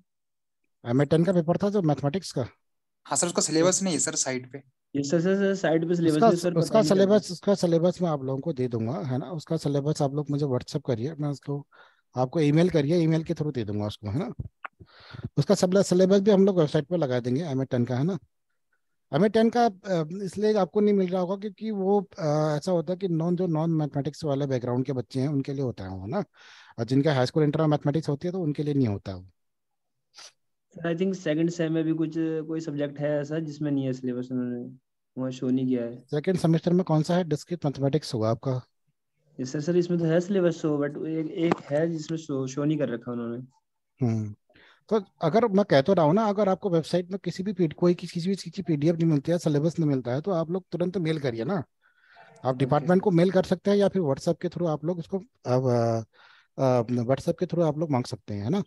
एमए 10 का पेपर था जो मैथमेटिक्स का? हाँ सर उसका सिलेबस नहीं है सर साइड पे। पे सिलेबस है सर उसका सिलेबस उसका सिलेबस मैं आप लोगों को दे दूँगा है ना? उसका सिलेबस आप लोग मुझे व्हाट्सएप करिए मैं उसको आपको ईमेल करिए ईमेल के थ्रू दे दूँगा उसको है ना? उसका सब सिलेबस भी हम लोग वेबसाइट पर लगा देंगे एम टेन का है ना? एम टेन का इसलिए आपको नहीं मिल रहा होगा क्योंकि वो ऐसा होता है कि नॉन जो नॉन मैथमेटिक्स वाले बैकग्राउंड के बच्चे हैं उनके लिए होता है वो ना? और जिनका हाई स्कूल इंटर मैथमेटिक्स होती है तो उनके लिए नहीं होता वो। आई थिंक सेकंड सेम में भी कुछ कोई सब्जेक्ट है ऐसा जिसमें नहीं है सिलेबस उन्होंने वहाँ शो नहीं किया है। सेकंड सेमेस्टर में कौन सा है? डिस्क्रीट मैथमेटिक्स होगा आपका। यस सर सर इसमें तो है सिलेबस शो बट एक एक है जिसमें शो शो नहीं कर रखा उन्होंने। हम्म। तो अगर मैं कह तो रहा हूँ ना अगर आपको वेबसाइट में किसी भी कोई किसी भी चीज़ की पीडीएफ नहीं मिलती है सिलेबस नहीं मिलता है तो आप लोग तुरंत मेल करिए ना। आप डिपार्टमेंट को मेल कर सकते हैं या फिर व्हाट्सएप के थ्रू आप लोग इसको व्हाट्सएप के थ्रू आप लोग मांग सकते हैं है ना?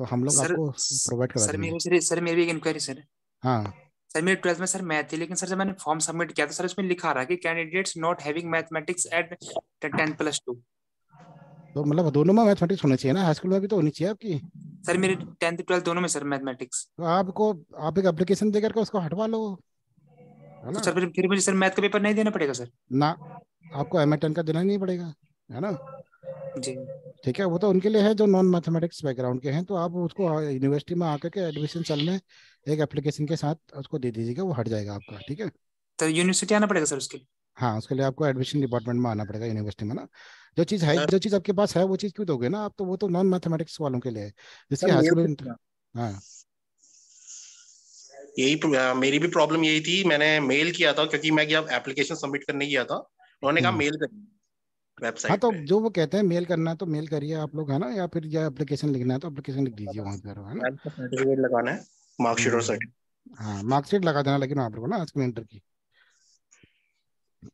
तो हम लोग आपको प्रोवाइड करा सर मेरी सर मेरी एक इंक्वायरी सर। हाँ। सर मेरे ट्वेल्थ में सर मैथ थी लेकिन सर जब मैंने फॉर्म सबमिट किया था सर उसमें लिखा रहा कि candidates not having mathematics at ten plus two तो मतलब दोनों में मैथमेटिक्स होनी चाहिए ना? हाई स्कूल में भी तो होनी चाहिए आपकी? सर मेरे टेंथ ट्वेल्थ दोनों में सर मैथमेटिक्स तो आपको आप एक एप्लीकेशन देकर के उसको हटवा लो। है ना? तो सर फिर फिर मुझे सर मैथ का पेपर नहीं देना पड़ेगा सर? ना आपको एम का देना नहीं पड़ेगा। है ना? जी। ठीक है वो तो उनके लिए है जो नॉन मैथमेटिक्स बैकग्राउंड के हैं तो आप उसको यूनिवर्सिटी में आकर के एडमिशन चल में एक एप्लीकेशन के साथ उसको दे दीजिएगा वो हट जाएगा आपका ठीक है? तो यूनिवर्सिटी आना पड़ेगा सर उसके हाँ उसके लिए आपको एडमिशन डिपार्टमेंट में आना पड़ेगा यूनिवर्सिटी में ना। जो चीज़ है जो चीज़ आपके पास है वो चीज़ क्यों दोगे ना आप तो वो तो नॉन मैथमेटिक्स वालों के लिए है जिसकी हाँ। यही मेरी भी प्रॉब्लम यही थी मैंने मेल किया था क्योंकि मैं एप्लीकेशन सबमिट करने गया था उन्होंने कहा मेल हम्म। कर वेबसाइट हाँ तो जो वो कहते हैं मेल करना है तो मेल करिए आप लोग है ना? या फिर या एप्लीकेशन लिखना है तो एप्लीकेशन लिख दीजिए वहाँ पर है ना? सर्टिफिकेट लगाना है मार्कशीट और सर्टिफिकेट हम्म। हाँ मार्कशीट लगा देना लेकिन आप लोग ना स्कूल इंटर की।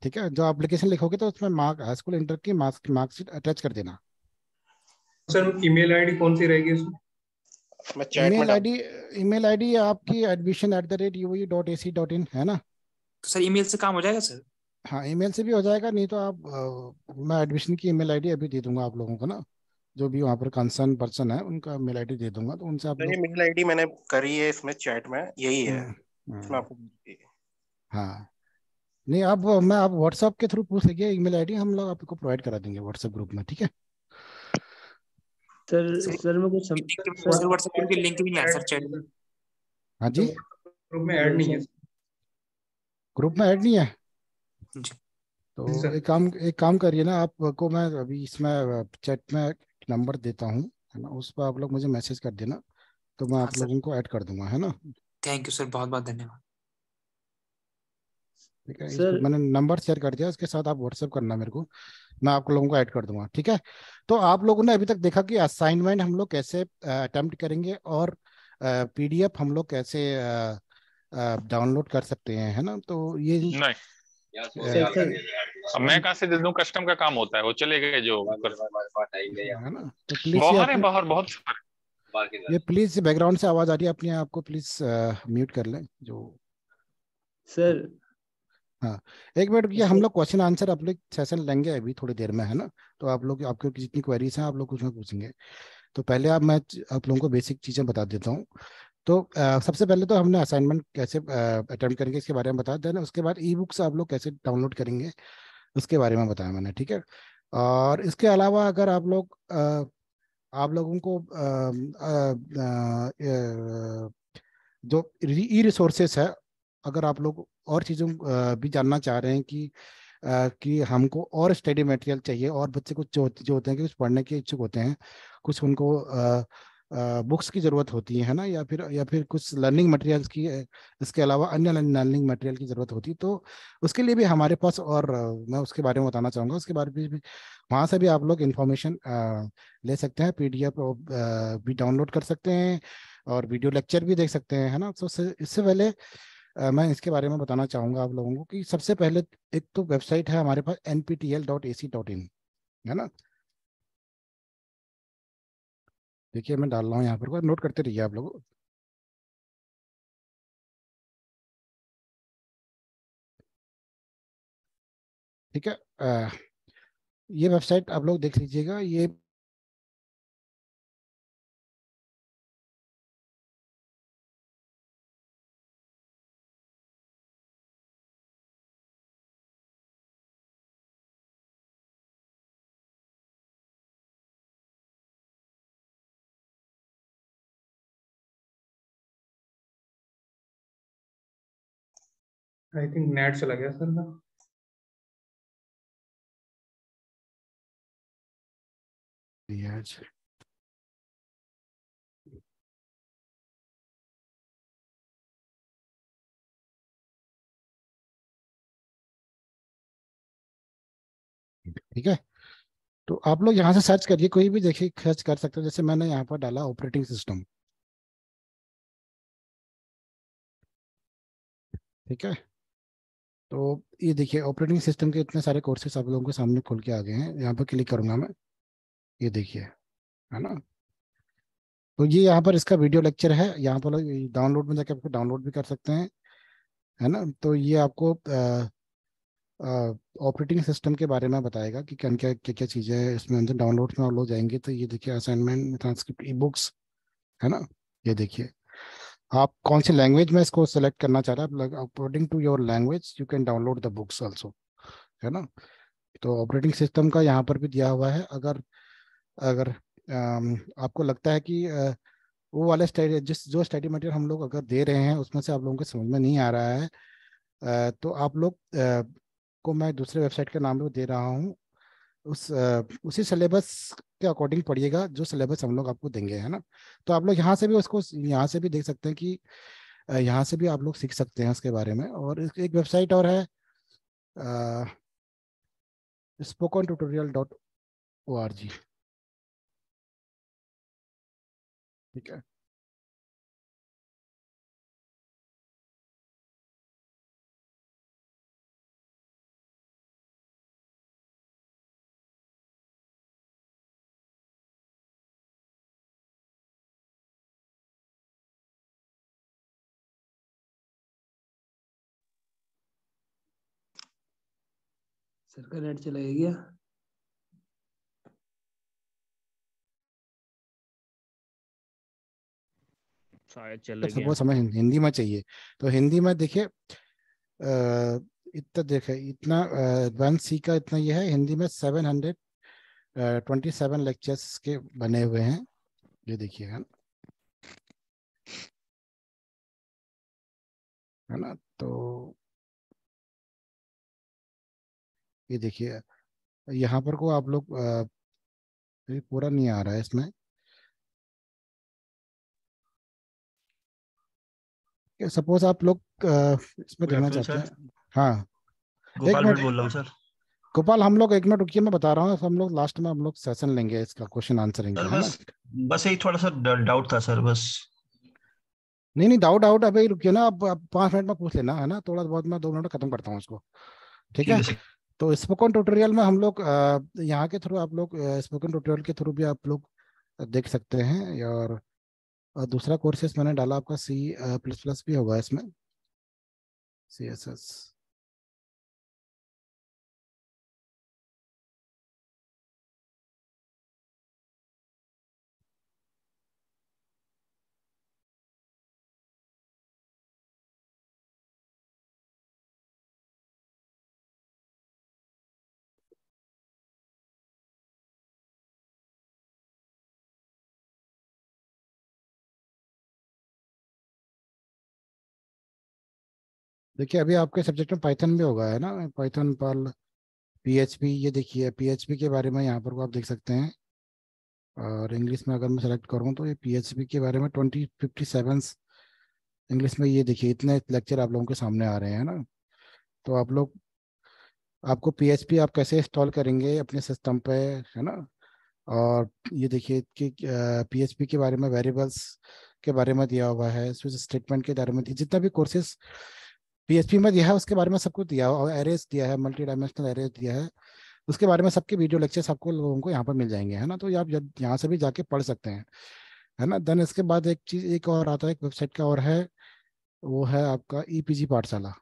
ठीक है जो एप्लीकेशन लिखोगे तो उसमें मार्क हाई स्कूल इंटर की मार्कशीट अटैच कर देना। सर ईमेल आईडी कौन सी रहेगी उसमें? ईमेल आईडी ईमेल आईडी आपकी admission at the rate U dot A C dot in है ना? तो सर ईमेल से काम हो जाएगा सर? हाँ ईमेल से भी हो जाएगा नहीं तो आप आ, मैं एडमिशन की ईमेल आईडी अभी दे दूँगा आप लोगों को ना। जो भी वहाँ पर कंसर्न पर्सन है उनका मेल आईडी दे दूँगा तो उनसे आप लोग मेल आईडी मैंने करी है इसमें चैट में यही है। हम्म, हम्म। हाँ। नहीं आप मैं आप व्हाट्सएप के थ्रू पूछ लीजिए ईमेल आईडी हम लोग आपको प्रोवाइड करा देंगे व्हाट्सएप ग्रुप में ठीक है? सर सर मैं कुछ सर व्हाट्सएप ग्रुप की लिंक भी नहीं है सर चैट में। हाँ जी। ग्रुप में ऐड नहीं है। ग्रुप में ऐड नहीं है? तो एक काम एक काम करिए ना आपको मैं अभी इसमें चैट में नंबर देता हूँ है ना? उस पर आप लोग मुझे मैसेज कर देना तो मैं हाँ, आप लोगों को ऐड कर दूँगा है ना? थैंक यू सर बहुत बहुत धन्यवाद। ठीक है सर- मैंने नंबर शेयर कर दिया इसके साथ आप व्हाट्सएप करना मेरे को मैं आप लोगों को ऐड कर दूँगा ठीक है? तो आप लोगों ने अभी तक देखा कि असाइनमेंट हम लोग कैसे अटेम्प्ट करेंगे और पीडीएफ हम लोग कैसे डाउनलोड कर सकते हैं है ना? तो ये नहीं। अब मैं कहाँ से दे दूँ? कस्टम का काम होता है। वो चले गए जो ना बाहर है बाहर बहुत ये प्लीज़ बैकग्राउंड से आवाज़ आ रही है अपने आप को प्लीज़ म्यूट कर लें जो सर हाँ एक मिनट ये हम लोग क्वेश्चन आंसर आप लोग सेशन लेंगे अभी थोड़ी देर में है ना? तो आप लोग आपके जितनी क्वेरीज हैं आप लोग कुछ में पूछेंगे। तो पहले आप मैं आप लोगों को बेसिक चीज़ें बता देता हूँ। तो अ, सबसे पहले तो हमने असाइनमेंट कैसे अटेम्प्ट करेंगे इसके बारे में बता देना उसके बाद ई बुक्स आप लोग कैसे डाउनलोड करेंगे उसके बारे में बताया मैंने ठीक है? और इसके अलावा अगर आप लोग आप लोगों को अ, जो ई रिसोर्सेस है अगर आप लोग और चीज़ों भी जानना चाह रहे हैं कि कि हमको और स्टडी मटेरियल चाहिए और बच्चे कुछ जो जो होते हैं कि कुछ पढ़ने के इच्छुक होते हैं कुछ उनको बुक्स की ज़रूरत होती है ना? या फिर या फिर कुछ लर्निंग मटेरियल्स की इसके अलावा अन्य लर्निंग मटेरियल की ज़रूरत होती है तो उसके लिए भी हमारे पास और मैं उसके बारे में बताना चाहूँगा। उसके बारे में भी, वहाँ से भी आप लोग इन्फॉर्मेशन ले सकते हैं पीडीएफ भी डाउनलोड कर सकते हैं और वीडियो लेक्चर भी देख सकते हैं, है ना? तो इससे पहले मैं इसके बारे में बताना चाहूँगा आप लोगों को कि सबसे पहले एक तो वेबसाइट है हमारे पास एन है ना? देखिए मैं डाल रहा हूँ यहाँ पर नोट करते रहिए आप लोग। ठीक है आ, ये वेबसाइट आप लोग देख लीजिएगा ये आई थिंक नेट चला गया सर ना। ठीक है? तो आप लोग यहाँ से सर्च करिए, कोई भी देखिए सर्च कर सकते हो। जैसे मैंने यहाँ पर डाला ऑपरेटिंग सिस्टम ठीक है? तो ये देखिए ऑपरेटिंग सिस्टम के इतने सारे कोर्सेस आप लोगों के सामने खुल के आ गए हैं। यहाँ पर क्लिक करूँगा मैं। ये देखिए, है ना? तो ये यहाँ पर इसका वीडियो लेक्चर है। यहाँ पर डाउनलोड में जाके आपको डाउनलोड भी कर सकते हैं, है ना? तो ये आपको ऑपरेटिंग सिस्टम के बारे में बताएगा कि क्या क्या क्या क्या चीज़ें हैं। इसमें अंदर डाउनलोड में आप लोग जाएँगे तो ये देखिए असाइनमेंट ट्रांसक्रिप्ट ई बुक्स है ना? ये देखिए। आप कौन सी लैंग्वेज में इसको सेलेक्ट करना चाह रहे हैं? According to your language you can download the books also है ना? तो ऑपरेटिंग सिस्टम का यहाँ पर भी दिया हुआ है। अगर अगर आपको लगता है कि वो वाले स्टडी जिस, जो स्टडी मटेरियल हम लोग अगर दे रहे हैं, उसमें से आप लोगों को समझ में नहीं आ रहा है तो आप लोग को मैं दूसरे वेबसाइट के नाम पे दे रहा हूँ। उस उसी सिलेबस के अकॉर्डिंग पढ़िएगा, जो सिलेबस हम लोग आपको देंगे, है ना? तो आप लोग यहाँ से भी उसको यहाँ से भी देख सकते हैं कि यहाँ से भी आप लोग सीख सकते हैं उसके बारे में। और एक वेबसाइट और है spoken tutorial dot O R G ठीक है? सर का नेट चला गया। शायद चल तो गया। सबको समझ हिंदी में चाहिए। तो हिंदी में देखिए इतना देखे इतना वन सी का इतना ये है हिंदी में seven hundred twenty seven lectures के बने हुए हैं। ये देखिएगा ना। है ना? तो ये देखिए यहाँ पर को आप लोग पूरा नहीं आ रहा है इसमें। सपोज़ आप लोग इसमें देखना चाहते हैं? हाँ। एक मिनट। बोल रहा हूँ सर। गोपाल हम लोग एक मिनट रुकिए मैं बता रहा हूँ। हम लोग लास्ट में हम लोग सेशन लेंगे इसका क्वेश्चन आंसरिंग बस बस यही थोड़ा सा डाउट था सर बस। नहीं नहीं डाउट डाउट अभी रुकिए ना अब पाँच मिनट में पूछ लेना है ना? थोड़ा बहुत मैं दो मिनट खत्म करता हूँ उसको ठीक है? तो स्पोकन ट्यूटोरियल में हम लोग यहाँ के थ्रू आप लोग स्पोकन ट्यूटोरियल के थ्रू भी आप लोग देख सकते हैं। और दूसरा कोर्सेस मैंने डाला आपका सी प्लस प्लस भी होगा इसमें। सी एस एस देखिए, अभी आपके सब्जेक्ट में पाइथन भी होगा, है ना? पाइथन पर्ल पीएचपी ये देखिए पीएचपी के बारे में यहाँ पर को आप देख सकते हैं। और इंग्लिश में अगर मैं सेलेक्ट करूँ तो ये पीएचपी के बारे में ट्वेंटी फिफ्टी सेवन इंग्लिश में ये देखिए, इतने लेक्चर आप लोगों के सामने आ रहे हैं ना? तो आप लोग, आपको पीएचपी आप कैसे इंस्टॉल करेंगे अपने सिस्टम पे, है ना? और ये देखिए कि पीएचपी के बारे में वेरिएबल्स के बारे में दिया हुआ है स्विच स्टेटमेंट के बारे में जितना भी कोर्सेज पीएचपी में दिया है, उसके बारे में सब कुछ दिया है और एरेज दिया है मल्टी डायमेंशनल एरेज दिया है। उसके बारे में सबके वीडियो लेक्चर्स आपको लोगों को यहाँ पर मिल जाएँगे, है ना? तो आप यहाँ से भी जाके पढ़ सकते हैं, है ना? देन इसके बाद एक चीज़, एक और आता है, एक वेबसाइट का और है, वो है आपका ईपीजी पाठशाला।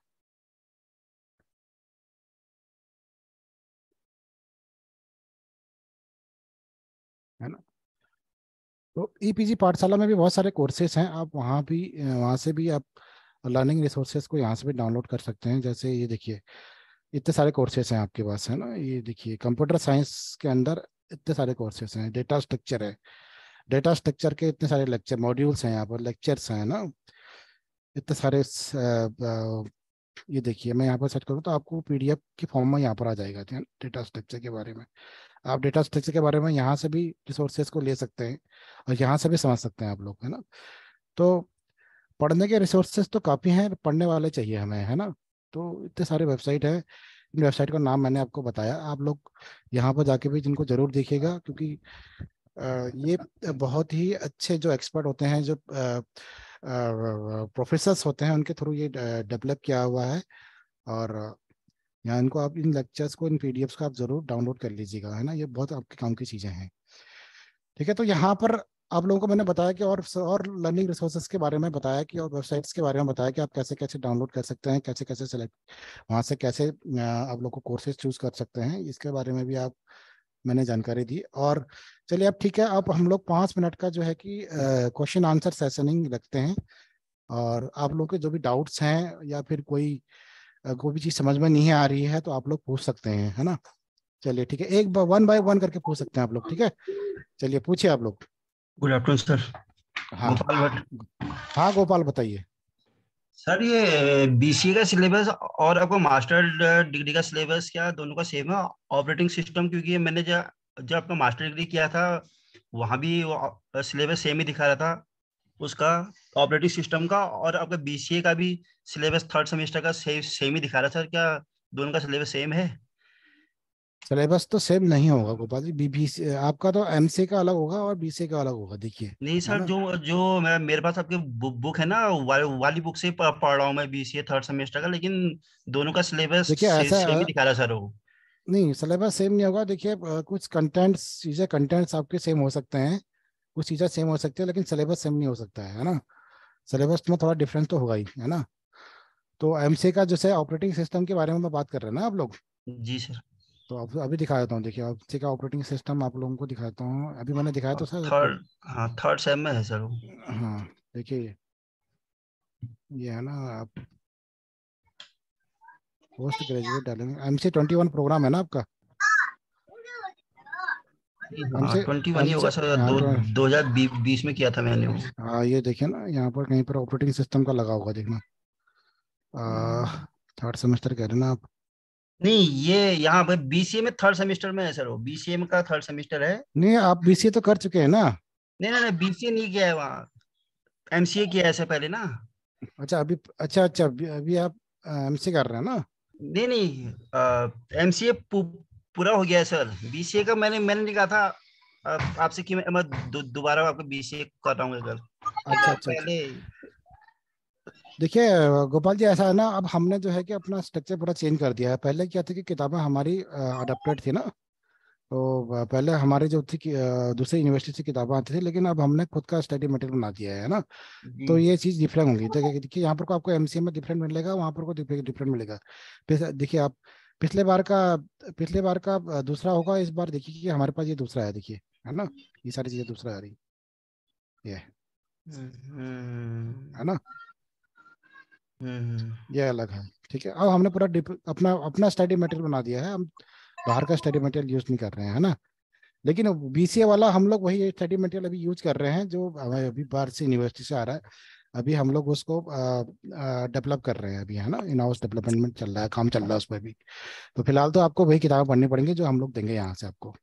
है ना? तो ईपीजी पाठशाला में भी बहुत सारे कोर्सेज हैं, आप वहाँ भी, वहाँ से भी आप लर्निंग रिसोर्सेज को यहाँ से भी डाउनलोड कर सकते हैं। जैसे ये देखिए, इतने सारे कोर्सेज हैं आपके पास, है ना? ये देखिए कंप्यूटर साइंस के अंदर इतने सारे कोर्सेज हैं डेटा स्ट्रक्चर है। डेटा स्ट्रक्चर के इतने सारे लेक्चर मॉड्यूल्स हैं यहाँ पर लेक्चर्स हैं ना? इतने सारे ये देखिए, मैं यहाँ पर सर्च करूँ तो आपको पीडीएफ की फॉर्म में यहाँ पर आ जाएगा डेटा स्ट्रक्चर के बारे में। आप डेटा स्ट्रक्चर के बारे में यहाँ से भी रिसोर्सेज को ले सकते हैं और यहाँ से भी समझ सकते हैं आप लोग, है ना? तो पढ़ने के रिसोर्सेज तो काफ़ी हैं, पढ़ने वाले चाहिए हमें, है ना? तो इतने सारे वेबसाइट है, इन वेबसाइट का नाम मैंने आपको बताया, आप लोग यहाँ पर जाके भी जिनको ज़रूर देखिएगा, क्योंकि ये बहुत ही अच्छे जो एक्सपर्ट होते हैं, जो प्रोफेसर्स होते हैं, उनके थ्रू ये डेवलप किया हुआ है, और यहाँ इनको आप इन लेक्चर्स को, इन पीडीएफ्स को आप ज़रूर डाउनलोड कर लीजिएगा, है ना? ये बहुत आपके काम की चीज़ें हैं। ठीक है तो यहाँ पर आप लोगों को मैंने बताया कि और और लर्निंग रिसोर्सेज के बारे में बताया कि और वेबसाइट्स के बारे में बताया कि आप कैसे कैसे डाउनलोड कर सकते हैं, कैसे कैसे सेलेक्ट वहाँ से कैसे आप लोग को कोर्सेज चूज़ कर सकते हैं, इसके बारे में भी आप, मैंने जानकारी दी। और चलिए अब ठीक है, अब हम लोग पाँच मिनट का जो है कि क्वेश्चन आंसर सेशनिंग रखते हैं। और आप लोग के जो भी डाउट्स हैं या फिर कोई कोई भी चीज़ समझ में नहीं आ रही है तो आप लोग पूछ सकते हैं, है ना? चलिए ठीक है, एक वन बाय वन करके पूछ सकते हैं आप लोग, ठीक है? चलिए पूछिए आप लोग। गुड आफ्टरनून सर हाँ। गोपाल भट्ट हाँ गोपाल बताइए। सर ये बीसीए का सिलेबस और आपको मास्टर डिग्री का सिलेबस क्या दोनों का सेम है ऑपरेटिंग सिस्टम क्योंकि मैंने जब जब आपका मास्टर डिग्री किया था वहाँ भी वो सिलेबस सेम ही दिखा रहा था उसका ऑपरेटिंग सिस्टम का और आपका बीसीए का भी सिलेबस थर्ड सेमेस्टर का सेम सेम ही दिखा रहा सर क्या दोनों का सिलेबस सेम है? सिलेबस तो सेम नहीं होगा गोपाल जी। बीबीसी आपका तो एमसी का अलग होगा और बीसी का अलग होगा देखिए। नहीं सर जो जो मैं मेरे पास आपके बुक है ना वा, वाली बुक से पढ़ रहा हूँ मैं बीसीए थर्ड सेमेस्टर का लेकिन दोनों का सिलेबस देखिए ऐसा सेम ही दिखा रहा सर वो। नहीं सिलेबस सेम नहीं होगा। देखिए कुछ कंटेंट्स चीज़ें कंटेंट्स आपके सेम हो सकते हैं। कुछ चीज़ें सेम हो सकती है लेकिन सिलेबस सेम नहीं हो सकता है ना? सिलेबस में थोड़ा डिफरेंस तो होगा ही है ना? तो एमसी का जैसे ऑपरेटिंग सिस्टम के बारे में बात कर रहे हैं ना आप लोग? जी सर। तो अब अभी दिखा देता हूँ देखिए एमसी का ऑपरेटिंग सिस्टम आप लोगों को दिखाता हूँ। अभी मैंने दिखाया तो सर थर्ड हाँ थर्ड सेम में है सर हाँ देखिए ये है ना आप पोस्ट ग्रेजुएट डालेंगे। एमसी ट्वेंटी वन प्रोग्राम है ना आपका? हमसे ट्वेंटी वन होगा सर हाँ, दो हज़ार बीस में किया था मैंने हाँ ये देखिए ना यहाँ पर कहीं पर ऑपरेटिंग सिस्टम का लगा होगा देखना। थर्ड सेमेस्टर कह रहे ना आप। नहीं ये यहाँ पे बीसीए में थर्ड सेमेस्टर में है सर वो। बीसीए में का थर्ड सेमेस्टर है। नहीं आप बीसीए तो कर चुके हैं ना? नहीं नहीं नहीं बीसीए नहीं किया है वहाँ। एमसीए किया है पहले ना। अच्छा अभी अच्छा अच्छा अभी, अभी आप एमसी कर रहे हैं ना? नहीं नहीं एमसीए पूरा हो गया है सर। बीसीए का मैंने मैंने नहीं कहा था। आपसे कि मैं दोबारा आपको बीसीए कर रहा हूँ अच्छा अच्छा। पहले देखिए गोपाल जी ऐसा है ना अब हमने जो है कि अपना स्ट्रक्चर पूरा चेंज कर दिया है। पहले क्या था कि किताबें हमारी अडेप्टेड थी ना। तो पहले हमारे जो थी दूसरी यूनिवर्सिटी से किताबें आती थी लेकिन अब हमने खुद का स्टडी मटेरियल बना दिया है ना। तो ये चीज़ डिफरेंट होगी देखिए देखिए यहाँ पर को आपको एमसीए में डिफरेंट मिलेगा वहाँ पर को डिफरेंट मिलेगा। देखिए आप पिछले बार का पिछले बार का दूसरा होगा इस बार देखिए कि हमारे पास ये दूसरा है देखिए है ना? ये सारी चीज़ें दूसरा आ रही। ये। हम्म, है ना? हम्म, ये अलग है ठीक है? अब हमने पूरा डिप- अपना अपना स्टडी मटेरियल बना दिया है। हम बाहर का स्टडी मटेरियल यूज़ नहीं कर रहे हैं है ना? लेकिन बीसीए वाला हम लोग वही स्टडी मटेरियल अभी यूज़ कर रहे हैं जो हमें अभी बाहर से यूनिवर्सिटी से आ रहा है। अभी हम लोग उसको डेवलप कर रहे हैं अभी है ना? इन हाउस डेवलपमेंट चल रहा है काम चल रहा है उस पर भी। तो फ़िलहाल तो आपको वही किताबें पढ़नी पड़ेंगी जो हम लोग देंगे यहाँ से आपको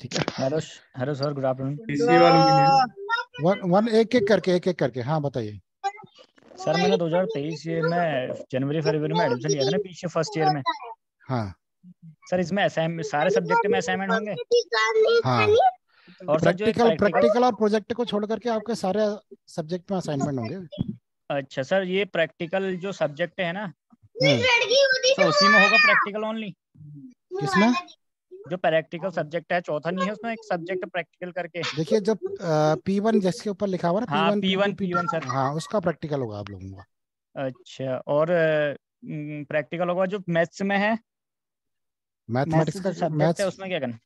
ठीक है? Hello hello sir good afternoon one one एक एक करके एक एक करके हाँ बताइए। सर मैंने 2023 में जनवरी फरवरी में एडमिशन लिया था ना पीछे फ़र्स्ट ईयर में। हाँ। सर इसमें असाइनमेंट सारे सब्जेक्ट में असाइनमेंट होंगे। हाँ। और प्रैक्टिकल प्रैक्टिकल और प्रोजेक्ट को छोड़ करके आपके सारे सब्जेक्ट में असाइनमेंट होंगे। अच्छा सर ये प्रैक्टिकल जो सब्जेक्ट है ना हम्म, तो उसी में होगा प्रैक्टिकल ओनली किसमें? जो प्रैक्टिकल सब्जेक्ट है चौथा नहीं है उसमें एक सब्जेक्ट प्रैक्टिकल करके देखिए जब पी वन जिसके ऊपर लिखा हुआ ना हाँ P1, P1 P2, P1 sir हाँ उसका प्रैक्टिकल होगा आप लोगों का। अच्छा और प्रैक्टिकल होगा जो मैथ्स में है? मैथमेटिक्स का सब्जेक्ट है उसमें क्या करना?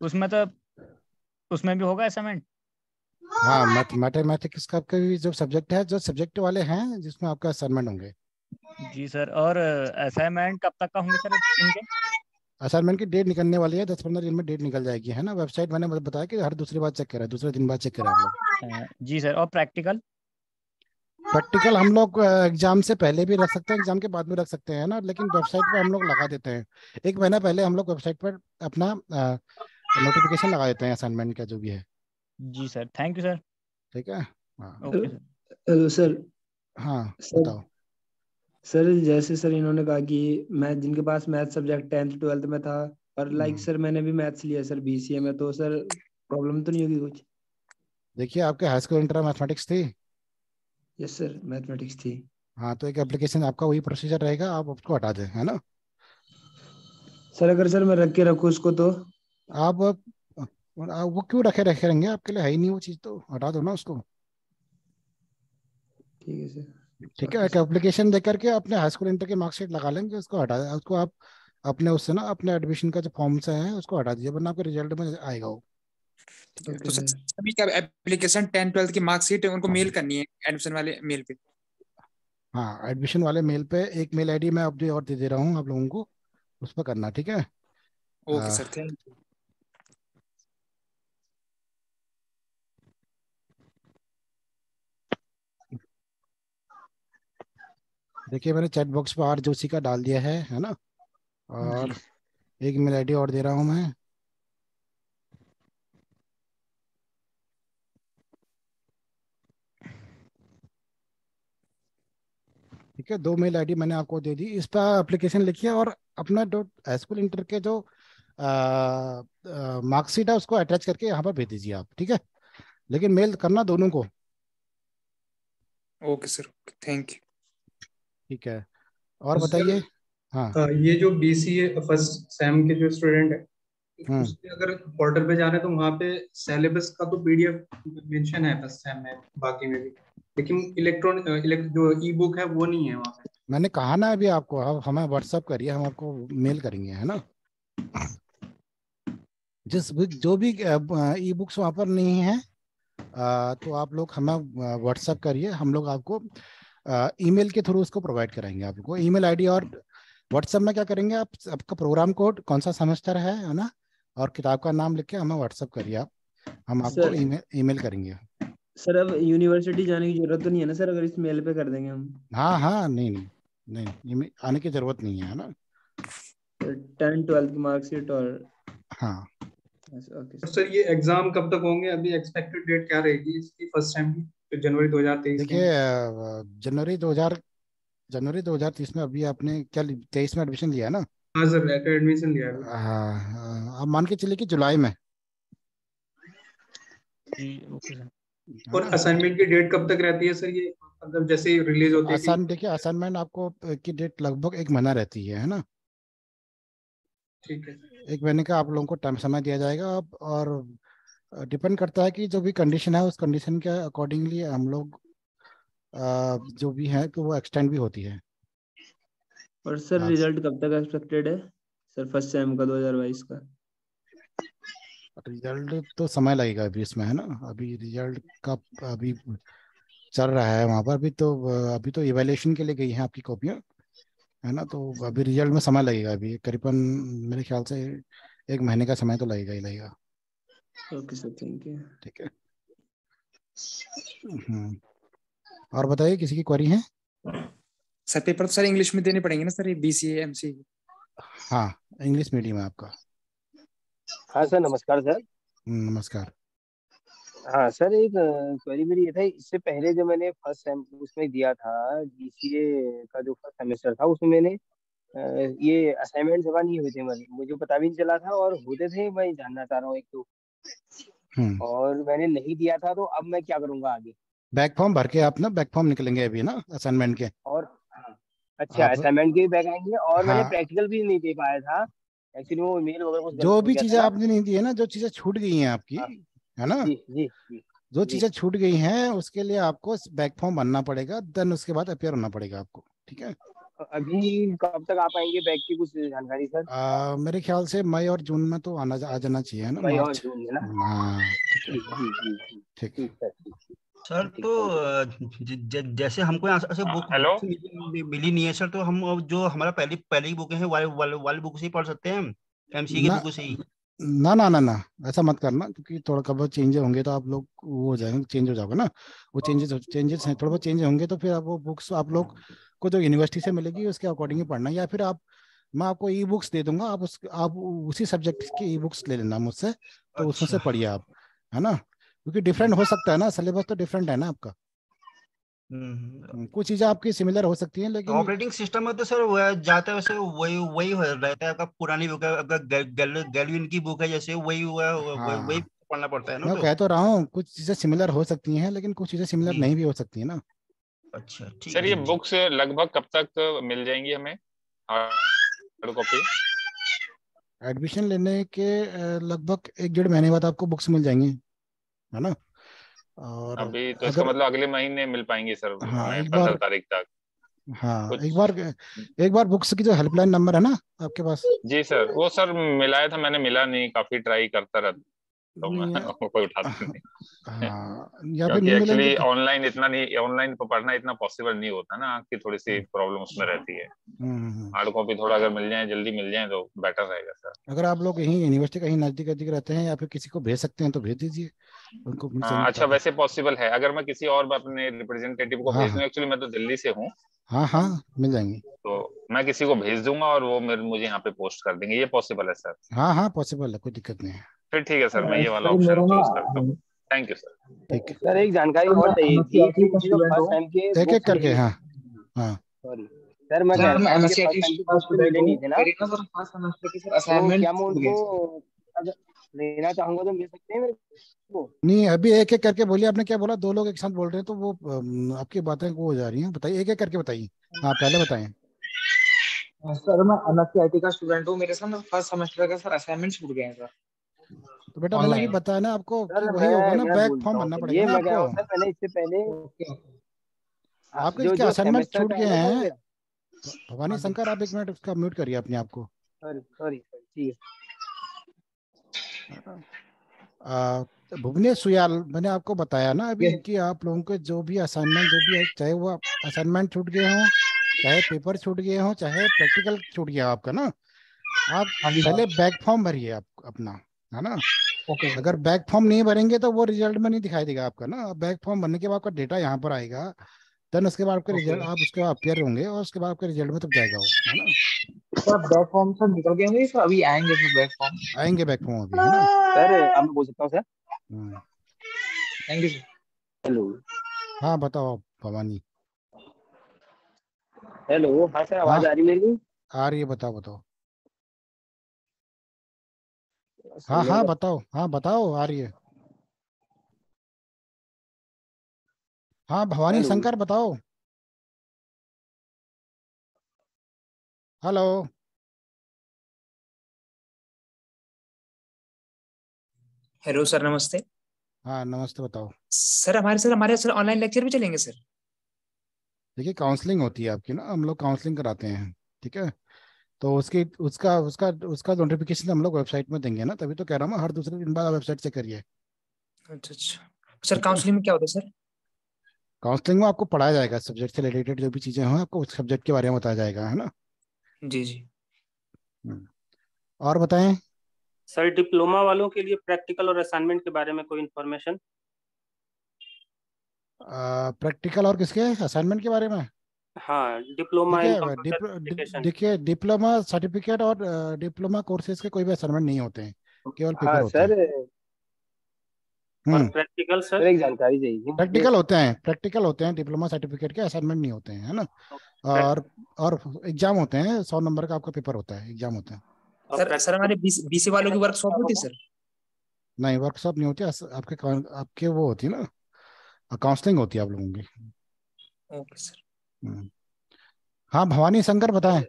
उसमें तो उसमें भी होगा असाइनमेंट हाँ मैथ मैथमेटिक्स का भी जो सब्जेक्ट है जो सब्जेक्ट वाले हैं जिसमें आपका असाइनमेंट होंगे। जी सर और असाइनमेंट कब तक का होंगे सर इनके? असाइनमेंट की डेट निकलने वाली है दस पंद्रह दिन में डेट निकल जाएगी है ना? वेबसाइट मैंने बताया कि हर दूसरी बार चेक करा दूसरे दिन बाद चेक करा जी सर और प्रैक्टिकल प्रैक्टिकल हम लोग एग्ज़ाम से पहले भी रख सकते हैं एग्ज़ाम के बाद भी रख सकते हैं ना? लेकिन वेबसाइट पे हम लोग लगा देते हैं। एक महीना पहले हम लोग वेबसाइट पर अपना नोटिफिकेशन लगा देते हैं असाइनमेंट का जो भी है। जी सर थैंक यू सर ठीक है? हाँ। हेलो सर हाँ बताओ। सर जैसे सर इन्होंने कहा कि मैं जिनके पास मैथ सब्जेक्ट टेंथ ट्वेल्थ में था और लाइक हम्म। सर मैंने भी मैथ्स लिया सर बीसीए में तो सर प्रॉब्लम तो नहीं होगी कुछ? देखिए आपके हाई स्कूल इंटर मैथमेटिक्स थी? यस सर मैथमेटिक्स थी। हाँ तो एक एप्लीकेशन आपका वही प्रोसीजर रहेगा आप उसको हटा दें है ना? सर अगर सर मैं रख के रखूँ उसको तो? आप आप वो क्यों रखे रखे रहेंगे? आपके लिए है ही नहीं वो चीज़ तो हटा दो ना उसको। ठीक है सर। ठीक है एक एप्लीकेशन दे करके अपने हाई स्कूल इंटर के मार्कशीट लगा लेंगे उसको हटा उसको आप अपने उससे ना अपने एडमिशन का जो फॉर्म से है उसको हटा दीजिए वरना आपके रिज़ल्ट में आएगा वो। तो सभी का एप्लीकेशन टेन ट्वेल्थ की मार्कशीट उनको मेल करनी है एडमिशन वाले मेल पे? हाँ एडमिशन वाले मेल पे एक मेल आईडी मैं अपडेट और दे दे रहा हूँ आप लोगों को उस पर करना ठीक है? ओके हाँ। सर थैंक यू देखिए मैंने चैट बॉक्स पर आर जोशी का डाल दिया है है ना? और एक मेल आईडी और दे रहा हूँ मैं। ठीक है दो मेल आईडी मैंने आपको दे दी। इस पर एप्लीकेशन लिखिए और अपना डॉट स्कूल इंटर के जो मार्कशीट है उसको अटैच करके यहाँ पर भेज दीजिए आप ठीक है? लेकिन मेल करना दोनों को। ओके सर थैंक यू ठीक है। और बताइए। हाँ। ये जो बीसीए फ़र्स्ट सेम के जो स्टूडेंट है। उसके अगर पोर्टल पे जा रहे हैं तो वहाँ पे सिलेबस का तो पीडीएफ मेंशन है फ़र्स्ट सेम में बाकी में भी। लेकिन इलेक्ट्रॉन इलेक्ट जो ई बुक है वो नहीं है वहाँ पे। मैंने कहा ना अभी आपको आप हमें व्हाट्सअप करिए हम आपको मेल करेंगे है ना? जिस भी जो भी ई बुक्स वहाँ पर नहीं है तो आप लोग हमें व्हाट्सअप करिए हम लोग आपको ईमेल के थ्रू उसको प्रोवाइड कराएँगे आपको ईमेल आईडी और व्हाट्सएप में क्या करेंगे आप? आपका प्रोग्राम कोड कौन सा सेमेस्टर है है ना? और किताब का नाम लिख के हमें व्हाट्सएप करिए आप। हम आपको ईमेल ईमेल करेंगे। सर अब यूनिवर्सिटी जाने की ज़रूरत तो नहीं है ना सर? अगर इस मेल पे कर देंगे हम। हाँ हाँ नहीं नहीं नहीं आने की ज़रूरत नहीं है है ना? टेंथ ट्वेल्थ की मार्कशीट और हाँ। Okay sir. ये एग्ज़ाम कब तक होंगे? अभी एक्सपेक्टेड डेट क्या रहेगी इसकी फ़र्स्ट टाइम की? तो जनवरी 2023 देखिए जनवरी 2000 जनवरी 2030 में अभी आपने क्या तेईस में एडमिशन लिया ना? हाँ सर एडमिशन लिया है हाँ आप मान के चलिए कि जुलाई में। ओके और असाइनमेंट की डेट कब तक रहती है सर ये? मतलब जैसे ही रिलीज़ होती है कि- आसान देखिए असाइनमेंट आपको की डेट लगभग एक महीना रहती है है ना? ठीक है। एक महीने का आप लोगों को टाइम समय दिया जाएगा अब और डिपेंड करता है कि जो भी कंडीशन है उस कंडीशन के अकॉर्डिंगली हम लोग जो भी है तो वो एक्सटेंड भी होती है। और सर हाँ। रिज़ल्ट कब तक एक्सपेक्टेड है? सर फ़र्स्ट सेम का 2022 का। रिज़ल्ट तो समय लगेगा अभी इसमें है ना? अभी रिज़ल्ट का अभी चल रहा है वहाँ पर अभी तो अभी तो इवेल्युएशन के लिए गई हैं आपकी कॉपियाँ है ना? तो अभी रिज़ल्ट में समय लगेगा अभी करीबन मेरे ख्याल से एक महीने का समय तो लगेगा ही लगेगा। ओके सर थैंक यू ठीक है। हम्म। और बताइए किसी की क्वेरी है? सर पेपर तो सर इंग्लिश में देने पड़ेंगे ना सर ये बी सी एम सी हाँ इंग्लिश मीडियम है आपका। हाँ सर नमस्कार सर। हम्म, नमस्कार। हाँ सर एक क्वेरी मेरी ये था इससे पहले जो मैंने फ़र्स्ट सेम उसमें दिया था बीसीए का जो फ़र्स्ट सेमेस्टर था उसमें मैंने ये असाइनमेंट जमा नहीं हुए थे मेरे मुझे पता भी नहीं चला था और होते थे मैं जानना चाह रहा हूँ एक तो और मैंने नहीं दिया था तो अब मैं क्या करूँगा आगे? बैक फॉर्म भर के आप ना बैक फॉर्म निकलेंगे अभी ना असाइनमेंट के। और हाँ, अच्छा असाइनमेंट के भी बैग आएँगे और मैंने हाँ। प्रैक्टिकल भी नहीं दे पाया था। एक्चुअली वो मेल वगैरह कुछ जो भी चीज़ें आपने नहीं दी है ना जो चीज़ें छूट गई हैं आपकी हाँ। है ना? जी जी जी। जो चीज़ें छूट गई हैं उसके लिए आपको बैक फॉर्म भरना पड़ेगा देन उसके बाद अपेयर होना पड़ेगा आपको ठीक है? अभी कब तक आ पाएँगे बैग की कुछ जानकारी सर? आ, मेरे ख्याल से मई और जून में तो आना आ जाना चाहिए ना? मई और जून में ना? हाँ ठीक है। सर तो ज- ज- जैसे हमको यहाँ से बुक हेलो? मिली नहीं है सर तो हम जो हमारा पहली पहली बुक है वाली वाली वाली बुक से ही पढ़ सकते हैं एमसी की बुक से ही? ना ना ना ना ऐसा मत करना क्योंकि थोड़ा कब चेंज होंगे तो आप लोग वो हो जाएँगे चेंज हो जाओगे ना? वो चेंजेस चेंजेस हैं थोड़ा बहुत चेंज होंगे तो फिर आप वो बुक्स आप लोग को जो यूनिवर्सिटी से मिलेगी उसके अकॉर्डिंग ही पढ़ना या फिर आप मैं आपको ई बुक्स दे दूँगा आप उस आप उसी सब्जेक्ट की ई बुक्स ले लेना मुझसे तो उसमें से अच्छा। पढ़िए आप है ना क्योंकि डिफरेंट हो सकता है ना सिलेबस तो डिफरेंट है ना आपका हम्म, हम्म, कुछ चीज़ें आपकी सिमिलर हो सकती हैं लेकिन ऑपरेटिंग सिस्टम में तो सर जाता है वैसे वही वही हो रहता है आपका पुरानी बुक है आपका गैल, गैल, गैलविन की बुक है जैसे वही हुआ हाँ। वही पढ़ना पड़ता है ना मैं तो कह तो रहा हूँ कुछ चीज़ें सिमिलर हो सकती हैं लेकिन कुछ चीज़ें सिमिलर। नहीं भी हो सकती है ना अच्छा ठीक सर ये। बुक्स लगभग कब तक मिल जाएँगी हमें? Hard copy? एडमिशन लेने के लगभग एक डेढ़ महीने बाद आपको बुक्स मिल जाएँगी है ना? और अभी तो इसका मतलब अगले महीने मिल पाएँगी सर हाँ, एक पंद्रह बार- तारीख तक। हाँ कुछ- एक बार एक बार बुक्स की जो हेल्पलाइन नंबर है ना आपके पास? जी सर वो सर मिलाया था मैंने मिला नहीं काफ़ी ट्राई करता रहता। तो मैं कोई [laughs] उठाता नहीं। हाँ एक्चुअली तो ऑनलाइन इतना नहीं ऑनलाइन पढ़ना इतना पॉसिबल नहीं होता ना आँख की थोड़ी सी प्रॉब्लम उसमें रहती है। हम्म, हम्म, हम्म। हार्ड कॉपी थोड़ा अगर मिल जाए जल्दी मिल जाए तो बेटर रहेगा सर अगर आप लोग यहीं यूनिवर्सिटी कहीं नज़दीक नज़दीक रहते हैं या फिर किसी को भेज सकते हैं तो भेज दीजिए। हाँ अच्छा वैसे पॉसिबल है। अगर मैं किसी और अपने रिप्रेजेंटेटिव को हाँ, भेज दूँ एक्चुअली मैं तो दिल्ली से हूँ। हाँ हाँ मिल जाएँगे। तो मैं किसी को भेज दूँगा और वो मेरे मुझे यहाँ पे पोस्ट कर देंगे। ये पॉसिबल है सर हाँ हाँ पॉसिबल है कोई दिक्कत नहीं है। फिर ठीक है सर मैं ये वाला ऑप्शन चूज़ करता हूँ। थैंक यू सर ठीक है। सर एक जानकारी और चाहिए थी कि जो फ़र्स्ट टाइम के एक एक करके हाँ। हाँ। सॉरी सर मैं कि का फ़र्स्ट तो हूँ। नहीं थे ना? सर फ़र्स्ट सेमेस्टर की सर तो असाइनमेंट क्या मैं उनको लेना चाहूँगा तो मिल सकते हैं मेरे को। नहीं अभी एक एक करके बोलिए आपने क्या बोला? दो लोग एक साथ बोल रहे हैं तो वो आपकी बातें वो हो जा रही हैं। बताइए एक एक करके बताइए। हाँ पहले बताएँ। सर मैं एमएससी आईटी का स्टूडेंट हूँ मेरे साथ फ़र्स्ट सेमेस्टर का सर असाइनमेंट छूट गए हैं सर। तो बेटा मैंने अभी बताया ना आपको वही होगा ना बैक फॉर्म भरना पड़ेगा ना हूँ आपको। मैंने इससे पहले आपके इसके असाइनमेंट छूट गए है। ना वो हैं भवानी शंकर आप एक मिनट उसका म्यूट करिए अपने आप को। सॉरी सॉरी ठीक है। भुवनेश सुयाल मैंने आपको बताया ना अभी कि आप लोगों के जो भी असाइनमेंट जो भी है चाहे वो असाइनमेंट छूट गए हों चाहे पेपर छूट गए हो चाहे प्रैक्टिकल छूट गया आपका ना आप हाँ पहले बैक फॉर्म भरिए आप अपना है ना? ओके सर अगर बैक फॉर्म नहीं भरेंगे तो वो रिज़ल्ट में नहीं दिखाई देगा आपका ना। बैक फॉर्म भरने के बाद आपका डेटा यहाँ पर आएगा देन उसके बाद आपका रिज़ल्ट आप उसके बाद अपियर होंगे और उसके बाद आपके रिज़ल्ट में तब जाएगा वो है ना? सर बैक फॉर्म सर निकल गए होंगे सर अभी आएँगे सर बैक फॉर्म आएँगे बैक फॉर्म अभी है ना? सर अब मैं बोल सकता हूँ sir? Hmm, thank you sir hello हाँ बताओ भवानी। हेलो हाँ सर आवाज़ हाँ। आ रही मेरी? आ रही है बताओ बताओ। हाँ हाँ बताओ हाँ बताओ आ रही है। हाँ भवानी शंकर बताओ। हेलो हेलो सर नमस्ते हाँ नमस्ते बताओ। सर हमारे सर हमारे सर ऑनलाइन लेक्चर भी चलेंगे सर देखिए काउंसलिंग होती है आपकी ना हम लोग काउंसलिंग कराते हैं ठीक है? तो उसकी उसका उसका उसका नोटिफिकेशन हम लोग वेबसाइट में देंगे ना तभी तो कह रहा हूँ हर दूसरे दिन बाद वेबसाइट चेक करिए। अच्छा अच्छा। सर काउंसलिंग में क्या होता है सर काउंसलिंग में आपको पढ़ाया जाएगा सब्जेक्ट से रिलेटेड जो भी चीज़ें हों आपको उस सब्जेक्ट के बारे में बताया जाएगा है ना? जी जी। और बताएँ? सर डिप्लोमा वालों के लिए प्रैक्टिकल और असाइनमेंट के बारे में कोई इन्फॉर्मेशन? प्रैक्टिकल और किसके? असाइनमेंट के बारे में? हाँ डिप्लोमा देखिए डिप्लोमा सर्टिफिकेट और डिप्लोमा कोर्सेज के कोई भी असाइनमेंट नहीं होते हैं केवल हाँ हैं। सर और हम्म। प्रैक्टिकल सर सर एक जानकारी चाहिए प्रैक्टिकल होते हैं प्रैक्टिकल होते हैं डिप्लोमा सर्टिफिकेट के असाइनमेंट नहीं होते हैं है ना? और और एग्ज़ाम होते हैं सौ नंबर का आपका पेपर होता है एग्ज़ाम होता है। सर सर हमारे बीसी वालों की वर्कशॉप होती है सर नहीं वर्कशॉप नहीं होती आपके आपके वो होती है ना काउंसलिंग होती है आप लोगों की। Okay sir hmm. हाँ भवानी शंकर बताएँ।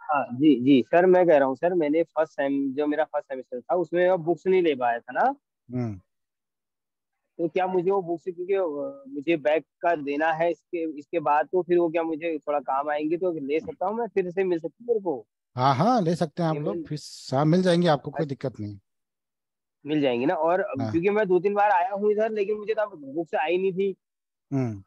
हाँ जी जी सर मैं कह रहा हूँ सर मैंने फ़र्स्ट सेम जो मेरा फ़र्स्ट सेमेस्टर था उसमें मैं बुक्स नहीं ले पाया था ना। हम्म। तो क्या मुझे वो बुक्स क्योंकि मुझे बैग का देना है इसके इसके बाद तो फिर वो क्या मुझे थोड़ा काम आएँगे तो ले सकता हूँ मैं फिर से मिल सकती मेरे को? हाँ हाँ ले सकते हैं आप लोग फ़ीस हाँ मिल जाएँगी आपको कोई दिक्कत नहीं। मिल जाएँगी ना और हाँ। क्योंकि मैं दो तीन बार आया हूँ इधर लेकिन मुझे तब बुक्स आई नहीं थी। हम्म।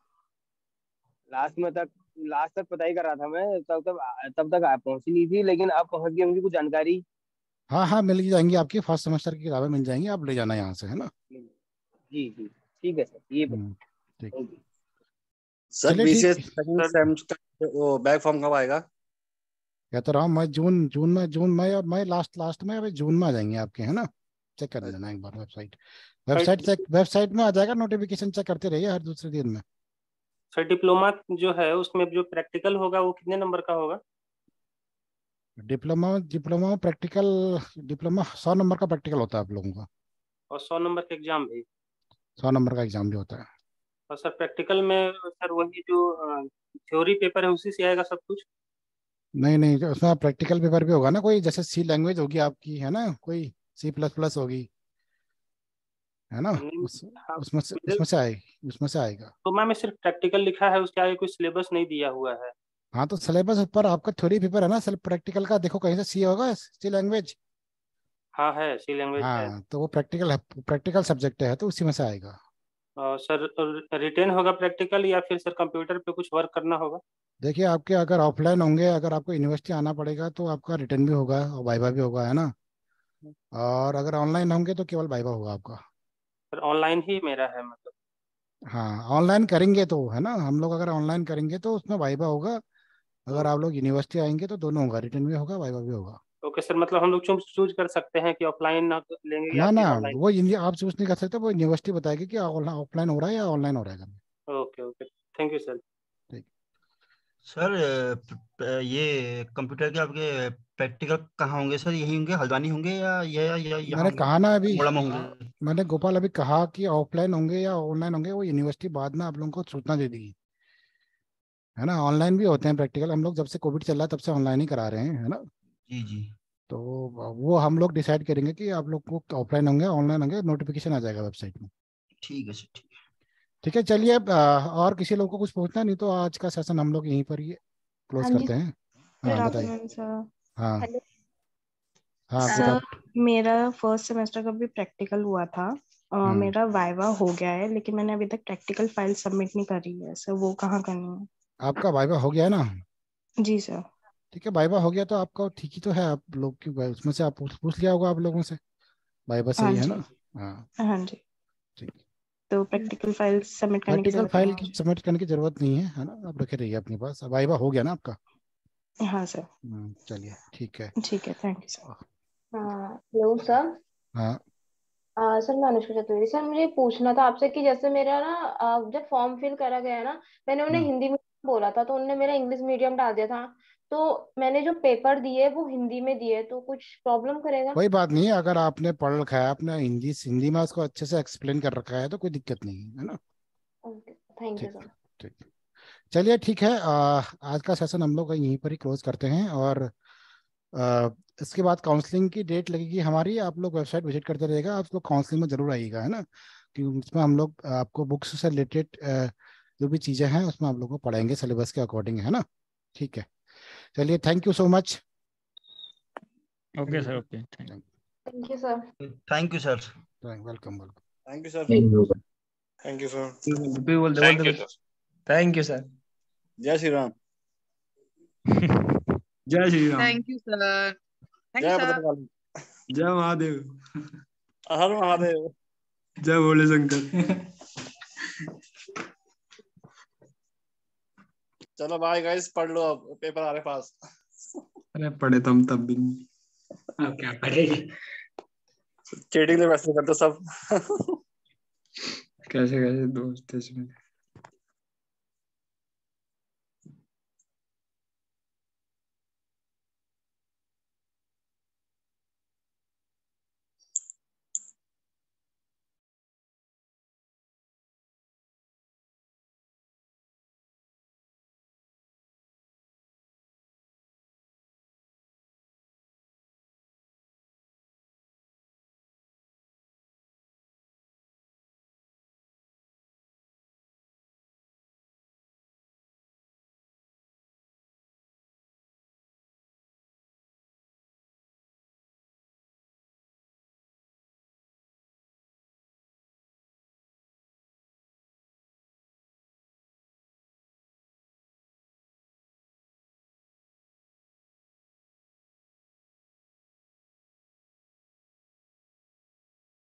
लास्ट में तक लास्ट तक पता ही कर रहा था मैं तब तक तब तक पहुँची नहीं थी लेकिन अब पहुँच गई मुझे कुछ जानकारी। हाँ हाँ मिल जाएँगी आपकी फ़र्स्ट सेमेस्टर की किताबें मिल जाएँगी आप ले जाना यहाँ से है ना? जी जी। ठीक है सर ये हम्म ठीक। सर बीसीएस बैक फॉर्म कब आएगा? कहता रहा हूँ मैं जून जून में जून में या मैं लास्ट लास्ट में अभी जून में आ जाएँगे आपके है ना? चेक कर लेना एक बार वेबसाइट। वेबसाइट चेक वेबसाइट में आ जाएगा नोटिफिकेशन चेक करते रहिए हर दूसरे दिन में। सर डिप्लोमा जो है उसमें जो प्रैक्टिकल होगा वो कितने नंबर का होगा? डिप्लोमा डिप्लोमा प्रैक्टिकल डिप्लोमा सौ नंबर का प्रैक्टिकल होता है आप लोगों का। और सौ नंबर का एग्ज़ाम भी सौ नंबर का एग्ज़ाम भी होता है। और सर प्रैक्टिकल में सर वही जो थ्योरी पेपर है उसी से आएगा सब कुछ? नहीं नहीं उसमें प्रैक्टिकल पेपर भी होगा ना कोई जैसे सी लैंग्वेज होगी आपकी है ना कोई सी प्लस प्लस होगी। है ना उस, हाँ उसमें से उसमें से आएगी उसमें से आएगा। तो मैम सिर्फ़ प्रैक्टिकल लिखा है उसके आगे कोई सिलेबस नहीं दिया हुआ है। हाँ तो सिलेबस ऊपर आपका थ्योरी पेपर है ना सिर्फ़ प्रैक्टिकल का देखो कहीं से सी होगा सी लैंग्वेज। हाँ है सी लैंग्वेज है। हाँ तो वो प्रैक्टिकल है प्रैक्टिकल सब्जेक्ट है तो उसी में से आएगा। सर रिटेन होगा प्रैक्टिकल या फिर सर कंप्यूटर पे कुछ वर्क करना होगा? देखिए आपके अगर ऑफलाइन होंगे अगर आपको यूनिवर्सिटी आना पड़ेगा तो आपका रिटर्न भी होगा और वाइवा भी होगा है ना? और अगर ऑनलाइन होंगे तो केवल वाइवा होगा आपका। सर ऑनलाइन ही मेरा है मतलब। हाँ ऑनलाइन करेंगे तो है ना? हम लोग अगर ऑनलाइन करेंगे तो उसमें वाइवा होगा। अगर आप लोग यूनिवर्सिटी आएँगे तो दोनों होगा रिटर्न भी होगा वाइवा भी होगा। ओके सर मतलब हम लोग चूज़ कर सकते हैं कि ऑफलाइन लेंगे ना ना वो यूनि- आप चूज़ नहीं कर सकते वो यूनिवर्सिटी बताएगी कि ऑफलाइन हो रहा है या ऑनलाइन हो रहा है okay okay thank you sir sir ये कंप्यूटर के आपके प्रैक्टिकल कहाँ होंगे सर यही होंगे हल्द्वानी होंगे या या या या मैंने कहा ना अभी होंगे। मैंने गोपाल अभी कहा कि ऑफलाइन होंगे या ऑनलाइन होंगे वो यूनिवर्सिटी बाद में आप लोगों को सूचना दे देगी। है ना? ऑनलाइन भी होते हैं प्रैक्टिकल हम लोग जब से कोविड चल रहा है तब से ऑनलाइन ही करा रहे हैं है ना? जी जी। तो वो हम लोग डिसाइड करेंगे कि आप लोग को ऑफलाइन होंगे ऑनलाइन होंगे नोटिफिकेशन आ जाएगा वेबसाइट में। ठीक है सर ठीक ठीक है चलिए और किसी लोग को कुछ पूछना है नहीं तो आज का सेशन हम लोग यहीं पर ही क्लोज हाँ करते हैं। हाँ बताइए। हाँ। हाँ सर मेरा फ़र्स्ट सेमेस्टर का भी प्रैक्टिकल हुआ था। अ, हम्म। मेरा वाइवा हो गया है लेकिन मैंने अभी तक प्रैक्टिकल फ़ाइल सबमिट नहीं करी है सर वो कहाँ करनी है? आपका वाइवा हो गया है ना? जी सर ठीक है वाइवा हो गया तो आपका ठीक ही तो है आप लोग की उसमें से आप पूछ लिया होगा आप लोगों से। वाइवा हाँ सही है ना? हाँ। हाँ जी। ठीक। तो प्रैक्टिकल फ़ाइल सबमिट करने की प्रैक्टिकल ज़रूरत फ़ाइल नहीं की सबमिट करने की ज़रूरत नहीं है है ना? आप रखे रहिए अपने पास। अब वाइवा हो गया ना आपका? हाँ सर। हम्म, चलिए ठीक है। ठीक है थैंक यू सर हाँ हेलो सर हाँ। आ, सर मैं अनुष्का चतुर्वेदी। सर मुझे पूछना था आपसे कि जैसे मेरा ना जब फॉर्म फिल करा गया ना मैंने उन्हें हम्म, हिंदी में बोला था तो उन्होंने मेरा इंग्लिश मीडियम डाल दिया था। तो मैंने जो पेपर दिए वो हिंदी में दिए तो कुछ प्रॉब्लम करेगा? कोई बात नहीं अगर आपने पढ़ रखा है आपने हिंदी हिंदी में उसको अच्छे से एक्सप्लेन कर रखा है तो कोई दिक्कत नहीं है ना? ओके थैंक यू ठीक सर ठीक। चलिए ठीक है आ, आज का सेशन हम लोग यहीं पर ही क्लोज करते हैं और आ, इसके बाद काउंसलिंग की डेट लगेगी हमारी आप लोग वेबसाइट विज़िट करते रहेगा आप लोग काउंसलिंग में ज़रूर आइएगा है ना? क्योंकि उसमें हम लोग आपको बुक्स से रिलेटेड जो भी चीज़ें हैं उसमें आप लोग को पढ़ाएँगे सिलेबस के अकॉर्डिंग है ना? ठीक है। चलिए thank you so much okay sir okay thank thank you sir thank you sir welcome welcome thank you sir thank you sir thank you sir thank you sir जय श्री राम जय Shri Ram thank you sir जय यू जय महादेव हर महादेव जय भोले शंकर चलो bye guys पढ़ लो अब paper आ रहे पास। अरे पढ़े तो हम तब भी नहीं। अब क्या पढ़ेंगे? चीटिंग तो वैसे करते सब। [laughs] कैसे कैसे दोस्त इसमें?